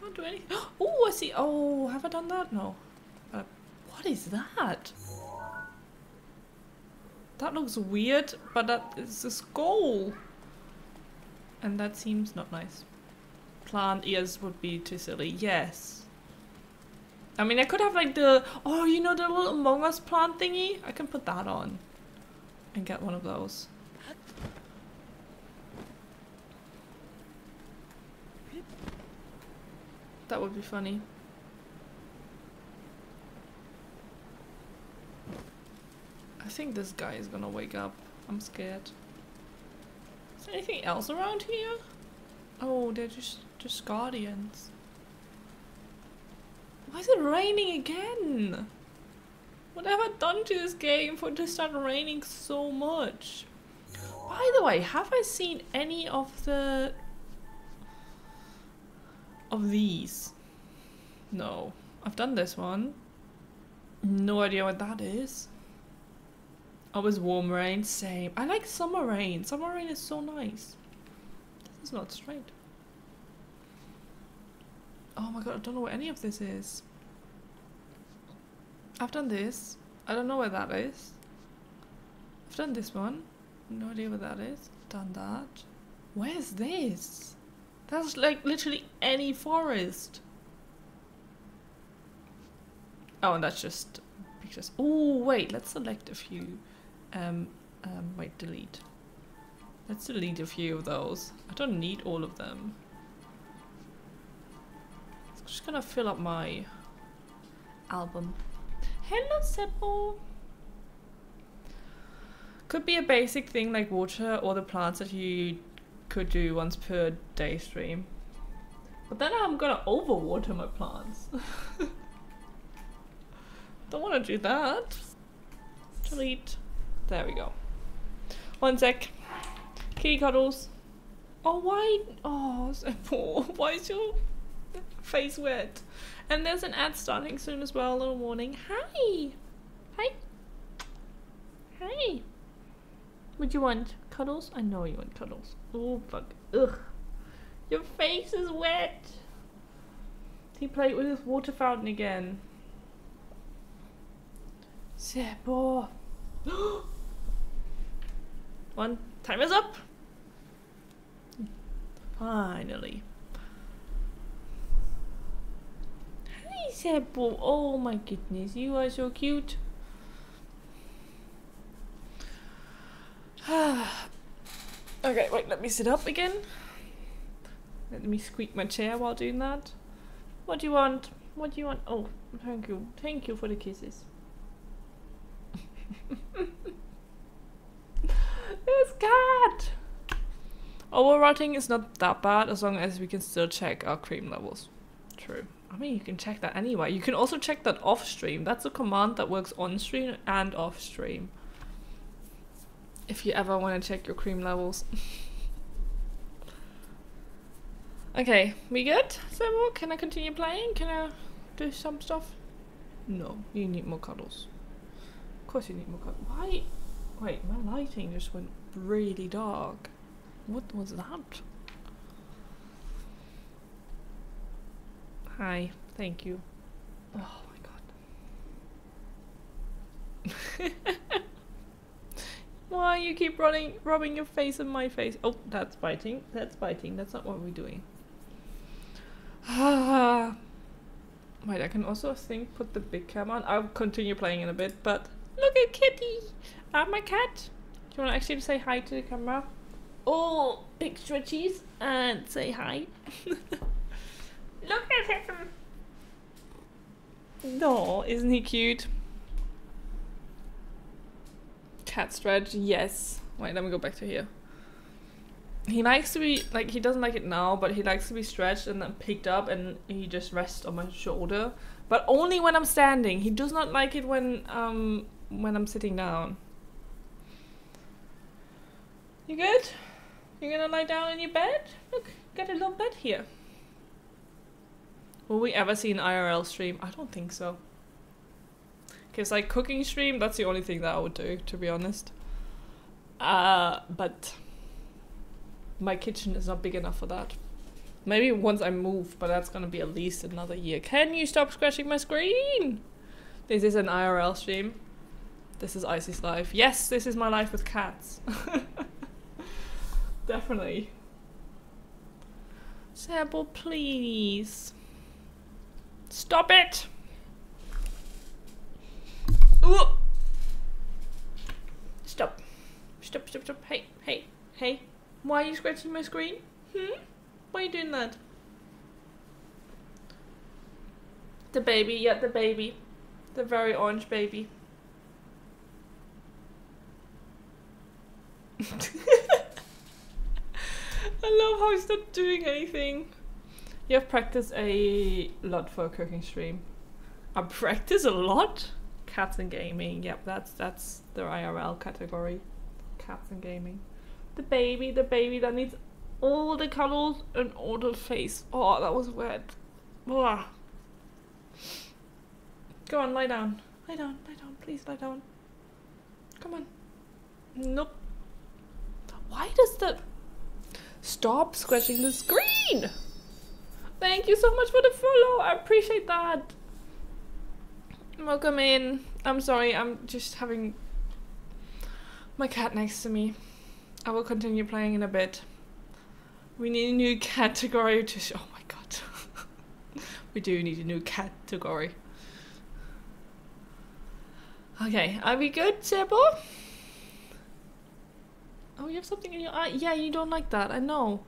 Can't do anything. Oh, I see. Oh, have I done that? No. Uh, what is that? That looks weird, but that is a skull. And that seems not nice. Plant ears would be too silly. Yes. I mean, I could have like the, oh, you know the little Among Us plant thingy? I can put that on. And get one of those. That would be funny. I think this guy is gonna wake up. I'm scared. Is there anything else around here? Oh, they're just just guardians. Why is it raining again? What have I done to this game for it to start raining so much? By the way, have I seen any of the of these? No. I've done this one. No idea what that is. Always warm rain. Same. I like summer rain. Summer rain is so nice. This is not straight. Oh my god, I don't know what any of this is. I've done this. I don't know where that is. I've done this one. No idea what that is. Done that. Where's this? That's like literally any forest. Oh, and that's just pictures. Oh, wait, let's select a few. Um, um, wait, delete. Let's delete a few of those. I don't need all of them. It's just gonna fill up my album. Hello, Seppo. Could be a basic thing like water or the plants that you could do once per day stream. But then I'm gonna overwater my plants. Don't want to do that. Delete. There we go. One sec. Kitty cuddles. Oh, why? Oh, so poor. Why is your face wet? And there's an ad starting soon as well. A little warning. Hi. Hi. Hi. What do you want? Cuddles? I know you want cuddles. Oh, fuck. Ugh. Your face is wet. He played with his water fountain again. Sebo. One time is up. Finally. Hi, Sebo. Oh my goodness, you are so cute. okay, wait, let me sit up again. Let me squeak my chair while doing that. What do you want? What do you want? Oh, thank you. Thank you for the kisses. this cat! Overrotting is not that bad as long as we can still check our cream levels. True. I mean, you can check that anyway. You can also check that off stream. That's a command that works on stream and off stream. If you ever want to check your cream levels. okay, we good? So, can I continue playing? Can I do some stuff? No, you need more cuddles. Of course you need more cuddles. Why? Wait, my lighting just went really dark. What was that? Hi, thank you. Oh my god. Why you keep running, rubbing your face in my face? Oh, that's biting. That's biting. That's not what we're doing. Ah. Wait, I can also think put the big cam on. I'll continue playing in a bit, but look at Kitty. Uh, my cat. Do you want to actually say hi to the camera? Oh, big stretchies and say hi. look at him. No, isn't he cute? Cat stretch, yes. Wait, let me go back to here. He likes to be, like, he doesn't like it now, but he likes to be stretched and then picked up and he just rests on my shoulder. But only when I'm standing. He does not like it when, um, when I'm sitting down. You good? You're gonna lie down in your bed? Look, got a little bed here. Will we ever see an IRL stream? I don't think so. Because like cooking stream, that's the only thing that I would do, to be honest. Uh, but my kitchen is not big enough for that. Maybe once I move, but that's gonna be at least another year. Can you stop scratching my screen? This is an IRL stream. This is Icy's life. Yes, this is my life with cats. Definitely. Sample, please. Stop it! Ooh. Stop. Stop, stop, stop. Hey, hey, hey. Why are you scratching my screen? Hmm? Why are you doing that? The baby, yeah, the baby. The very orange baby. I love how he's not doing anything. You have practiced a lot for a cooking stream. I practice a lot? Cats and gaming. Yep, that's that's the IRL category. Cats and gaming. The baby, the baby that needs all the cuddles and all the face. Oh, that was wet. Blah. Go on, lie down. Lie down, lie down, please lie down. Come on. Nope. Why does the Stop scratching the screen! Thank you so much for the follow. I appreciate that. Welcome in. I'm sorry, I'm just having my cat next to me. I will continue playing in a bit. We need a new category to Oh my god. we do need a new category. Okay, are we good, Sebo? Oh, you have something in your eye. Yeah, you don't like that. I know.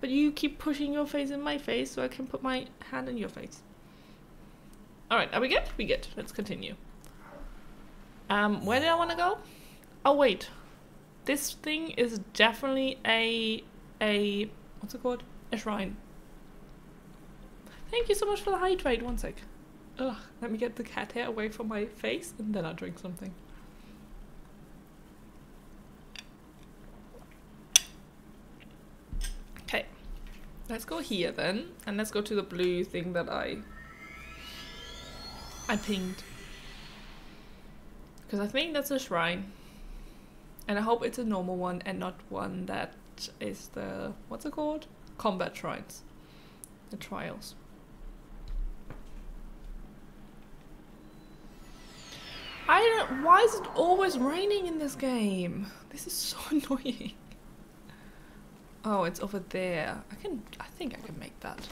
But you keep pushing your face in my face so I can put my hand in your face. Alright, are we good? We good. Let's continue. Um, where did I want to go? Oh, wait. This thing is definitely a... a... what's it called? A shrine. Thank you so much for the hydrate. One sec. Ugh, let me get the cat hair away from my face and then I'll drink something. Okay, let's go here then, and let's go to the blue thing that I I pinged. Because I think that's a shrine. And I hope it's a normal one and not one that is the what's it called? Combat shrines. The trials. I don't why is it always raining in this game? This is so annoying. Oh, it's over there. I can I think I can make that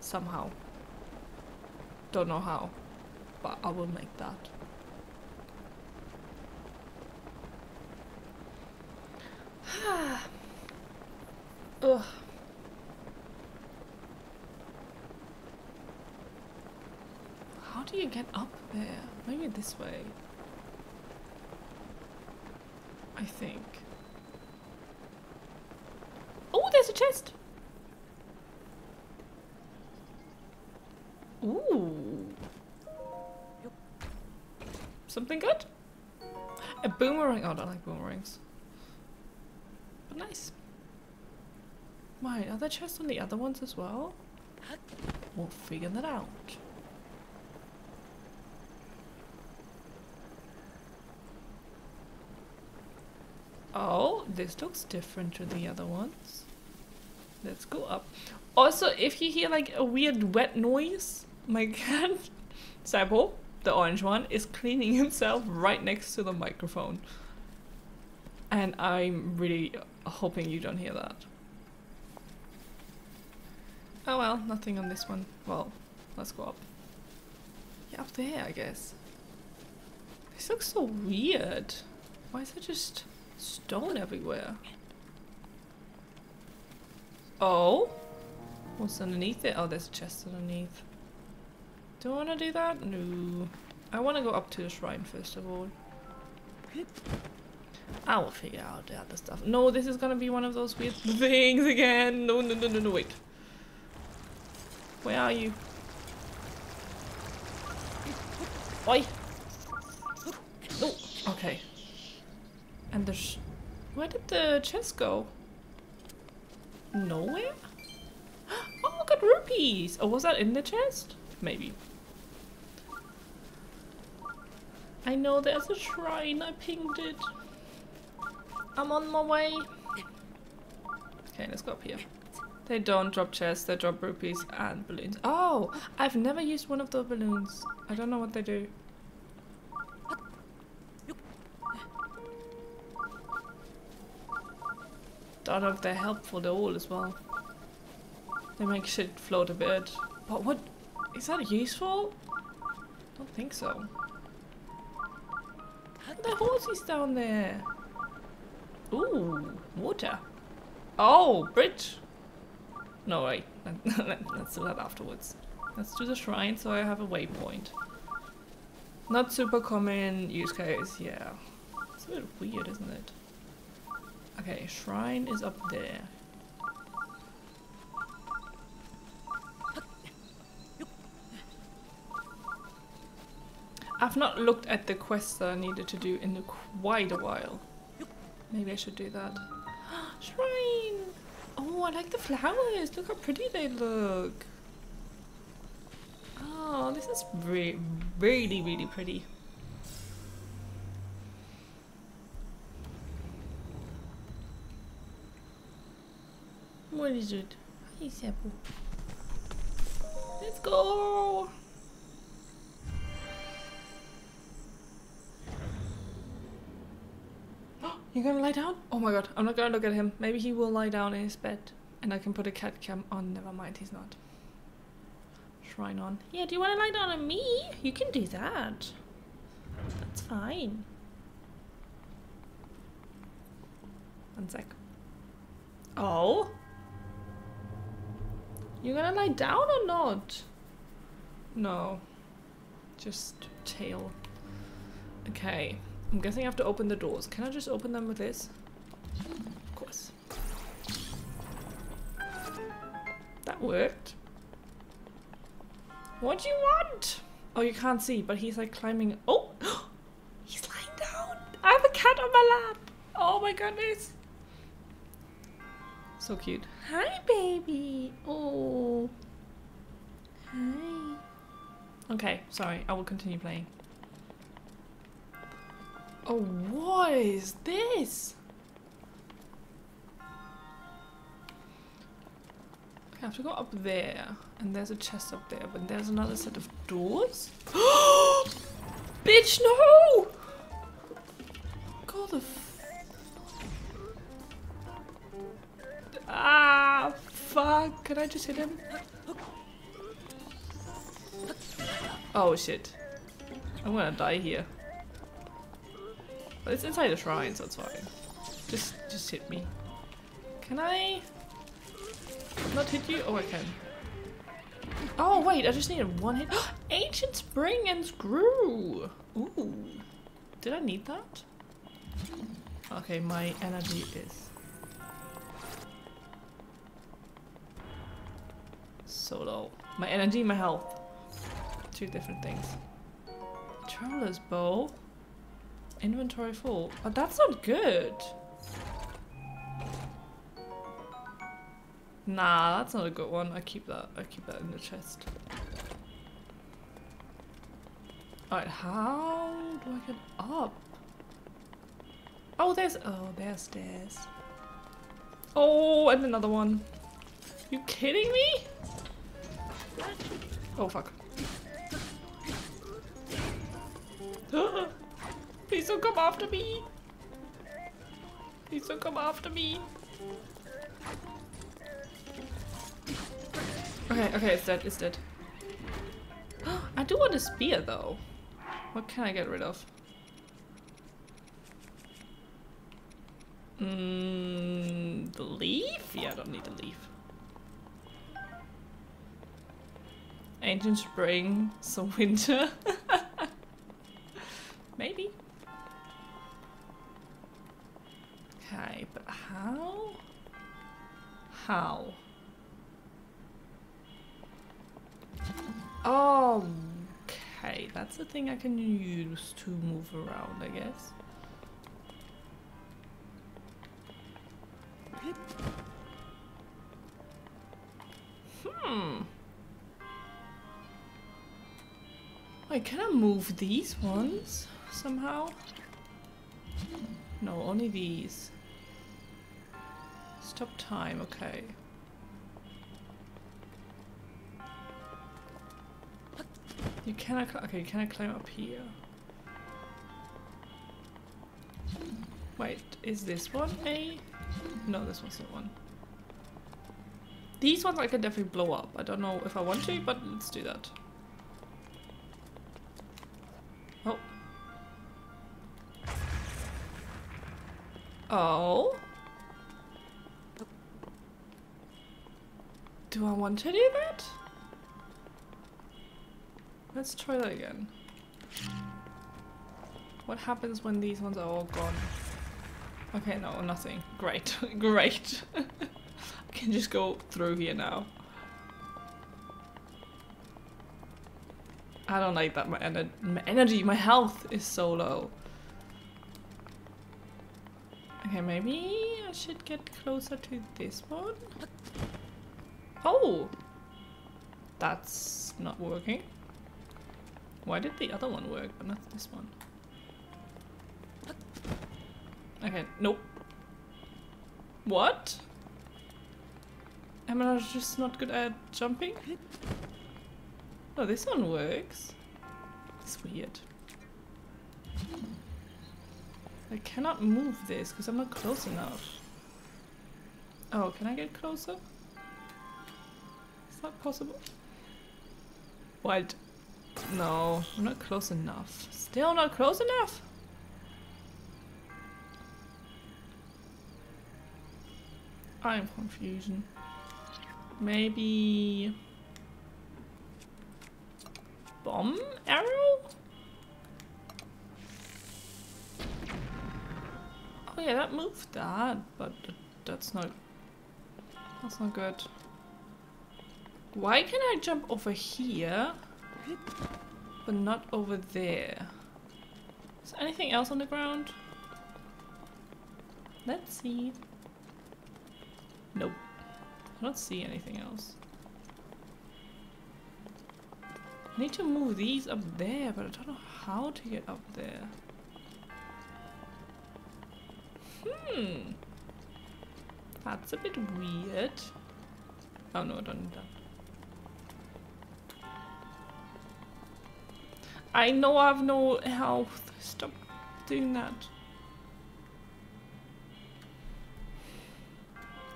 somehow. Don't know how, but I will make that. Ugh. How do you get up there? Maybe this way. I think. Oh, there's a chest. Ooh. Something good? A boomerang. Oh, I don't like boomerangs. But nice. Wait, are there chests on the other ones as well? We'll figure that out. Oh, this looks different to the other ones. Let's go up. Also, if you hear like a weird wet noise, my cat, Sabo, the orange one, is cleaning himself right next to the microphone. And I'm really hoping you don't hear that. Oh well, nothing on this one. Well, let's go up. Yeah, up there, I guess. This looks so weird. Why is it just stone everywhere? Oh? What's underneath it? Oh, there's a chest underneath. Do I want to do that? No. I want to go up to the shrine first of all. I will figure out the other stuff. No, this is gonna be one of those weird things again. No, no, no, no, no, wait. Where are you? Oi! No! Okay. And the sh- Where did the chest go? Nowhere? Oh, I got rupees! Oh, was that in the chest? Maybe. I know there's a shrine, I pinged it. I'm on my way. Okay, let's go up here. They don't drop chests, they drop rupees and balloons. Oh, I've never used one of the balloons. I don't know what they do. I don't know if they're helpful at all as well. They make shit float a bit. But what? Is that useful? I don't think so. The horses down there. Ooh, water. Oh, bridge. No, wait. Let's do that afterwards. Let's do the shrine so I have a waypoint. Not super common use case, yeah. It's a bit weird, isn't it? Okay, shrine is up there. I've not looked at the quests that I needed to do in quite a while. Maybe I should do that. Shrine! Oh, I like the flowers. Look how pretty they look. Oh, this is re really, really pretty. What is it? Sabu. Let's go! You're gonna lie down? Oh my god, I'm not gonna look at him. Maybe he will lie down in his bed and I can put a cat cam on. Never mind, he's not. Shrine on. Yeah, do you wanna lie down on me? You can do that. That's fine. One sec. Oh? You gonna lie down or not? No. Just tail. Okay. I'm guessing I have to open the doors. Can I just open them with this? Of course. That worked. What do you want? Oh, you can't see, but he's like climbing. Oh! he's lying down! I have a cat on my lap! Oh my goodness! So cute. Hi, baby! Oh. Hi. Okay, sorry. I will continue playing. Oh, what is this? I have to go up there, and there's a chest up there, but there's another set of doors. Bitch, no! God, the Ah, fuck. Can I just hit him? Oh, shit. I'm gonna die here. But it's inside a shrine, so it's fine. Just, just hit me. Can I not hit you? Oh, I can. Oh, wait, I just needed one hit. Ancient Spring and Screw! Ooh. Did I need that? Okay, my energy is... So low. My energy, my health. Two different things. Traveler's Bow. Inventory full. But that's not good. Nah, that's not a good one. I keep that. I keep that in the chest. Alright, how do I get up? Oh, there's- oh, there's stairs. Oh, and another one. You kidding me? Oh, fuck. Please don't come after me. Please don't come after me. Okay, okay, it's dead, it's dead. I do want a spear though. What can I get rid of? Mm, the leaf? Yeah, I don't need the leaf. Ancient spring, some winter. Maybe. Okay, but how? How? Oh, okay. That's the thing I can use to move around, I guess. Hmm. Wait, can I move these ones somehow? No, only these. Stop time, okay. You cannot, okay, you cannot climb up here. Wait, is this one a? No, this one's not one. These ones I can definitely blow up. I don't know if I want to, but let's do that. Oh. Oh. Do I want to do that? Let's try that again. What happens when these ones are all gone? Okay, no, nothing. Great, great. I can just go through here now. I don't like that my, ener my energy, my health is so low. Okay, maybe I should get closer to this one. Oh! That's not working. Why did the other one work, but not this one? Okay, nope. What? Am I just not good at jumping? Oh, this one works. It's weird. I cannot move this because I'm not close enough. Oh, can I get closer? That possible? What? No, I'm not close enough. Still not close enough? I'm confusion. Maybe... Bomb arrow? Oh yeah, that moved that, but that's not... That's not good. Why can I jump over here, but not over there? Is there anything else on the ground? Let's see. Nope. I don't see anything else. I need to move these up there, but I don't know how to get up there. Hmm. That's a bit weird. Oh no, I don't need that. I know I have no health. Stop doing that.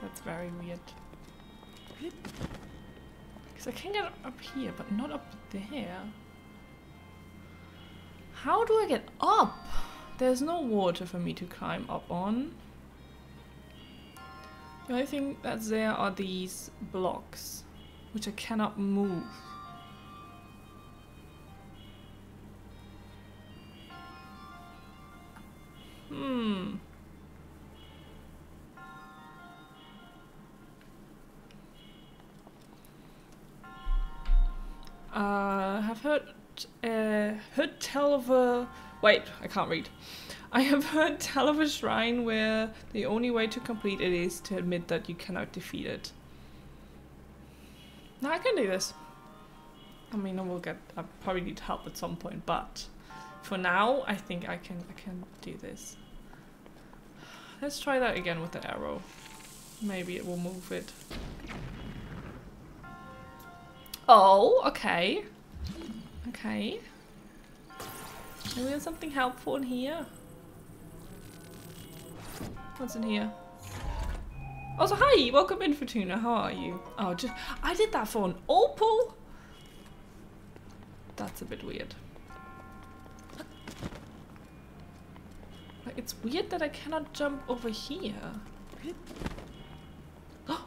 That's very weird. Because I can get up here, but not up there. How do I get up? There's no water for me to climb up on. The only thing that's there are these blocks, which I cannot move. Hmm. Uh, have heard uh, heard tell of a wait. I can't read. I have heard tell of a shrine where the only way to complete it is to admit that you cannot defeat it. Now I can do this. I mean, I will get. I probably need help at some point, but for now, I think I can. I can do this. Let's try that again with the arrow. Maybe it will move it. Oh, okay. Okay. Maybe there's something helpful in here. What's in here? Oh, so hi! Welcome in, Fortuna. How are you? Oh, just I did that for an opal. That's a bit weird. It's weird that I cannot jump over here.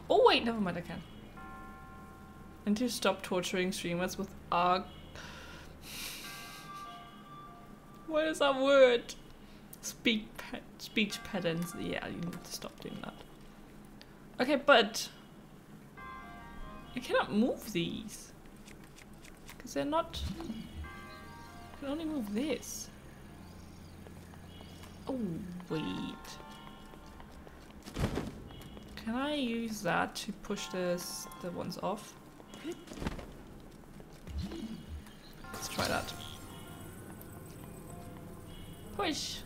Oh wait, never mind. I can. And to stop torturing streamers with arg. What is that word? Speak pe speech patterns. Yeah, you need to stop doing that. Okay, but I cannot move these because they're not. I can only move this. Oh wait. Can I use that to push this the ones off? Let's try that. Push.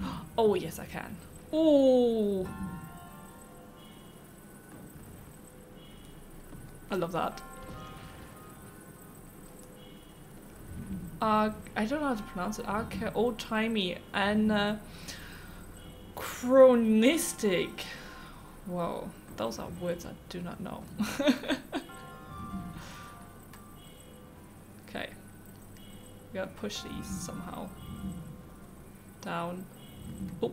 Oh yes, I can. Oh, I love that. Uh, I don't know how to pronounce it. Arca old timey and uh, chronistic. Whoa, those are words I do not know. okay, we gotta push these somehow down. Oh,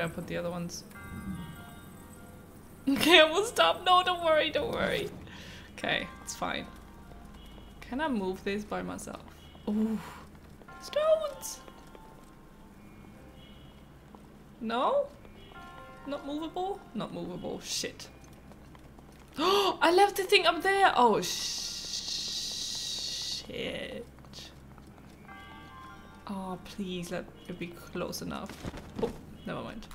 where I put the other ones. Okay, I will stop. No, don't worry, don't worry. Okay, it's fine. Can I move this by myself? Ooh. Stones! No? Not movable? Not movable. Shit. Oh, I left the thing up there. Oh, sh shit. Oh, please let it be close enough. Never mind.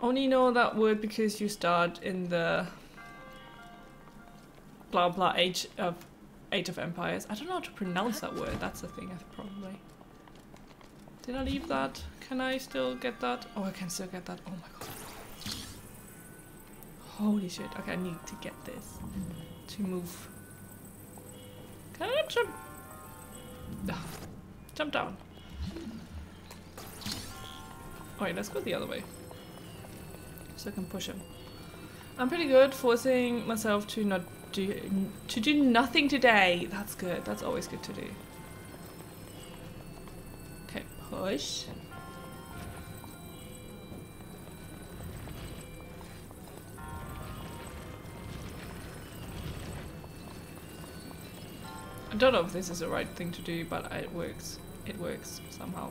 Only know that word because you start in the blah blah age of Age of Empires. I don't know how to pronounce that word. That's the thing, I think, probably. Did I leave that? Can I still get that? Oh, I can still get that. Oh my god. Holy shit. Okay, I need to get this to move. Can I jump? Ah, jump down. Alright, let's go the other way. So I can push him. I'm pretty good forcing myself to not do to do nothing today. That's good. That's always good to do. Okay, push. I don't know if this is the right thing to do, but it works. It works somehow.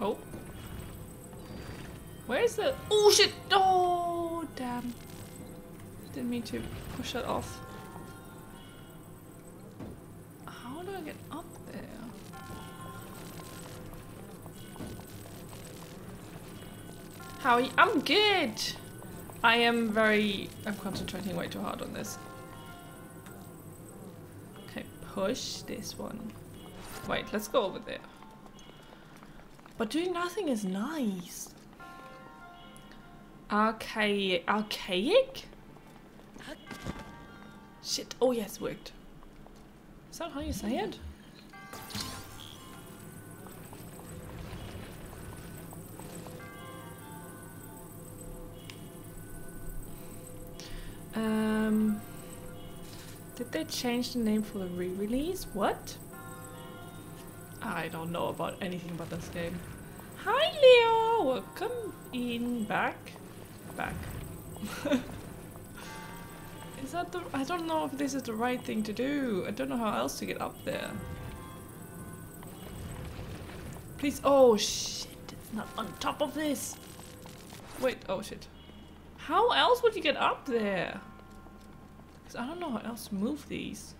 Oh. Where's the... Oh shit! Oh, damn. Didn't mean to push that off. How do I get up there? How are you? I'm good! I am very... I'm concentrating way too hard on this. Okay, push this one. Wait, let's go over there. But doing nothing is nice. Archaic. Archaic? Shit. Oh, yes, worked. Is that how you say it? Um, did they change the name for the re-release? What? I don't know about anything about this game. Hi Leo! Welcome in back. Back. is that the I don't know if this is the right thing to do. I don't know how else to get up there. Please oh shit, it's not on top of this. Wait, oh shit. How else would you get up there? Because I don't know how else to move these.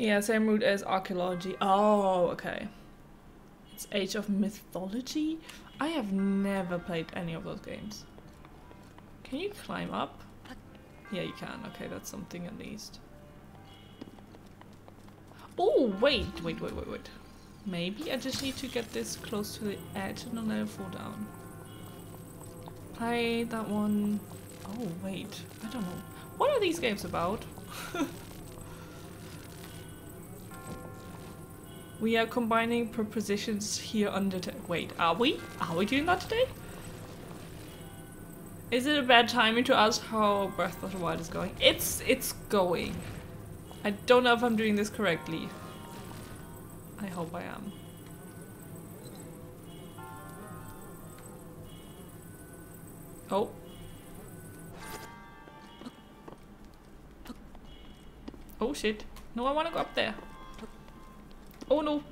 Yeah, same route as archaeology. Oh, okay. It's Age of Mythology? I have never played any of those games. Can you climb up? Yeah, you can. Okay, that's something at least. Oh, wait, wait, wait, wait, wait. Maybe I just need to get this close to the edge and then I'll fall down. Play that one. Oh, wait. I don't know. What are these games about? We are combining prepositions here under. Wait, are we? Are we doing that today? Is it a bad timing to ask how Breath of the Wild is going? It's it's going. I don't know if I'm doing this correctly. I hope I am. Oh. Oh shit. No, I want to go up there. Oh no!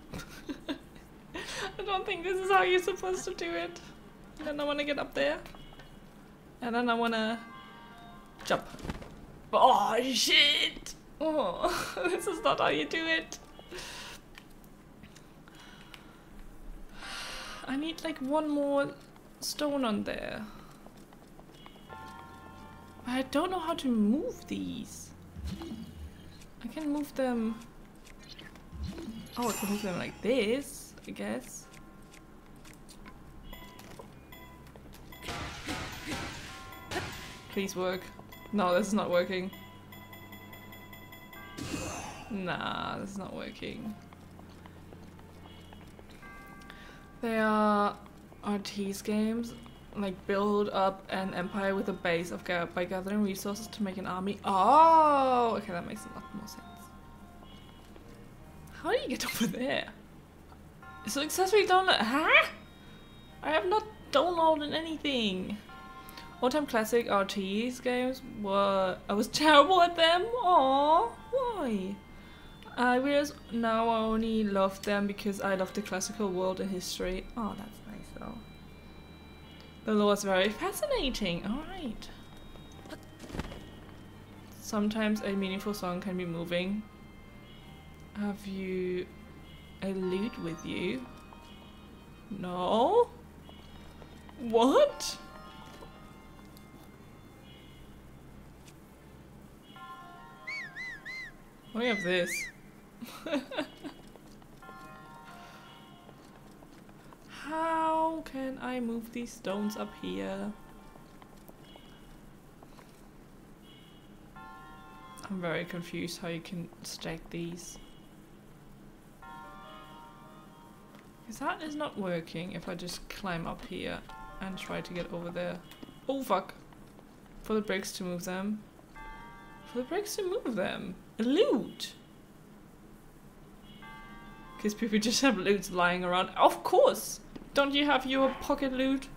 I don't think this is how you're supposed to do it. And then I want to get up there. And then I want to jump. Oh shit! Oh, this is not how you do it. I need like one more stone on there. I don't know how to move these. I can move them Oh, I can move them like this, I guess. Please work. No, this is not working. Nah, this is not working. They are RTS games, like build up an empire with a base of by gathering resources to make an army. Oh, okay, that makes a lot more sense. How do you get over there? Successfully download- Huh? I have not downloaded anything. All-time classic RTS games were- I was terrible at them? Aww, why? I realize now I only love them because I love the classical world and history. Oh, that's nice though. The lore is very fascinating. Alright. Sometimes a meaningful song can be moving. Have you a lute with you? No? What? We have this. How can I move these stones up here? I'm very confused how you can stack these. Because that is not working if I just climb up here. and try to get over there. Oh fuck. For the bricks to move them. For the bricks to move them. Loot! Because people just have loot lying around. Of course! Don't you have your pocket loot?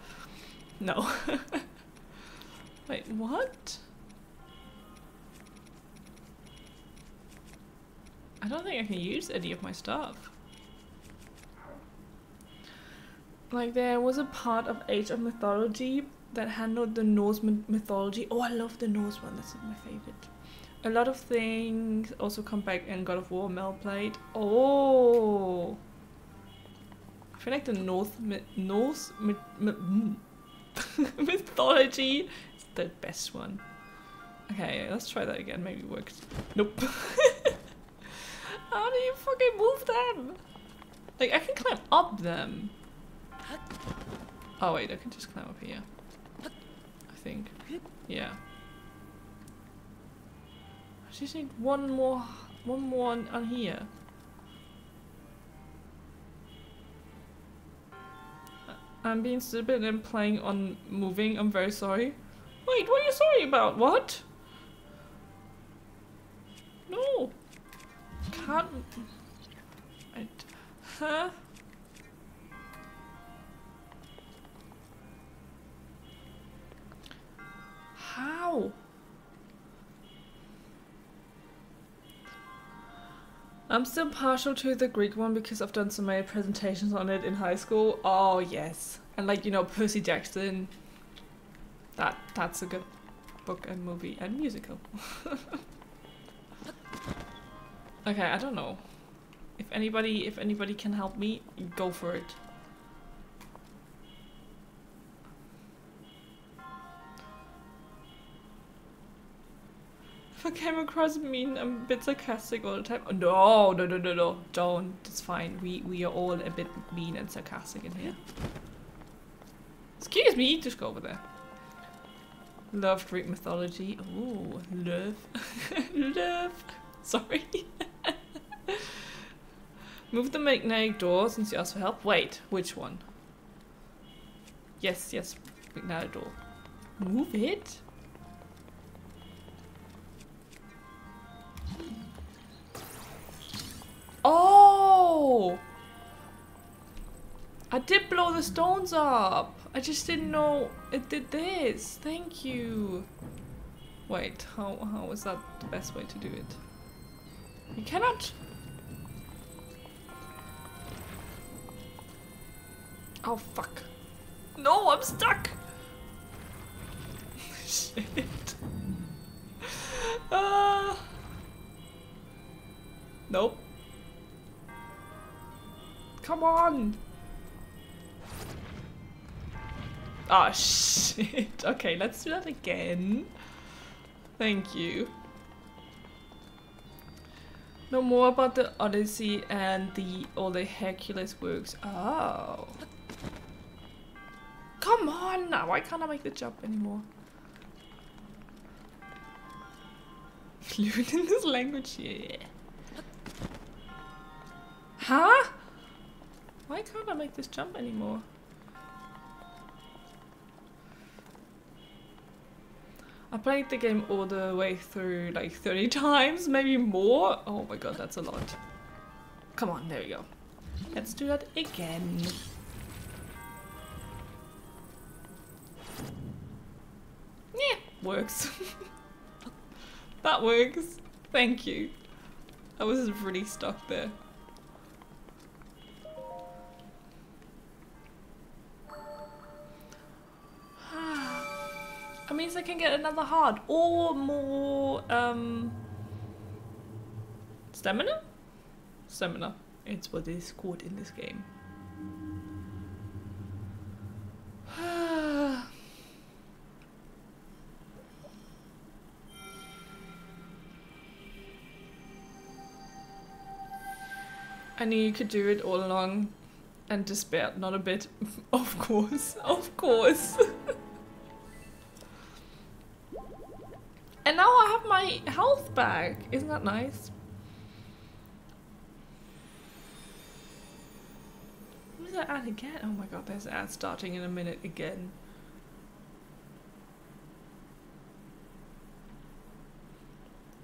No. Wait, what? I don't think I can use any of my stuff. Like there was a part of Age of Mythology that handled the Norse mythology. Oh, I love the Norse one. That's my favorite. A lot of things also come back in God of War Mel played. Oh, I feel like the North myth- Norse myth- myth- mythology is the best one. Okay, let's try that again. Maybe it works. Nope. How do you fucking move them? Like I can climb up them. Oh wait, I can just climb up here. I think. Yeah. I just need one more, one more on, on here. I'm being stupid and playing on moving. I'm very sorry. Wait, what are you sorry about? What? No. Can't. Wait. Huh? How? I'm still partial to the Greek one because I've done so many presentations on it in high school. Oh yes, and like you know Percy Jackson. That that's a good book and movie and musical. okay, I don't know. If anybody if anybody can help me, go for it. If I came across mean, I'm a bit sarcastic all the time. Oh, no, no, no, no, no, don't. It's fine. We we are all a bit mean and sarcastic in here. Excuse me, just go over there. Love Greek mythology. Ooh, love, love. Sorry. Move the magnetic door since you asked for help. Wait, which one? Yes, yes, magnetic door. Move it. Oh! I did blow the stones up. I just didn't know it did this. Thank you. Wait, how how is that the best way to do it? You cannot. Oh fuck. No, I'm stuck. Shit. Ah. Nope. Come on! Ah, shit. Okay, let's do that again. Thank you. Know more about the Odyssey and the all the Hercules works. Oh. Come on now, why can't I make the jump anymore? Fluent in this language, yeah. Huh? Why can't I make this jump anymore? I played the game all the way through like 30 times, maybe more. Oh my god, that's a lot. Come on, there we go. Let's do that again. Yeah, works. that works. Thank you. I was really stuck there. That means I can get another heart or more um stamina? Stamina. It's what is called in this game. I knew you could do it all along and despaired not a bit. of course, of course. and now I have my health back. Isn't that nice? the ad again. Oh my god, there's an ad starting in a minute again.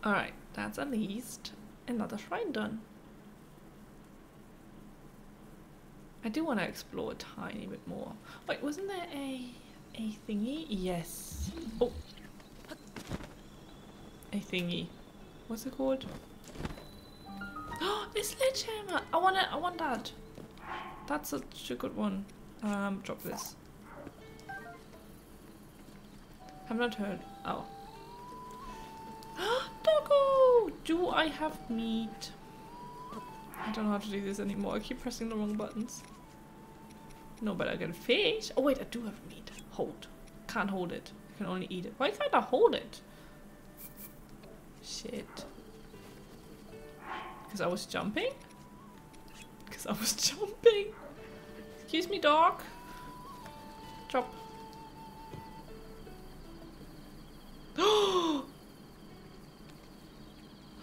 Alright, that's at least another shrine done. I do want to explore a tiny bit more. Wait, wasn't there a a thingy? Yes. Oh, a thingy. What's it called? Oh, it's sledgehammer. I want it. I want that. That's such a good one. Um, drop this. I've not heard. Oh. Doggo! Do I have meat? I don't know how to do this anymore. I keep pressing the wrong buttons. No, but I get fish. Oh wait, I do have meat. Hold. Can't hold it. I can only eat it. Why can't I hold it? Shit. Because I was jumping? Because I was jumping. Excuse me, dog. Drop.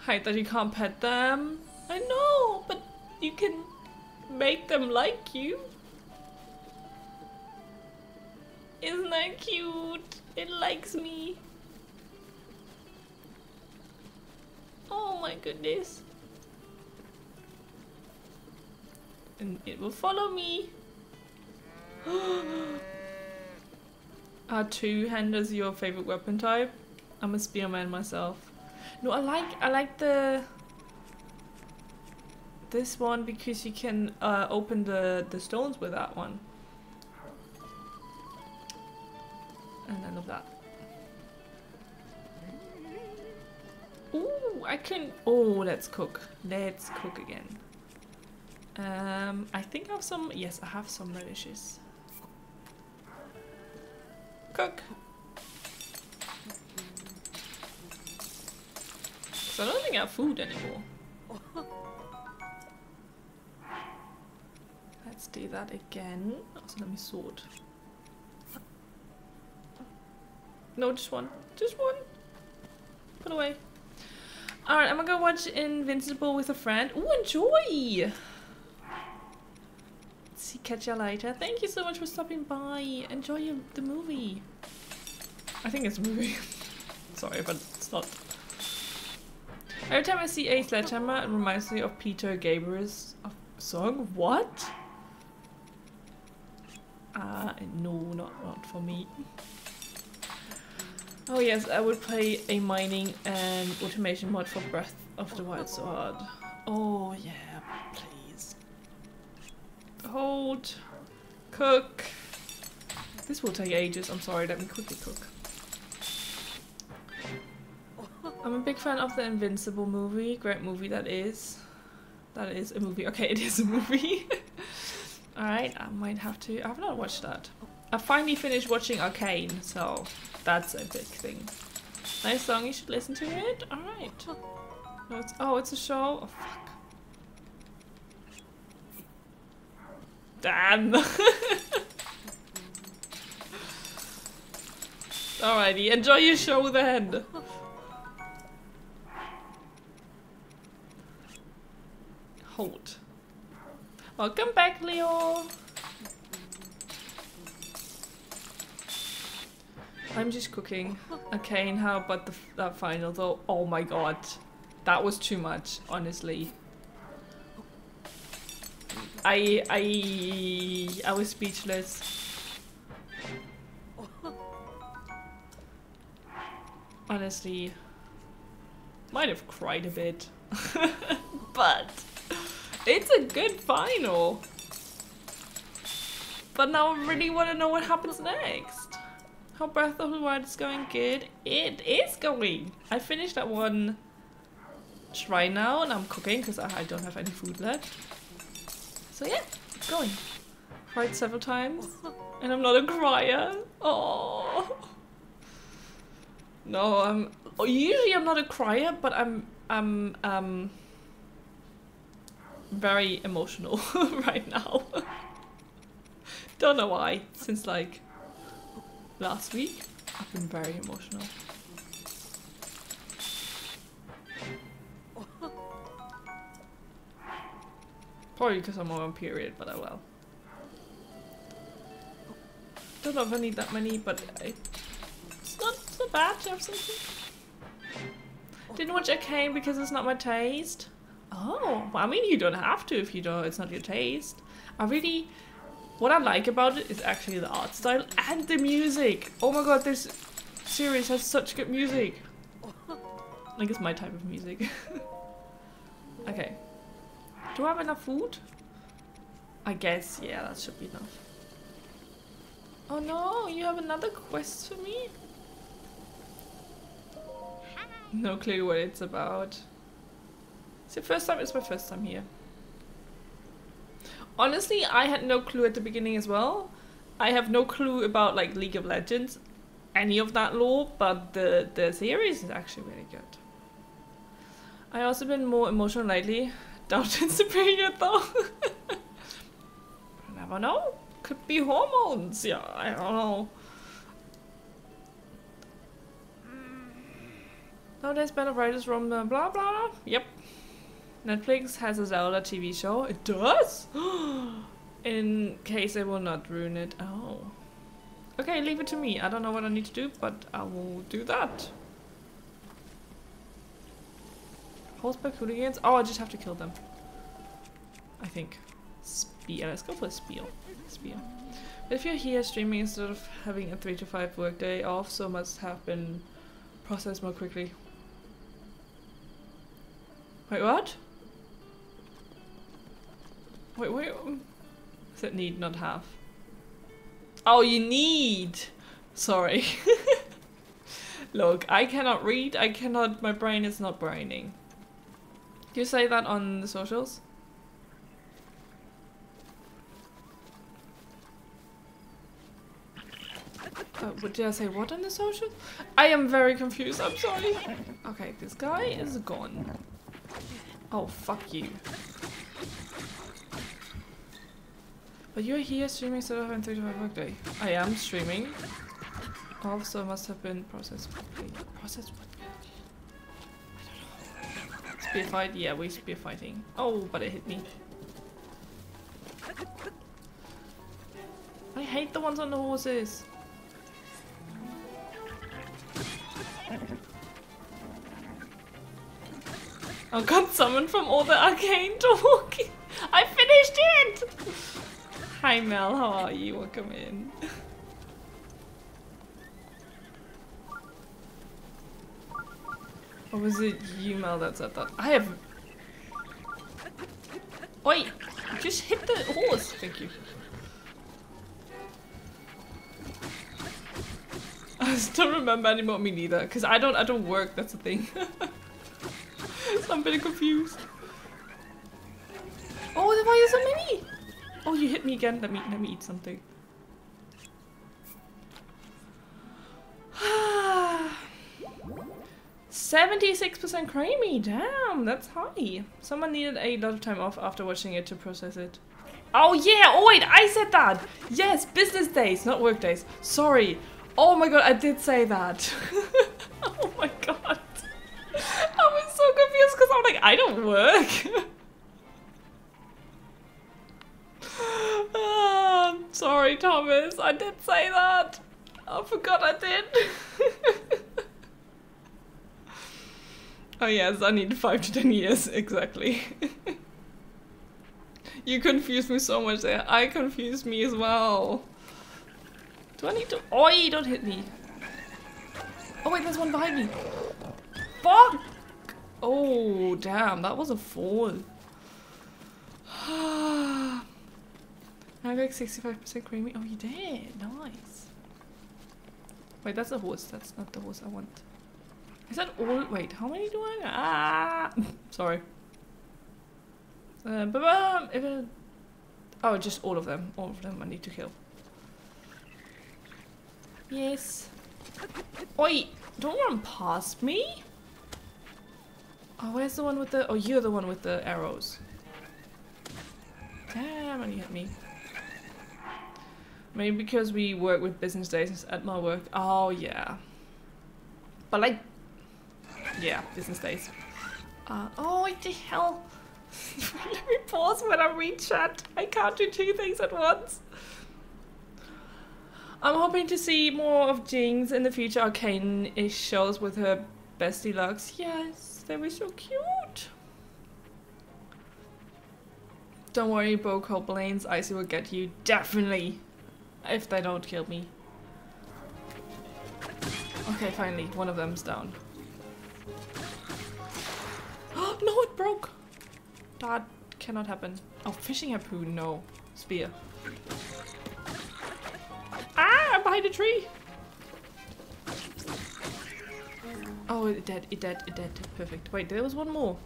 Hide that you can't pet them. I know, but you can make them like you. Isn't that cute? It likes me. Oh my goodness. And it will follow me. Are two-handers your favorite weapon type? I'm a spearman myself. No, I like I like the this one because you can uh, open the the stones with that one. And I love that. Ooh, I can. Oh, let's cook. Let's cook again. Um, I think I have some. Yes, I have some radishes. Cook. So I don't think I have food anymore. Let's do that again. Also, let me sort. No, just one. Just one. Put away. Alright, I'm gonna go watch Invincible with a friend. Ooh, enjoy! See, catch you later. Thank you so much for stopping by. Enjoy your, the movie. I think it's a movie. Sorry, but it's not. Every time I see a sledgehammer, it reminds me of Peter Gabriel's song. What? Ah, uh, no, not not for me. Oh yes, I would play a mining and automation mod for Breath of the Wild so hard. Oh yeah, please. Hold. Cook. This will take ages, I'm sorry, let me quickly cook. I'm a big fan of the Invincible movie, great movie that is. That is a movie, okay it is a movie. Alright, I might have to, I have not watched that. I finally finished watching Arcane, so that's a big thing. Nice song, you should listen to it. Alright. No, it's oh, it's a show. Oh fuck. Damn. Alrighty, enjoy your show then. Hold. Welcome back, Leo. I'm just cooking. Okay, and how about the that final though? Oh my god. That was too much, honestly. I I I was speechless. Honestly, might have cried a bit, but it's a good final. But now I really want to know what happens next. How Breath of the Wild is going good? It is going! I finished that one try now and I'm cooking because I, I don't have any food left. So yeah, it's going. Cried several times and I'm not a crier. Oh. No, I'm usually I'm not a crier, but I'm I'm um very emotional right now. Don't know why, since like last week, I've been very emotional. Probably because I'm on period, but oh I will. Don't know if I need that many, but I, it's not it's not bad to have something. Didn't watch Arcane because it's not my taste. Oh, well, I mean you don't have to if you don't. It's not your taste. I really, what I like about it is actually the art style and the music. Oh my god, this series has such good music. I think it's my type of music. okay. Do I have enough food? I guess, yeah, that should be enough. Oh no, you have another quest for me? No clue what it's about. It's your first time? It's my first time here. Honestly, I had no clue at the beginning as well. I have no clue about like League of Legends, any of that lore, but the, the series is actually really good. I also been more emotional lately. Doubt it's superior though. never know. Could be hormones. Yeah, I don't know. Mm. Nowadays, better writers from uh, the blah blah. Yep. Netflix has a Zelda TV show. It does? In case I will not ruin it. Oh. Okay, leave it to me. I don't know what I need to do, but I will do that. Horseback hooligans? Oh, I just have to kill them. I think. Spear. Let's go for. But if you're here streaming instead of having a 3 to 5 workday off, so must have been processed more quickly. Wait, what? Wait, wait. That need not have. Oh, you need! Sorry. Look, I cannot read, I cannot, my brain is not braining. Do you say that on the socials? Uh, did I say? What on the social? I am very confused. I'm sorry. Okay, this guy is gone. Oh, fuck you. But you're here streaming instead of having 35 workday. I am streaming. Also must have been processed. Processed what? I don't know. Spear fight? Yeah, we spear fighting. Oh, but it hit me. I hate the ones on the horses. I got summoned from all the arcane talk. I finished it! Hi Mel, how are you? Welcome in. or was it you Mel that said that? I have... Wait! Just hit the horse! Thank you. I still remember anymore, me neither. Because I don't, I don't work, that's the thing. so I'm a bit confused. Oh, why there so many? Oh, you hit me again. Let me, let me eat something. 76% creamy, damn, that's high. Someone needed a lot of time off after watching it to process it. Oh yeah, oh wait, I said that! Yes, business days, not work days. Sorry. Oh my god, I did say that. oh my god. I was so confused because I'm like, I don't work. oh, sorry, Thomas. I did say that. I forgot I did. oh yes, I need five to ten years, exactly. you confused me so much there. I confused me as well. Do I need to- Oi, don't hit me. Oh wait, there's one behind me. Fuck! Oh, damn, that was a fall. Ah. I got 65% creamy. Oh, you did. Nice. Wait, that's a horse. That's not the horse I want. Is that all? Wait, how many do I? Ah! Sorry. Uh, ba it, oh, just all of them. All of them I need to kill. Yes. Oi! Don't run past me! Oh, where's the one with the- oh, you're the one with the arrows. Damn, and you hit me. Maybe because we work with business days at my work. Oh, yeah. But like, yeah, business days. Uh, oh, what the hell? Let me pause when I read chat. I can't do two things at once. I'm hoping to see more of Jinx in the future arcane-ish shows with her bestie Lux. Yes, they were so cute. Don't worry, Bo Blains. Icy will get you. Definitely. If they don't kill me. Okay, finally, one of them's down. Oh, no, it broke! That cannot happen. Oh, fishing harpoon, no. Spear. Ah, I'm behind a tree! Oh, it dead, it dead, it dead. Perfect. Wait, there was one more.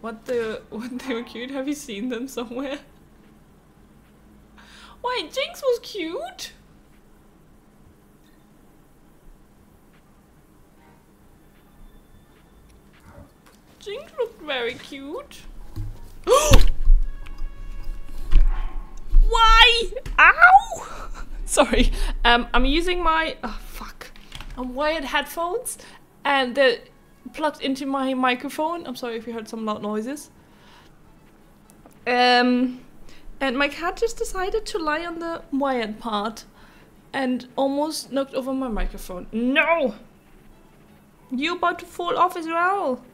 What the, what they were cute? Have you seen them somewhere? Wait, Jinx was cute! Jinx looked very cute. Why? Ow! Sorry. Um, I'm using my oh fuck. I'm wired headphones, and they're plugged into my microphone. I'm sorry if you heard some loud noises. Um, and my cat just decided to lie on the wired part, and almost knocked over my microphone. No! You about to fall off as well.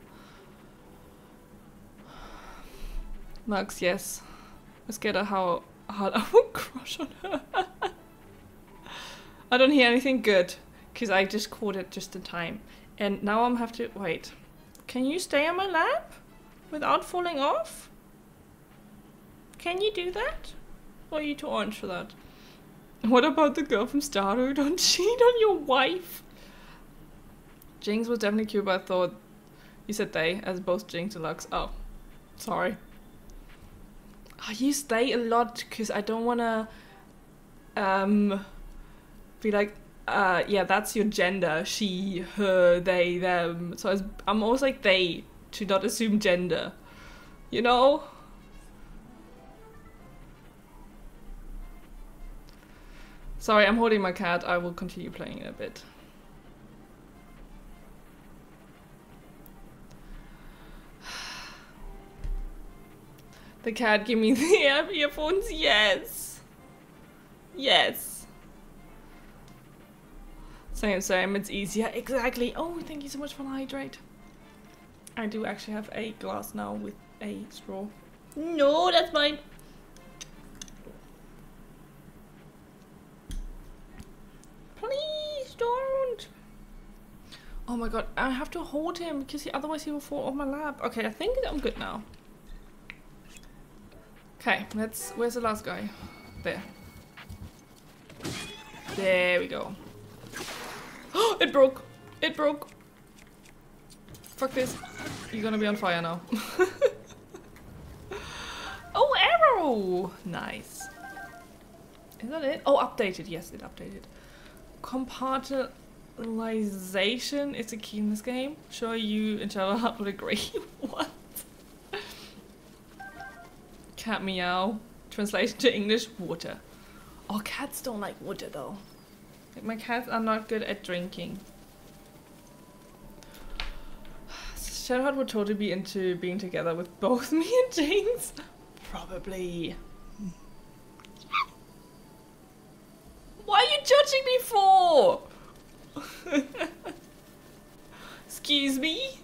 Max, yes. Let's get her how hard I will crush on her. I don't hear anything good because I just caught it just in time. And now I'm have to wait. Can you stay on my lap without falling off? Can you do that? Or are you too orange for that? What about the girl from Stardew? Don't cheat on your wife. Jinx was definitely cute, but I thought you said they as both Jinx and Lux. Oh, sorry. I use they a lot because I don't want to um, be like, uh, yeah, that's your gender. She, her, they, them. So I was, I'm always like they to not assume gender. You know? Sorry, I'm holding my cat. I will continue playing in a bit. The cat give me the earphones? Yes. Yes. Same, same, it's easier. Exactly. Oh, thank you so much for the hydrate. I do actually have a glass now with a straw. No, that's mine. Please don't. Oh my god, I have to hold him because he, otherwise he will fall off my lap. Okay, I think I'm good now. Okay, let's. Where's the last guy? There. There we go. Oh, it broke! It broke! Fuck this. You're gonna be on fire now. oh, arrow! Nice. Is that it? Oh, updated. Yes, it updated. Compartmentalization is a key in this game. Sure, you and Shadow would agree. what? Cat meow. Translation to English, water. Oh, cats don't like water though. Like my cats are not good at drinking. Shadowheart would totally be into being together with both me and James. Probably. Why are you judging me for? Excuse me?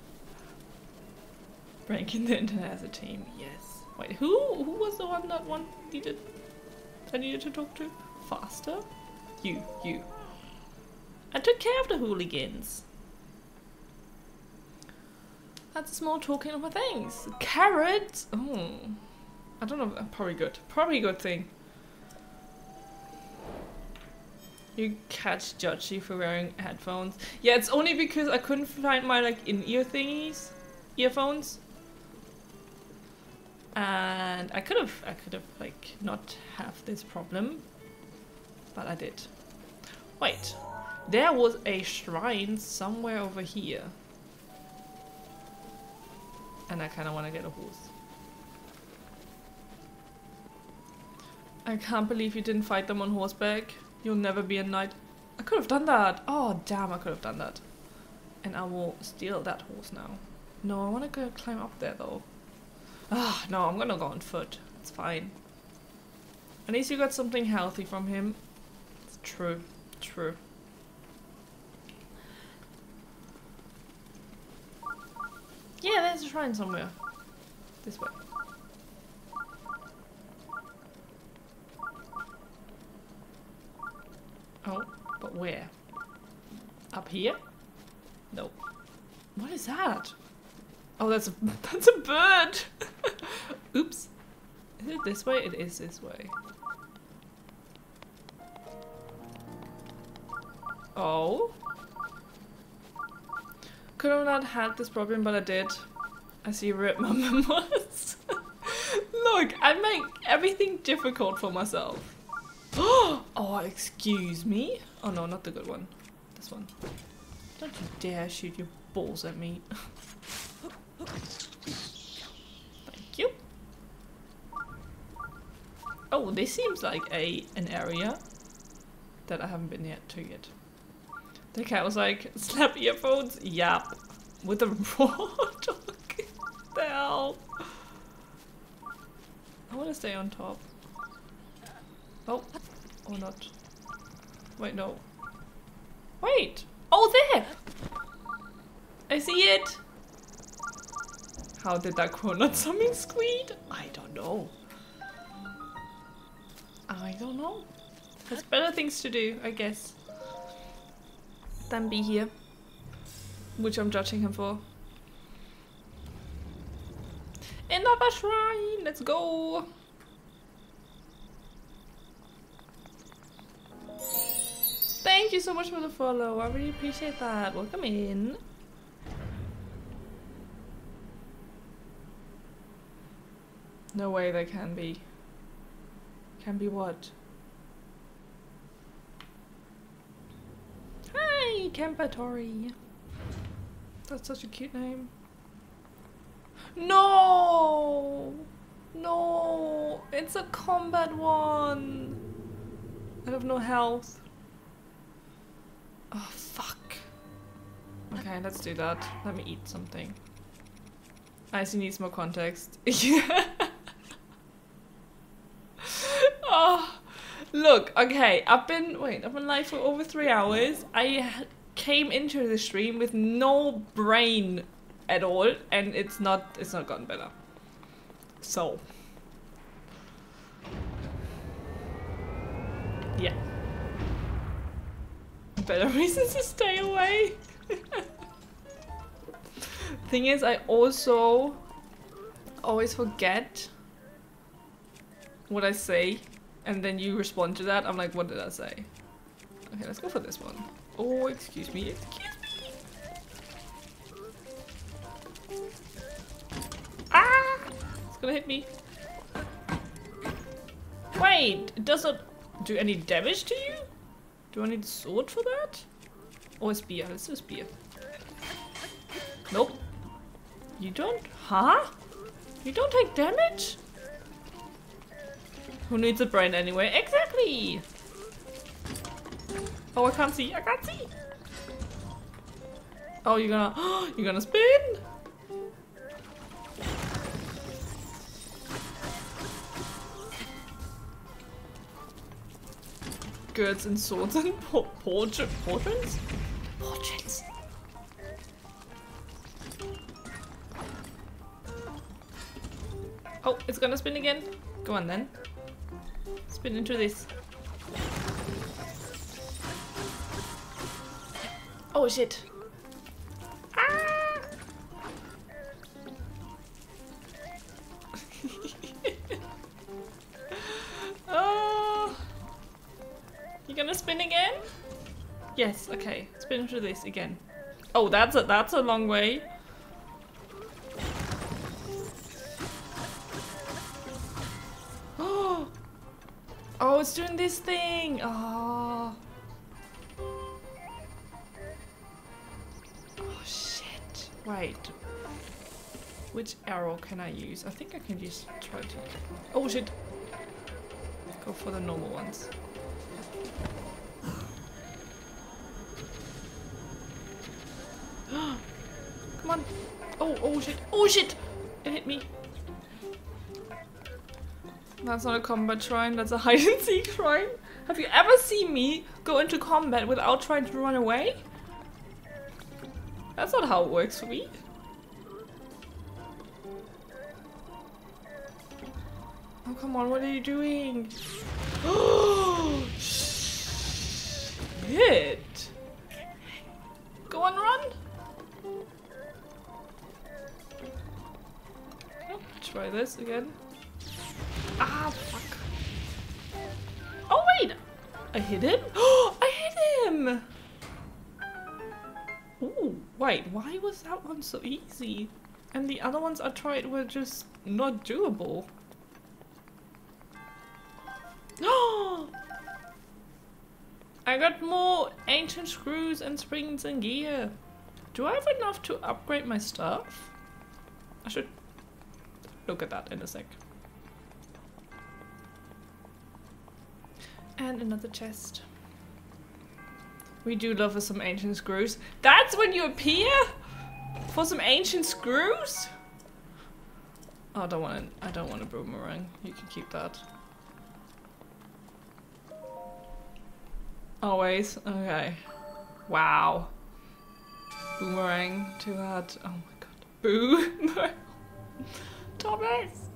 Breaking the internet as a team, yes. Wait, who who was the one that one needed I needed to talk to? Faster? You, you. I took care of the hooligans. That's small talking of my things. Carrots! Oh. I don't know, probably good. Probably good thing. You catch judgy for wearing headphones. Yeah, it's only because I couldn't find my like in-ear thingies. Earphones. And I could have I could have like not have this problem but I did. Wait. There was a shrine somewhere over here. And I kind of want to get a horse. I can't believe you didn't fight them on horseback you'll never be a knight I could have done that oh damn I could have done that and I will steal that horse now no I want to go climb up there though Ah, no, I'm gonna go on foot. It's fine. At least you got something healthy from him. It's true. True. Yeah, there's a shrine somewhere. This way. Oh, but where? Up here? Nope. What is that? Oh, that's a that's a bird. Oops. Is it this way? It is this way. Oh. Could have not had this problem, but I did. I see rip my memoirs. Look, I make everything difficult for myself. oh, excuse me. Oh no, not the good one. This one. Don't you dare shoot your balls at me. Thank you. Oh, this seems like a an area that I haven't been yet to yet. The cat was like, slap earphones? Yap. With a raw dog. hell? I want to stay on top. Oh. Or not. Wait, no. Wait! Oh, there! I see it! How did that crow not summon Squeed? I don't know. I don't know. Has better things to do, I guess. Than be here. Which I'm judging him for. Another shrine! Let's go! Thank you so much for the follow. I really appreciate that. Welcome in. No way they can be. Can be what? Hi, Kempatori. That's such a cute name. No! No! It's a combat one! I have no health. Oh, fuck. Okay, let's do that. Let me eat something. Icy needs more context. oh, look, okay, I've been, wait, I've been live for over three hours. I came into the stream with no brain at all, and it's not, it's not gotten better. So. Yeah. Better reasons to stay away. Thing is, I also always forget what I say, and then you respond to that. I'm like, what did I say? Okay, let's go for this one. Oh, excuse me, excuse me. Ah! It's gonna hit me. Wait, it doesn't do any damage to you? Do I need a sword for that? Or a spear? Let's do. Nope. You don't? Huh? You don't take damage? Who needs a brain anyway? Exactly! Oh, I can't see. I can't see. Oh, you're gonna, you're gonna spin? Goods and swords and por portrait portraits? Portraits. Oh, it's gonna spin again. Go on then. Spin into this. Oh shit. Ah! You gonna spin again? Yes, okay. Spin through this again. Oh, that's a that's a long way. Oh, oh, it's doing this thing. Oh. Oh shit. Wait. Which arrow can I use? I think I can just try to. Oh shit. Go for the normal ones. Oh, oh shit. Oh. It hit me. That's not a combat shrine, that's a hide and seek shrine. Have you ever seen me go into combat without trying to run away? That's not how it works for me. Oh, come on, what are you doing? Shit! This again. Ah, fuck. Oh, wait! I hit him? Oh, I hit him! Ooh, wait, why was that one so easy? And the other ones I tried were just not doable. I got more ancient screws and springs and gear. Do I have enough to upgrade my stuff? I should look at that in a sec. And another chest. We do love us some ancient screws. That's when you appear? For some ancient screws? Oh, I don't want I don't want a boomerang. You can keep that. Always? Okay. Wow. Boomerang too hard. Oh my god. Boo! Thomas!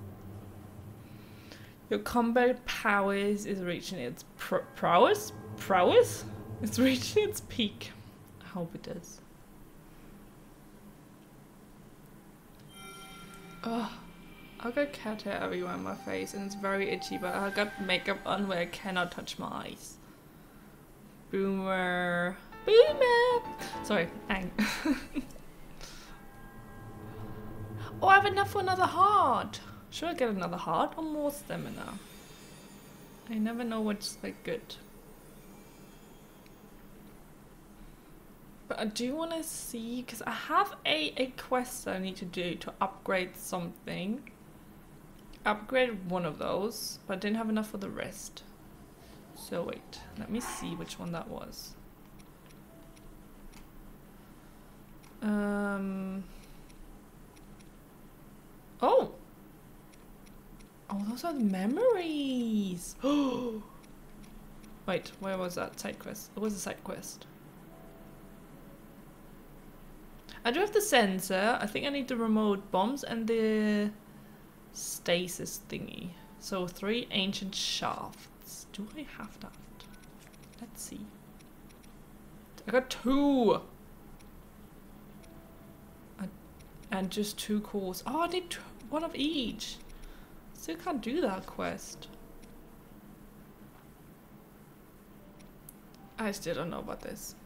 Your combat powers is reaching its pr prowess? Prowess? It's reaching its peak. I hope it does. Ugh. I got cat hair everywhere on my face and it's very itchy, but I've got makeup on where I cannot touch my eyes. Boomer. Boomer! Sorry, Ang. oh, I have enough for another heart. Should I get another heart or more stamina? I never know what's like good. But I do want to see, because I have a, a quest that I need to do to upgrade something. Upgrade one of those, but I didn't have enough for the rest. So wait, let me see which one that was. Um. Oh! Oh, those are the memories! Oh! Wait, where was that side quest? It was a side quest. I do have the sensor. I think I need the remote bombs and the stasis thingy. So three ancient shafts. Do I have that? Let's see. I got two. I, and just two cores. Oh, I need two, one of each. Still can't do that quest. I still don't know about this.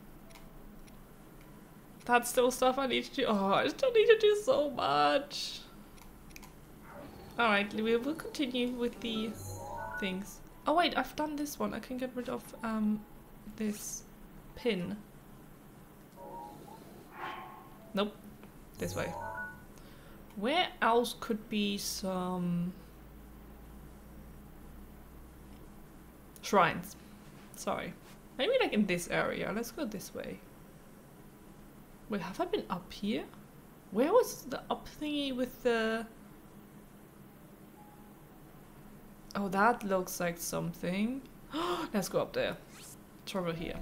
That's still stuff I need to do. Oh, I still need to do so much. Alright, we will continue with the things. Oh wait, I've done this one. I can get rid of um this pin. Nope. This way. Where else could be some shrines? Sorry. Maybe like in this area. Let's go this way. Wait, have I been up here? Where was the up thingy with the... Oh, that looks like something. Let's go up there. Travel here.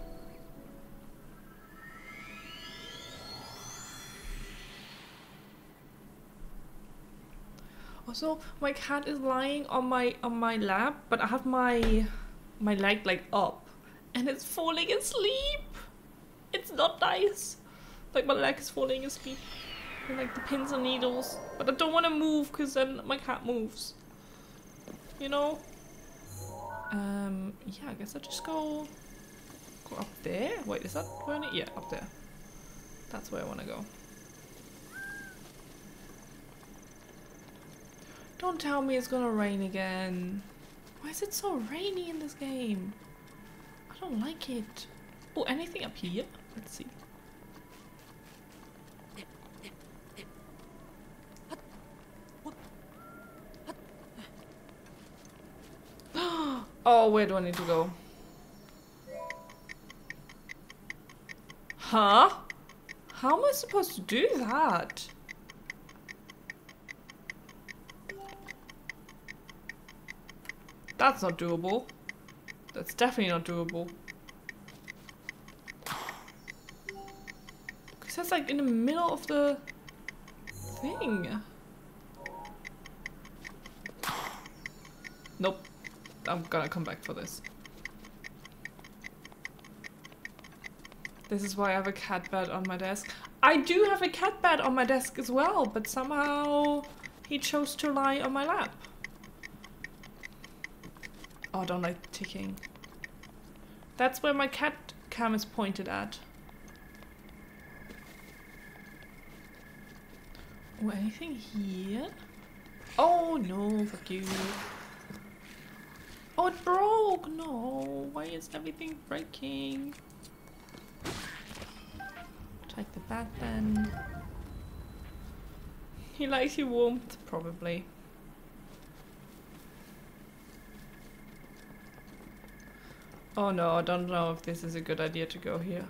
Also, my cat is lying on my on my lap, but I have my my leg like up, and it's falling asleep. It's not nice. Like my leg is falling asleep. And like the pins and needles. But I don't want to move because then my cat moves. You know? Um, yeah, I guess I'll just go, go up there. Wait, is that where I? Yeah, up there. That's where I want to go. Don't tell me it's gonna rain again. Why is it so rainy in this game? I don't like it. Oh, anything up here? Let's see. Oh, where do I need to go? Huh? How am I supposed to do that? That's not doable. That's definitely not doable. Because that's like in the middle of the thing. Nope. I'm gonna come back for this. This is why I have a cat bed on my desk. I do have a cat bed on my desk as well, but somehow he chose to lie on my lap. Oh, I don't like ticking. That's where my cat cam is pointed at. Oh, anything here? Oh no, fuck you. Oh, it broke! No, why is everything breaking? Take the bat then. He likes your warmth, probably. Oh no, I don't know if this is a good idea to go here.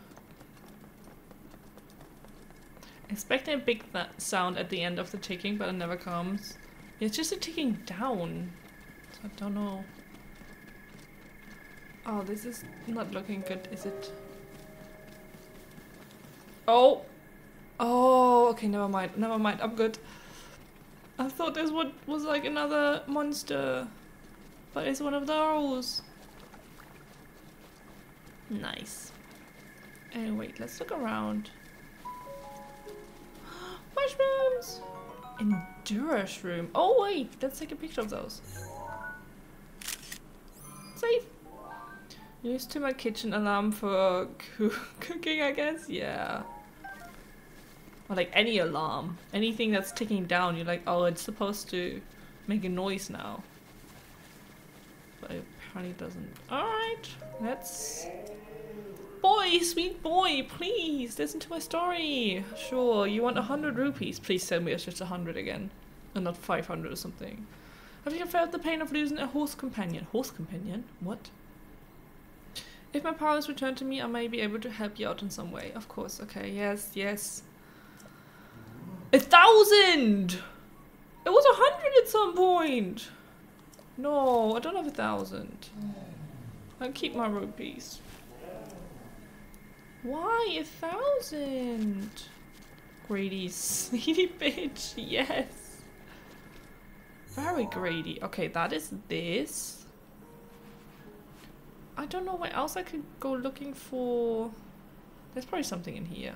Expecting a big sound at the end of the ticking, but it never comes. It's just a ticking down. So I don't know. Oh, this is not looking good, is it? Oh! Oh, okay, never mind. Never mind, I'm good. I thought this one was like another monster. But it's one of those. Nice. And wait, let's look around. Mushrooms! Endura shroom. Oh wait, let's take a picture of those. Safe. Used to my kitchen alarm for coo cooking, I guess? Yeah. Or like any alarm. Anything that's ticking down, you're like, oh, it's supposed to make a noise now. But it apparently doesn't. Alright, let's... Boy, sweet boy, please, listen to my story. Sure, you want a hundred rupees? Please tell me it's just a hundred again. And not 500 or something. Have you felt the pain of losing a horse companion? Horse companion? What? If my powers return to me, I may be able to help you out in some way. Of course, okay, yes, yes. A thousand! It was a hundred at some point! No, I don't have a thousand. I'll keep my rupees. Why a thousand? Greedy, sneaky bitch, yes. Very greedy. Okay, that is this. I don't know where else I could go looking for. There's probably something in here.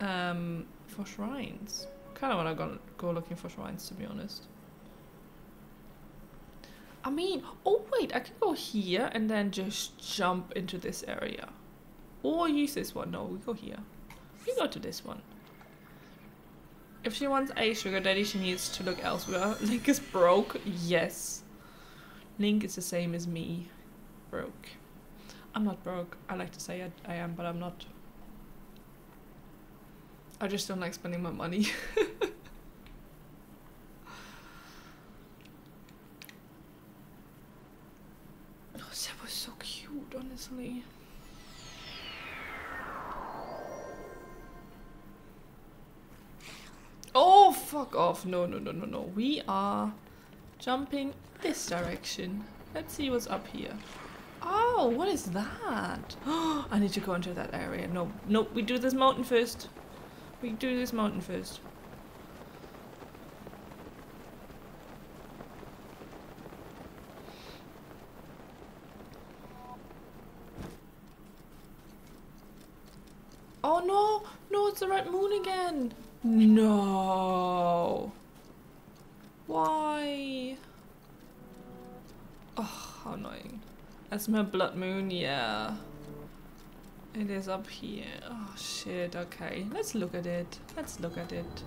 Um, for shrines. Kind of want to go, go looking for shrines, to be honest. I mean, oh wait, I can go here and then just jump into this area. Or use this one. No, we go here. We go to this one. If she wants a sugar daddy, she needs to look elsewhere. Link is broke. Yes. Link is the same as me. Broke. I'm not broke. I like to say I, I am, but I'm not. I just don't like spending my money. oh, that was so cute, honestly. Oh, fuck off. No, no, no, no, no. We are jumping this direction. Let's see what's up here. Oh, what is that? I need to go into that area. No, no, we do this mountain first. We do this mountain first. Oh no! No, it's the red moon again! No! Why? Oh, how annoying. That's my blood moon, yeah. It is up here. Oh shit, okay. Let's look at it. Let's look at it.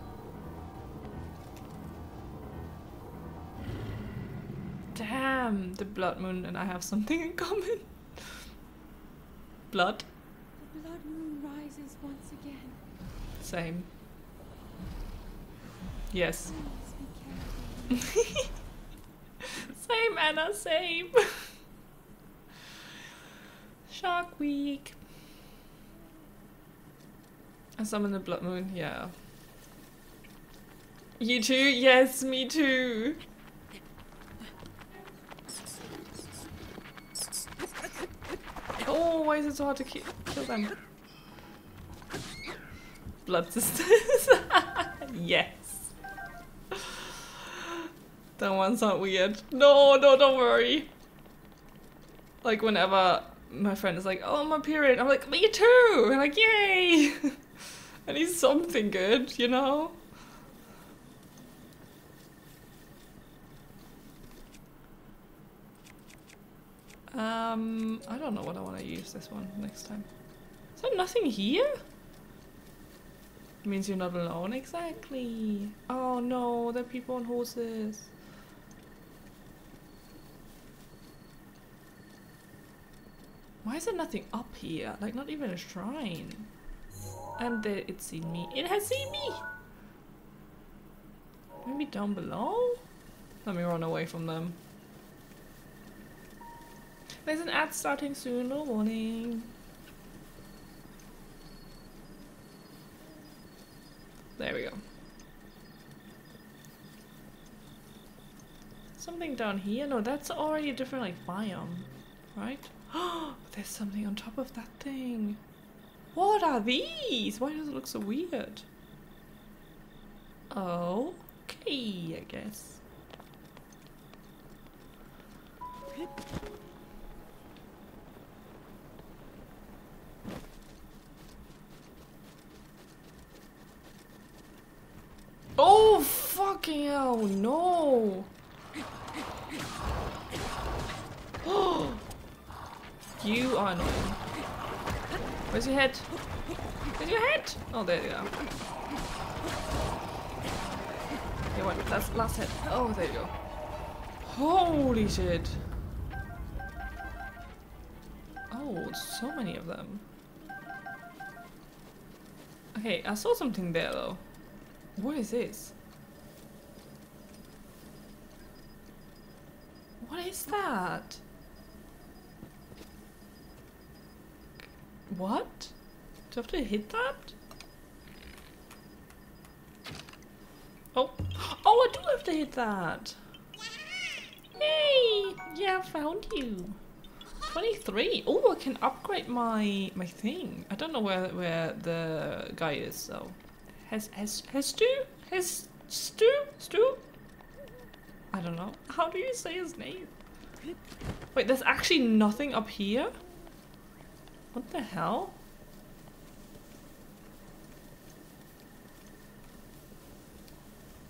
Damn, the blood moon and I have something in common. Blood? Same. Yes. same, Anna, same. Shark Week. I summon the Blood Moon, yeah. You too? Yes, me too. Oh, why is it so hard to kill them? Blood sisters. yes. That one sound weird. No, no, don't worry. Like whenever my friend is like, "Oh, on period," I'm like, "Me too!" Like, "Yay!" I need something good, you know. Um, I don't know what I want to use this one next time. Is there nothing here? Means you're not alone, exactly. Oh no, there are people on horses. Why is there nothing up here? Like, not even a shrine. And there, it's seen me. It has seen me! Maybe down below? Let me run away from them. There's an ad starting soon, no warning. There we go. Something down here? No, that's already a different like biome, right? Oh, there's something on top of that thing. What are these? Why does it look so weird? Okay, I guess. Oh, fucking hell, no! you are annoying. Where's your head? Where's your head? Oh, there you are. Yeah, what? That's last head. Oh, there you go. Holy shit. Oh, so many of them. Okay, I saw something there though. What is this? What is that? What? Do I have to hit that? Oh. Oh, I do have to hit that. Yay! Yeah, I found you. 23. Oh, I can upgrade my my thing. I don't know where where the guy is, so. Has has has Stu? Has Stu? Stu? I don't know. How do you say his name? Wait, there's actually nothing up here? What the hell?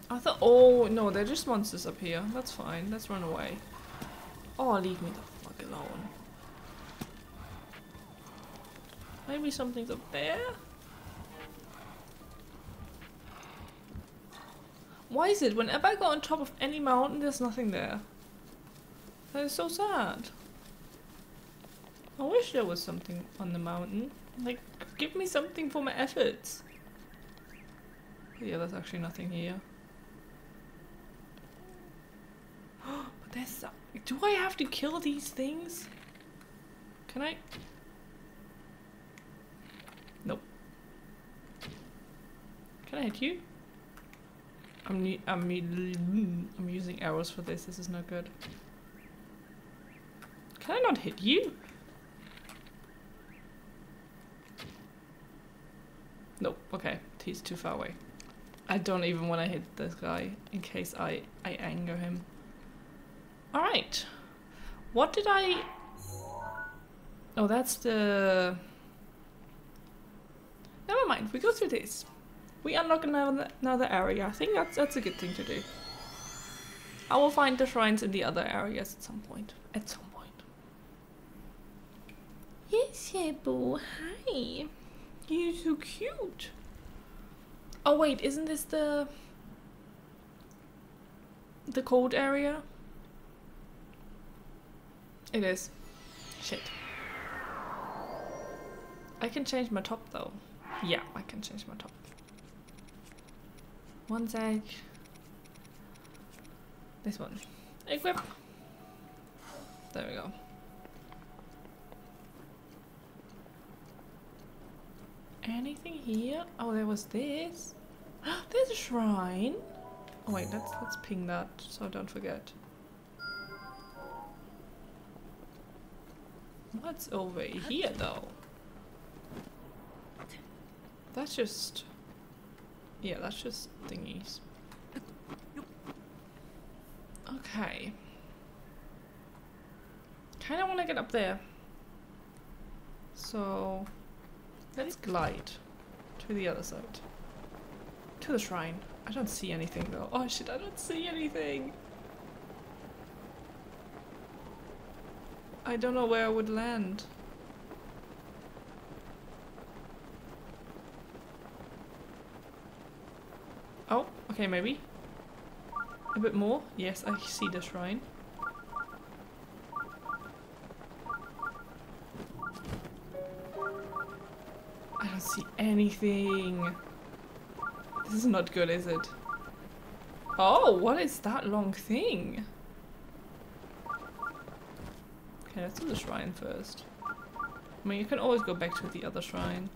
I thought- oh no, they're just monsters up here. That's fine, let's run away. Oh, leave me the fuck alone. Maybe something's up there? Why is it whenever I go on top of any mountain, there's nothing there? That is so sad. I wish there was something on the mountain. Like, give me something for my efforts. Yeah, there's actually nothing here. but there's Do I have to kill these things? Can I? Nope. Can I hit you? I'm I'm I'm using arrows for this. This is not good. Can I not hit you? Nope. Okay, he's too far away. I don't even want to hit this guy in case I I anger him. All right. What did I? Oh, that's the. Never mind. We go through this. We unlock another another area. I think that's that's a good thing to do. I will find the shrines in the other areas at some point. At some point. Yes, Boo. Hi. You're so cute. Oh wait, isn't this the the cold area? It is. Shit. I can change my top though. Yeah, I can change my top. One egg. This one. Equip. There we go. Anything here? Oh, there was this. There's a shrine. Oh wait, let's let's ping that so I don't forget. What's over here though? That's just... Yeah, that's just thingies. Okay. Kinda wanna get up there. So... Let's glide to the other side. To the shrine. I don't see anything though. Oh shit, I don't see anything! I don't know where I would land. Oh, okay, maybe. A bit more? Yes, I see the shrine. I don't see anything. This is not good, is it? Oh, what is that long thing? Okay, let's do the shrine first. I mean, you can always go back to the other shrine.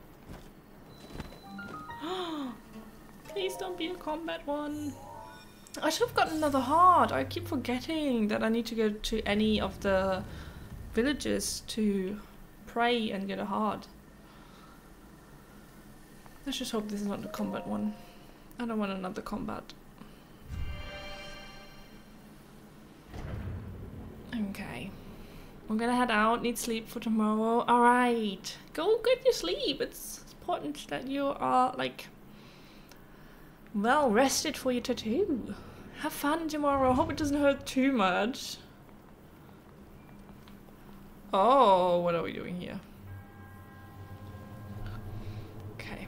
Please don't be a combat one. I should have gotten another heart. I keep forgetting that I need to go to any of the villages to pray and get a heart. Let's just hope this is not a combat one. I don't want another combat. Okay. I'm gonna head out, need sleep for tomorrow. Alright. Go get your sleep. It's important that you are, like, well rested for your tattoo. Have fun tomorrow. Hope it doesn't hurt too much. Oh, what are we doing here? Okay.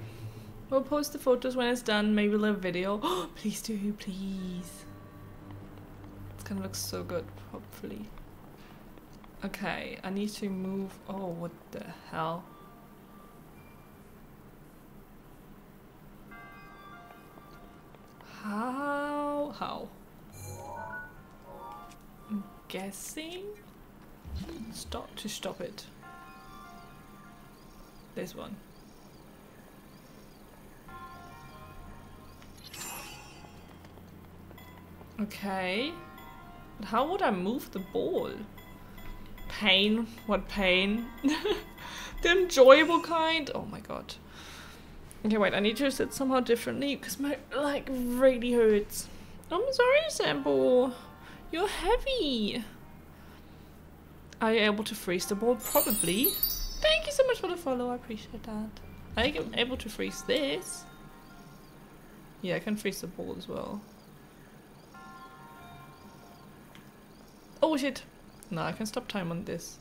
We'll post the photos when it's done. Maybe a little video. Oh, please do, please. It's gonna look so good, hopefully. Okay, I need to move. Oh, what the hell? How? How? I'm guessing? Stop to stop it. This one. Okay. But how would I move the ball? Pain? What pain? the enjoyable kind? Oh my god. Okay, wait, I need to sit somehow differently because my leg really hurts. I'm sorry, Sample. You're heavy. Are you able to freeze the ball? Probably. Thank you so much for the follow. I appreciate that. I am able to freeze this. Yeah, I can freeze the ball as well. Oh shit. No, I can stop time on this.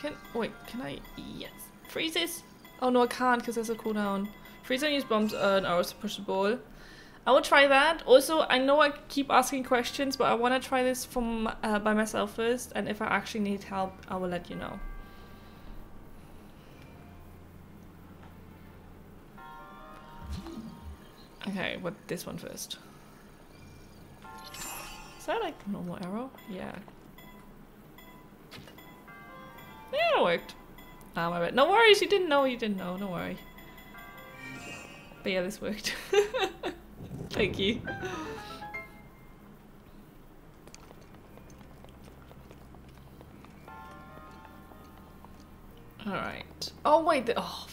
Can- wait, can I- yes. Freeze this! Oh no, I can't because there's a cooldown. Freeze and use bombs earn arrows to push the ball. I will try that. Also, I know I keep asking questions, but I want to try this from uh, by myself first, and if I actually need help, I will let you know. Okay, what this one first? Is that like normal arrow? Yeah. Yeah, it worked. Ah, my bad. No worries, you didn't know, you didn't know, don't worry. But yeah, this worked. Thank you. Alright. Oh, wait. The, oh,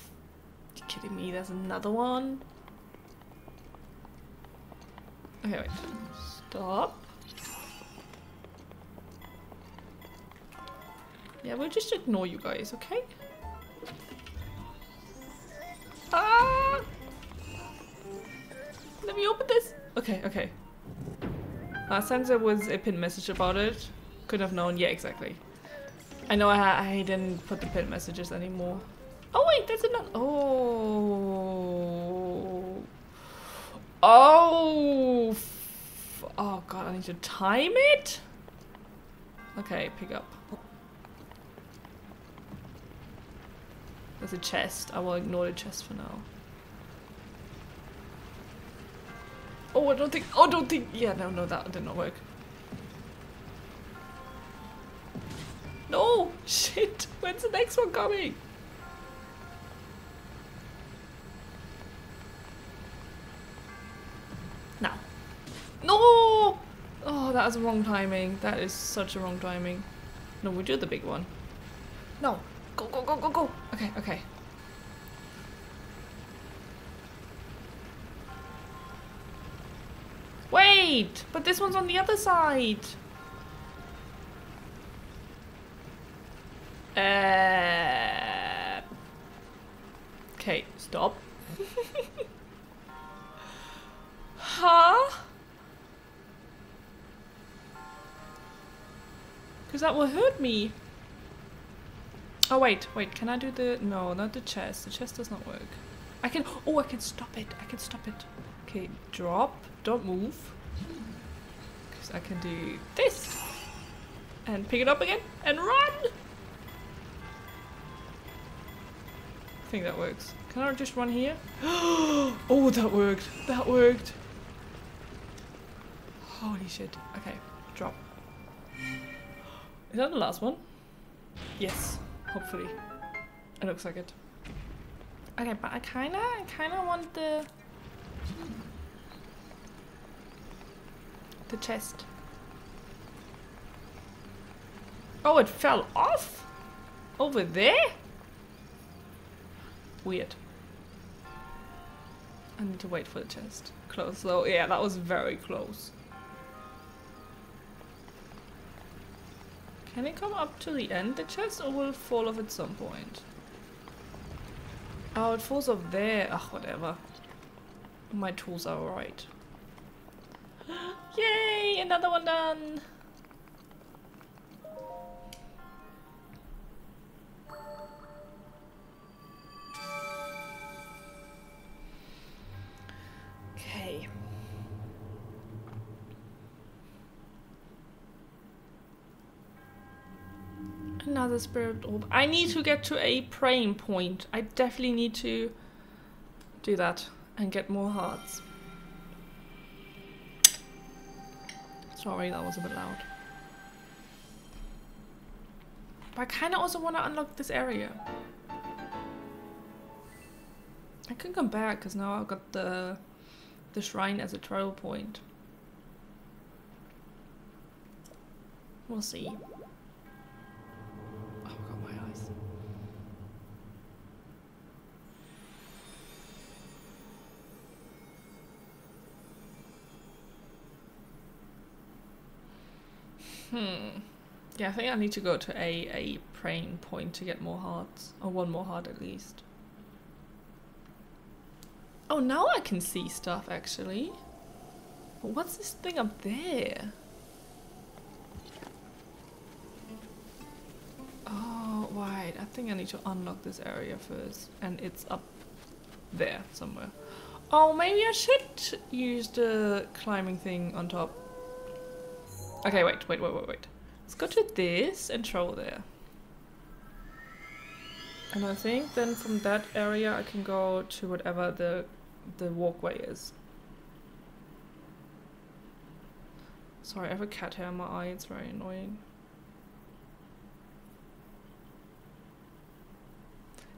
you kidding me? There's another one? Okay, wait. Stop. Yeah, we'll just ignore you guys, okay? Ah! Let me open this. Okay, okay. Last time there was a pin message about it. Could have known. Yeah, exactly. I know I, I didn't put the pin messages anymore. Oh wait, that's another. Oh. Oh. Oh god, I need to time it. Okay, pick up. There's a chest. I will ignore the chest for now. Oh, I don't think. Oh, don't think. Yeah, no, no, that did not work. No! Shit! When's the next one coming? Now. No! Oh, that is wrong timing. That is such a wrong timing. No, we do the big one. No. Go, go, go, go, go. Okay, okay. Wait! But this one's on the other side. Uh... Okay, stop. huh? Because that will hurt me. Oh wait, wait, can I do the... No, not the chest. The chest does not work. I can... Oh, I can stop it. I can stop it. Okay, drop. Don't move. Because I can do this. And pick it up again. And run! I think that works. Can I just run here? oh, that worked. That worked. Holy shit. Okay, drop. Is that the last one? Yes, hopefully. It looks like it. Okay, but I kinda, I kinda want the... The chest. Oh, it fell off? Over there? Weird. I need to wait for the chest. Close though. Yeah, that was very close. Can it come up to the end, the chest, or will it fall off at some point? Oh, it falls off there. Ugh, whatever. My tools are alright. Yay! Another one done! Okay. Another spirit orb. I need to get to a praying point. I definitely need to do that and get more hearts. Sorry, that was a bit loud. But I kind of also want to unlock this area. I can come back because now I've got the the shrine as a trial point. We'll see. Oh god, my eyes. Hmm. Yeah, I think I need to go to a a praying point to get more hearts, or one more heart at least. Oh, now I can see stuff actually. What's this thing up there? Oh, right. I think I need to unlock this area first. And it's up there somewhere. Oh, maybe I should use the climbing thing on top. Okay, wait, wait, wait, wait, wait. Let's go to this and throw there. And I think then from that area I can go to whatever the the walkway is. Sorry, I have a cat hair in my eye, it's very annoying.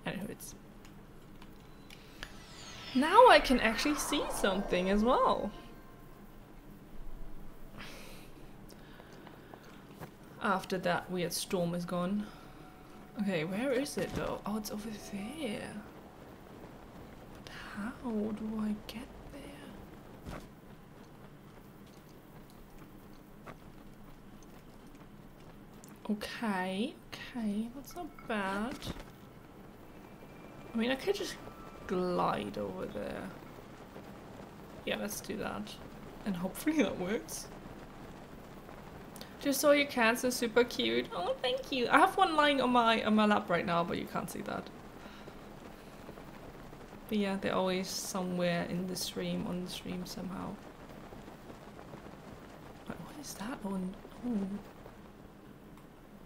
Anywho, it's... Now I can actually see something as well. After that weird storm is gone. Okay, where is it though? Oh, it's over there. But how do I get there? Okay, okay, that's not bad. I mean, I could just glide over there. Yeah, let's do that. And hopefully that works. Just saw your cats are super cute. Oh, thank you. I have one lying on my on my lap right now, but you can't see that. But yeah, they're always somewhere in the stream, on the stream somehow. But what is that one? Oh.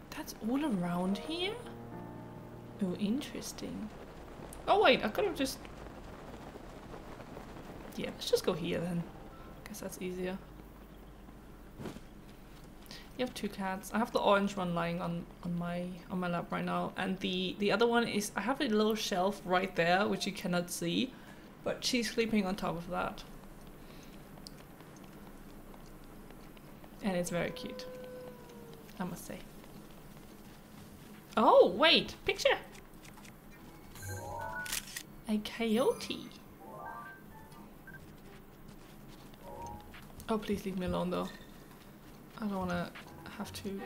That's all around here? Oh, interesting. Oh wait, I could have just... Yeah, let's just go here then. I guess that's easier. You have two cats. I have the orange one lying on on my on my lap right now, and the the other one is I have a little shelf right there which you cannot see, but she's sleeping on top of that. And it's very cute. I must say. Oh, wait! Picture! A coyote. Oh, please leave me alone though. I don't wanna have to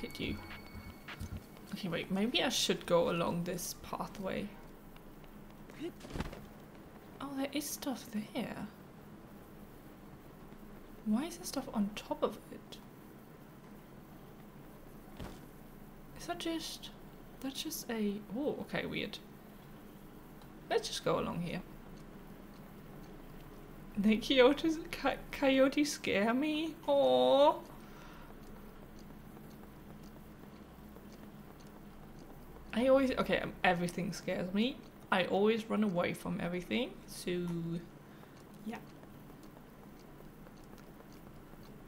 hit you. Okay, wait, maybe I should go along this pathway. Oh, there is stuff there. Why is there stuff on top of it? Is that just... That's just a... Oh, okay, weird. Let's just go along here. The coyotes, co coyotes scare me. Oh. I always okay. um, Everything scares me. I always run away from everything. So, yeah.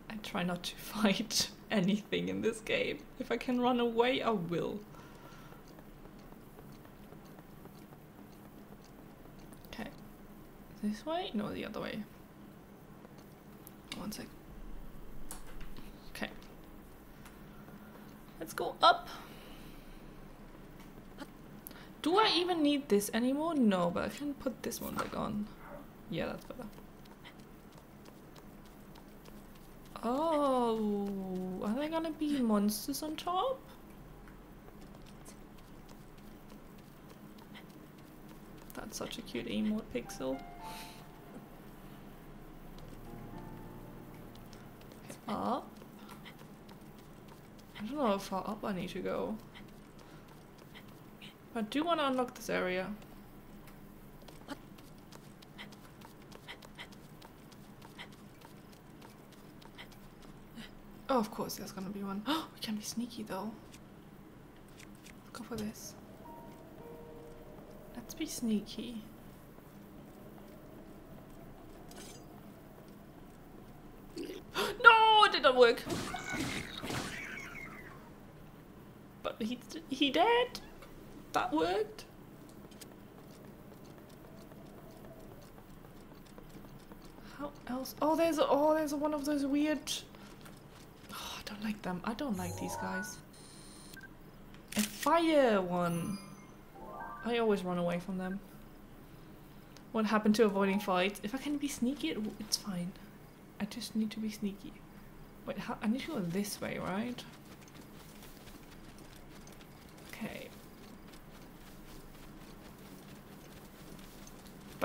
I try not to fight anything in this game. If I can run away, I will. Okay. This way? No, the other way. One sec. Okay. Let's go up. Do I even need this anymore? No, but I can put this one back on. Yeah, that's better. Oh, are there gonna be monsters on top? That's such a cute emote pixel. Up. I don't know how far up I need to go. I do want to unlock this area. Oh, of course, there's gonna be one. Oh, we can be sneaky though. Let's go for this. Let's be sneaky. no, it did not work. But he he dead. That worked. How else? Oh, there's oh, there's one of those weird. Oh, I don't like them. I don't like these guys. A fire one. I always run away from them. What happened to avoiding fights? If I can be sneaky, it, it's fine. I just need to be sneaky. Wait, how, I need to go this way, right? Okay.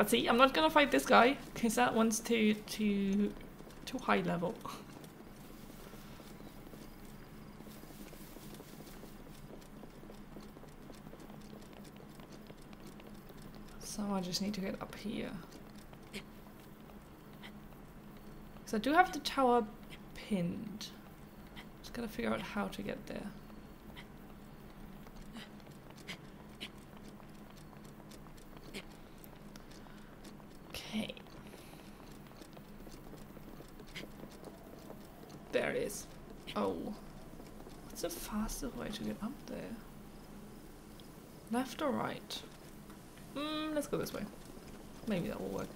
But see, I'm not gonna fight this guy because that one's too too too high level. So I just need to get up here. Because I do have the tower pinned. Just gotta figure out how to get there. Okay. There it is. Oh. What's the fastest way to get up there? Left or right? Mm, let's go this way. Maybe that will work.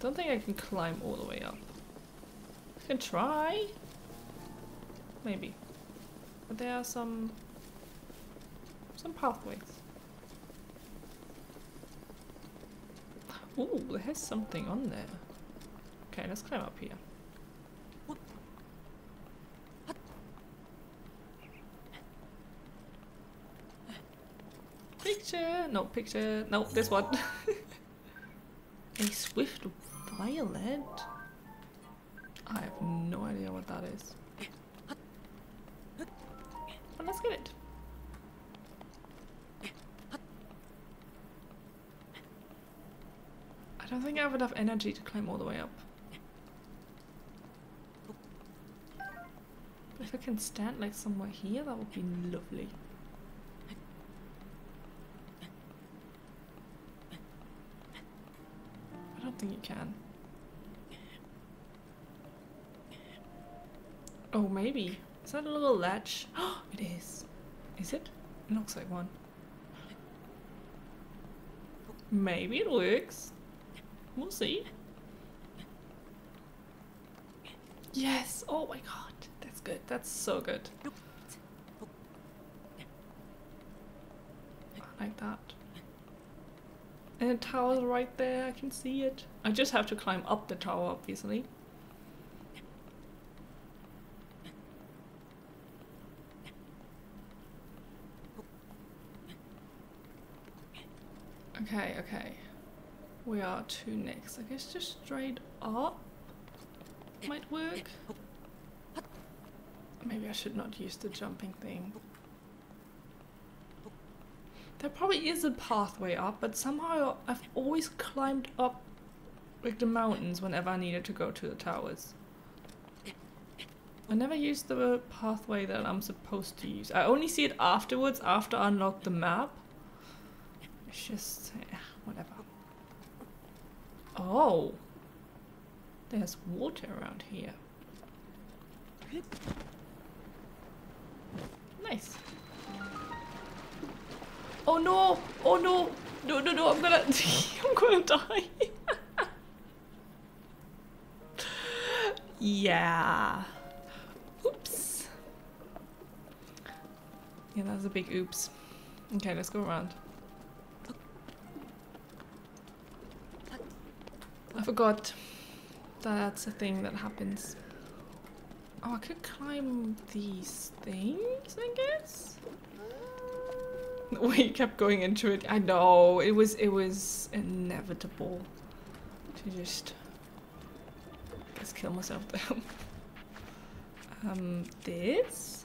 Don't think I can climb all the way up. I can try. Maybe. But there are some some pathways. Ooh, there has something on there. Okay, let's climb up here. Picture! No, picture. No, this one. A swift violet? I have no idea what that is. Let's get it. Don't think I have enough energy to climb all the way up. But if I can stand like somewhere here, that would be lovely. I don't think you can. Oh, maybe. Is that a little latch? Oh, it is. Is it? It looks like one. Maybe it works. We'll see. Yes. Oh my god. That's good. That's so good. Like that. And the tower's right there. I can see it. I just have to climb up the tower, obviously. Okay, okay. We are to next. I guess just straight up might work. Maybe I should not use the jumping thing. There probably is a pathway up, but somehow I've always climbed up like the mountains whenever I needed to go to the towers. I never used the pathway that I'm supposed to use. I only see it afterwards, after I unlock the map. It's just, yeah, whatever. Oh! There's water around here. Nice. Oh no! Oh no! No, no, no, I'm gonna, I'm gonna die. yeah. Oops. Yeah, that's a big oops. Okay, let's go around. I forgot that's a thing that happens. Oh, I could climb these things, I guess? We kept going into it. I know, it was, it was inevitable to just, just kill myself there. um, this.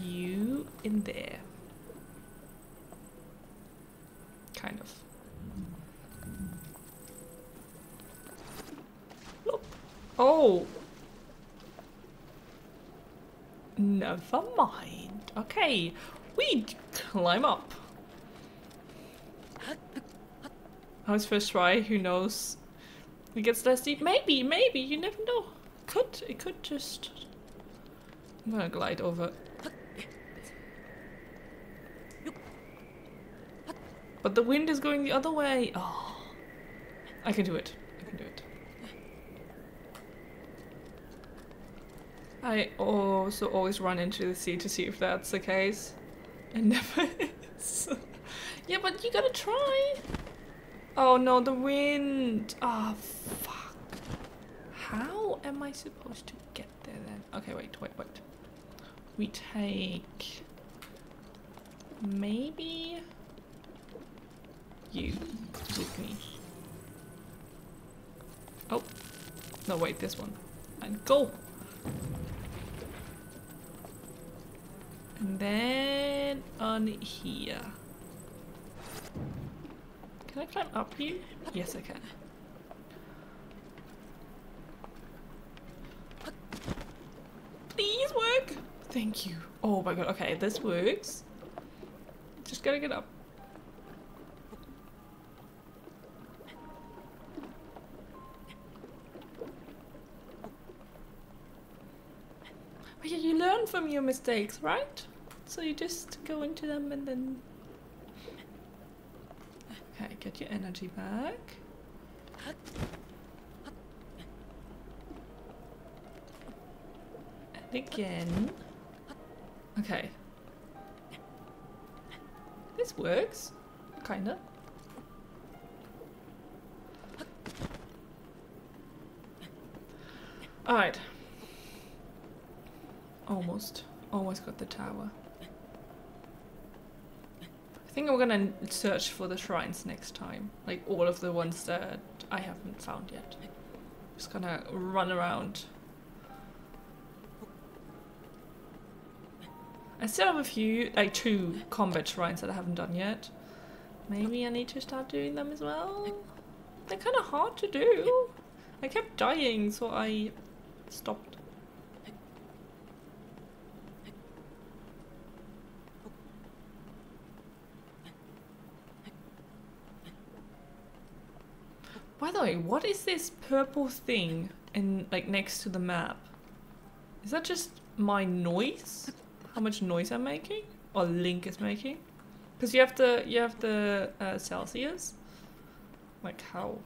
You in there. Kind of. Oh. Never mind. Okay, we climb up. How's first try? Who knows? It gets less deep. Maybe, maybe. You never know. Could it could just. I'm gonna glide over. But the wind is going the other way. Oh, I can do it. I can do it. I also always run into the sea to see if that's the case. It never is. yeah, but you gotta try. Oh no, the wind. Ah, oh, fuck. How am I supposed to get there then? Okay, wait, wait, wait. We take... Maybe... You with me. Oh. No, wait, this one. And go! And then on here. Can I climb up here? Yes, I can. Please work! Thank you. Oh my god, okay, this works. Just gotta get up. Yeah, you learn from your mistakes, right? So you just go into them and then... Okay, get your energy back. And again. Okay. This works. Kinda. Alright. Almost. Almost got the tower. I think I'm gonna search for the shrines next time. Like all of the ones that I haven't found yet. Just gonna run around. I still have a few, like two combat shrines that I haven't done yet. Maybe I need to start doing them as well. They're kind of hard to do. I kept dying, so I stopped. By the way, what is this purple thing in like next to the map? Is that just my noise? How much noise I'm making? Or Link is making? Because you have the you have the uh, Celsius. Like how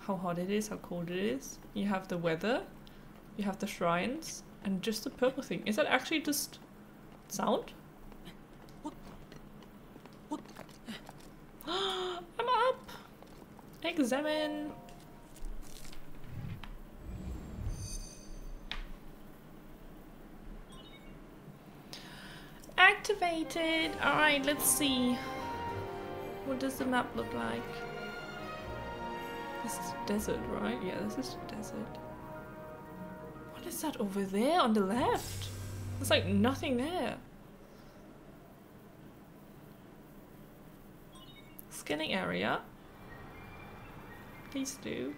how hot it is, how cold it is. You have the weather, you have the shrines, and just the purple thing. Is that actually just sound? I'm up! Examine! Activated! Alright, let's see. What does the map look like? This is desert, right? Yeah, this is desert. What is that over there on the left? There's like nothing there. Scanning area. Please do.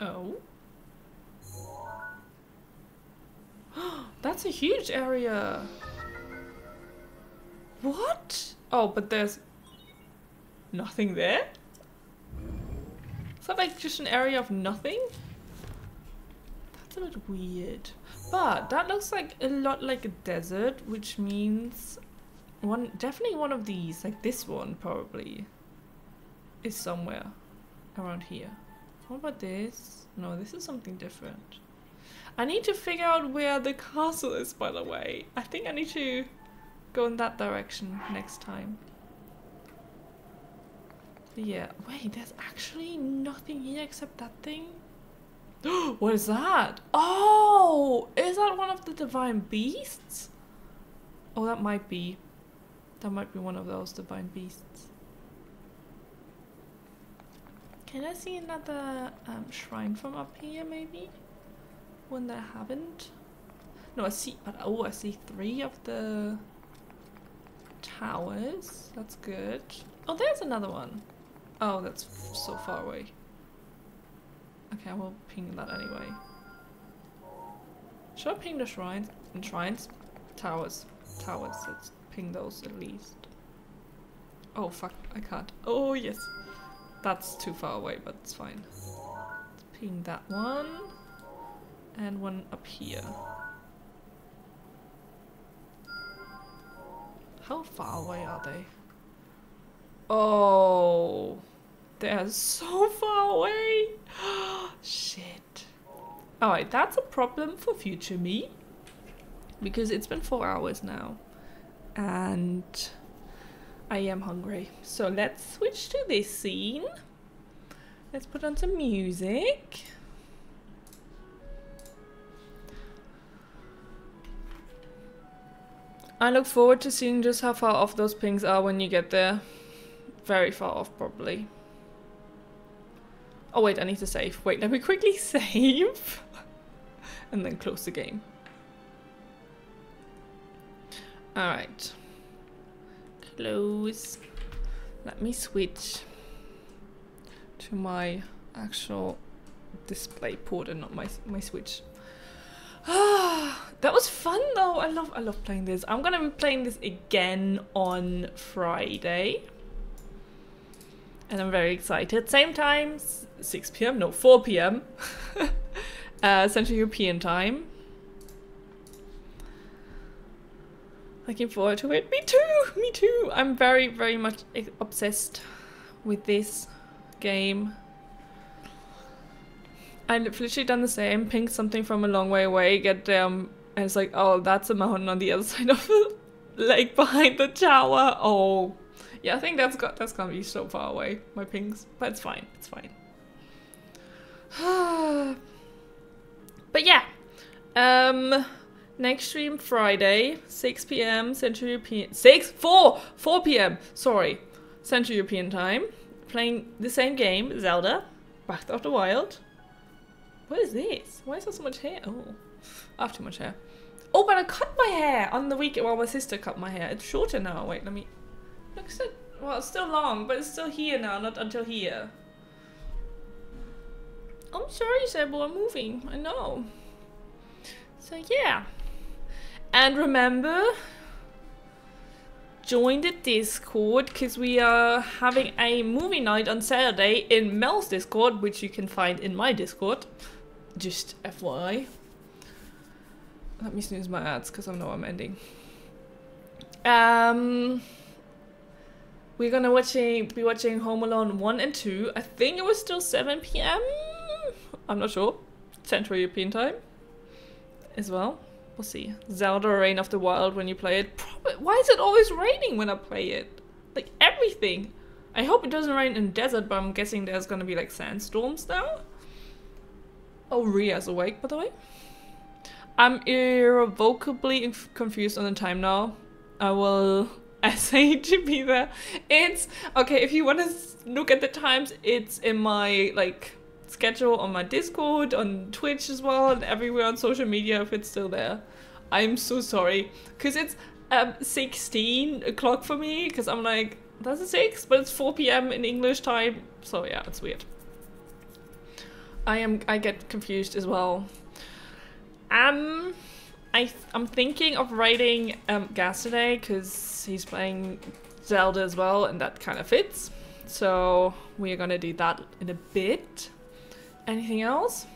Oh. That's a huge area. What? Oh, but there's nothing there? Is that like just an area of nothing? That's a bit weird. But that looks like a lot like a desert, which means one definitely one of these, like this one probably, is somewhere around here. What about this? No, this is something different. I need to figure out where the castle is, by the way. I think I need to go in that direction next time. Yeah, wait, there's actually nothing here except that thing? what is that? Oh, is that one of the divine beasts? Oh, that might be. That might be one of those divine beasts. Can I see another um, shrine from up here, maybe? One that I haven't? No, I see, but oh, I see three of the towers. That's good. Oh, there's another one. Oh, that's so far away. Okay, I will ping that anyway. Should I ping the shrines? And shrines? Towers. Towers. Let's ping those at least. Oh fuck, I can't. Oh yes. That's too far away, but it's fine. Let's ping that one. And one up here. How far away are they? Oh, they're so far away. Shit. Alright, that's a problem for future me. Because it's been four hours now. And I am hungry. So let's switch to this scene. Let's put on some music. I look forward to seeing just how far off those pings are when you get there. Very far off, probably. Oh wait, I need to save. Wait, let me quickly save. and then close the game. Alright. Close. Let me switch to my actual display port and not my my switch. That was fun though. I love I love playing this. I'm gonna be playing this again on Friday. And I'm very excited. Same time, 6 p.m. No, 4 p.m. uh, Central European time. Looking forward to it. Me too. Me too. I'm very very much obsessed with this game. I've literally done the same. Ping something from a long way away, get them, and it's like, oh, that's a mountain on the other side of the lake behind the tower. Oh, yeah, I think that's got that's gonna be so far away. My pings, but it's fine. It's fine. but yeah, um, next stream Friday, 6 p.m. Central European, 6, 4, 4 p.m. Sorry, Central European time. Playing the same game, Zelda, Breath of the Wild. What is this? Why is there so much hair? Oh, I have too much hair. Oh, but I cut my hair on the weekend. Well, my sister cut my hair. It's shorter now. Wait, let me. Looks so. Well, it's still long, but it's still here now, not until here. I'm sorry, Sebo. I'm moving. I know. So yeah. And remember, join the Discord because we are having a movie night on Saturday in Mel's Discord, which you can find in my Discord. Just FYI. Let me snooze my ads because I know I'm ending. Um, we're gonna watching be watching Home Alone one and two. I think it was still seven p.m. I'm not sure. Central European time, as well. We'll see. Zelda: Rain of the Wild when you play it. Why is it always raining when I play it? Like everything. I hope it doesn't rain in desert, but I'm guessing there's gonna be like sandstorms now. Oh, Ria's awake, by the way. I'm irrevocably confused on the time now. I will essay to be there. It's okay if you want to look at the times. It's in my like schedule on my Discord, on Twitch as well, and everywhere on social media if it's still there. I'm so sorry because it's um 16 o'clock for me because I'm like that's a six, but it's 4 p.m. in English time. So yeah, it's weird. I am I get confused as well. Um, I th- I'm thinking of writing um Gas today because he's playing Zelda as well, and that kind of fits. So we are gonna do that in a bit. Anything else?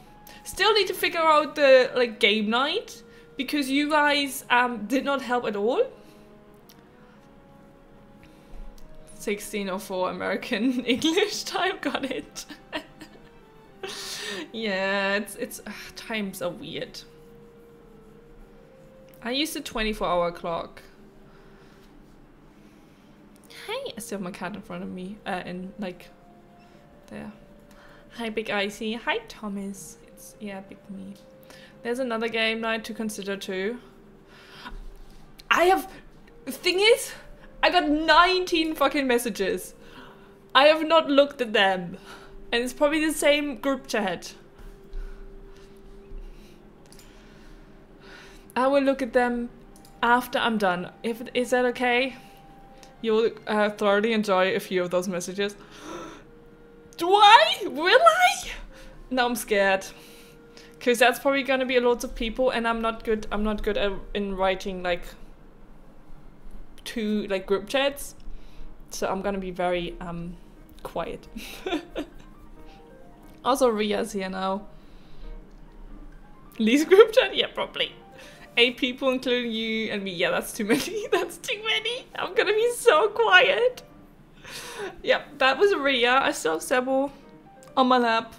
Still need to figure out the like game night because you guys um did not help at all. 1604 American English time, got it. yeah, it's it's ugh, times are weird. I used a 24 hour clock. Hey, I still have my cat in front of me, uh, and like there. Hi, Big Icy. Hi, Thomas. It's yeah, Big Me. There's another game night to consider too. I have. Thing is, I got 19 fucking messages. I have not looked at them. And it's probably the same group chat. I will look at them after I'm done. If is that okay? You'll uh, thoroughly enjoy a few of those messages. Do I? Will I? No, I'm scared. Cause that's probably gonna be a lot of people, and I'm not good. I'm not good at in writing like two like group chats, so I'm gonna be very um quiet. also, Ria's here now. Least group chat? Yeah, probably. Eight people, including you and me. Yeah, that's too many. that's too many. I'm gonna be so quiet. Yep, that was Ria. I still have Sebo on my lap.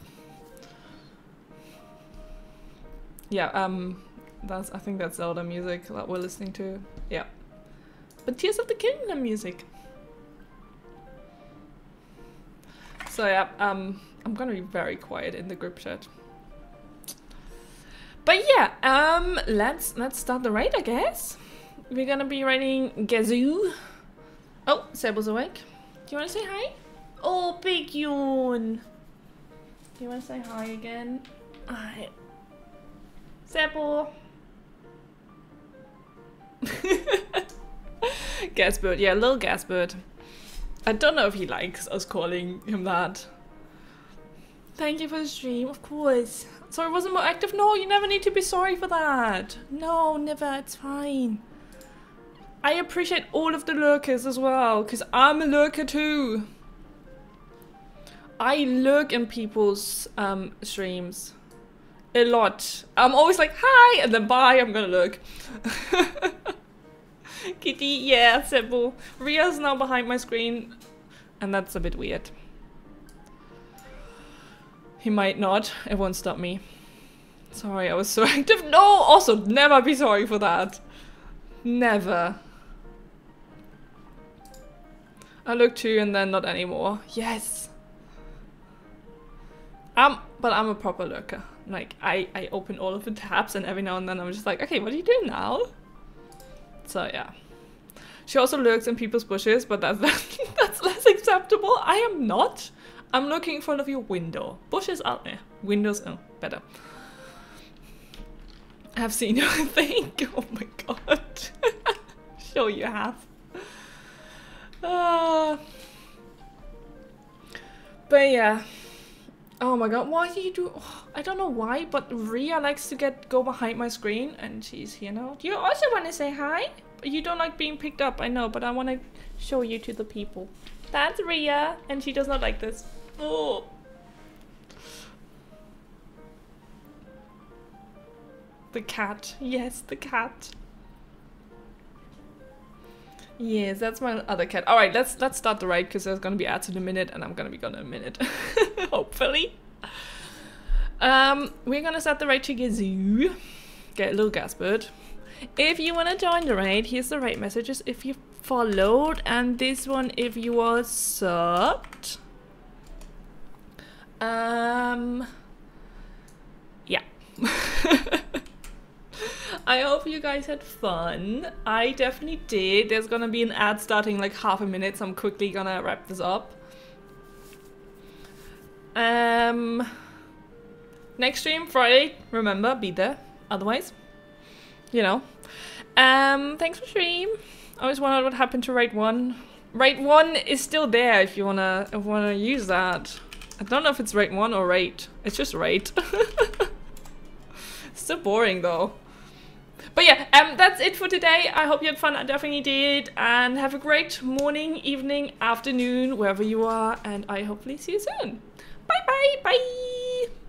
Yeah, um, that's I think that's Zelda music that we're listening to. Yeah, but Tears of the Kingdom music. So yeah, um, I'm gonna be very quiet in the group chat. But yeah, um, let's let's start the raid, I guess. We're gonna be raiding Gazoo. Oh, Sebo's awake. Do you want to say hi? Oh, big yawn. Do you want to say hi again? Hi. Sebo. Gasbird, yeah, little Gasbird. I don't know if he likes us calling him that. Thank you for the stream, of course. Sorry, I wasn't more active. No, you never need to be sorry for that. No, never. It's fine. I appreciate all of the lurkers as well, because I'm a lurker too. I lurk in people's um, streams a lot. I'm always like, hi, and then bye, I'm gonna lurk. Kitty, yeah, Sebo. Ria's now behind my screen, and that's a bit weird. He might not, it won't stop me. Sorry, I was so active. No, also, never be sorry for that. Never. I look too and then not anymore. Yes. Um, but I'm a proper lurker. Like, I, I open all of the tabs and every now and then I'm just like, okay, what are you doing now? So, yeah. She also lurks in people's bushes, but that's, that's less acceptable. I am not. I'm looking in front of your window. Bushes out there. Windows, oh, better. I've seen your thing. Oh my god. sure you have. Uh, but yeah. Oh my god, why do you do... I don't know why, but Ria likes to get go behind my screen, and she's here now. Do you also want to say hi? You don't like being picked up, I know, but I want to show you to the people. That's Ria, and she does not like this. Oh. The cat. Yes, the cat. Yes, that's my other cat. All right, let's let's start the raid because there's gonna be ads in a minute, and I'm gonna be gone in a minute, hopefully. Um, we're gonna start the raid to Gazoo. Get a little gas bird. If you wanna join the raid, here's the raid messages. If you followed, and this one if you are subbed. Um. Yeah. I hope you guys had fun. I definitely did. There's gonna be an ad starting like half a minute, so I'm quickly gonna wrap this up. Um, next stream Friday. Remember, be there. Otherwise, you know. Um, thanks for stream. I always wondered what happened to Raid One. Raid One is still there if you wanna if you wanna use that. I don't know if it's Raid One or Raid. It's just Raid. so boring though. But yeah, um, that's it for today. I hope you had fun. I definitely did. And have a great morning, evening, afternoon, wherever you are. And I hopefully see you soon. Bye bye. Bye.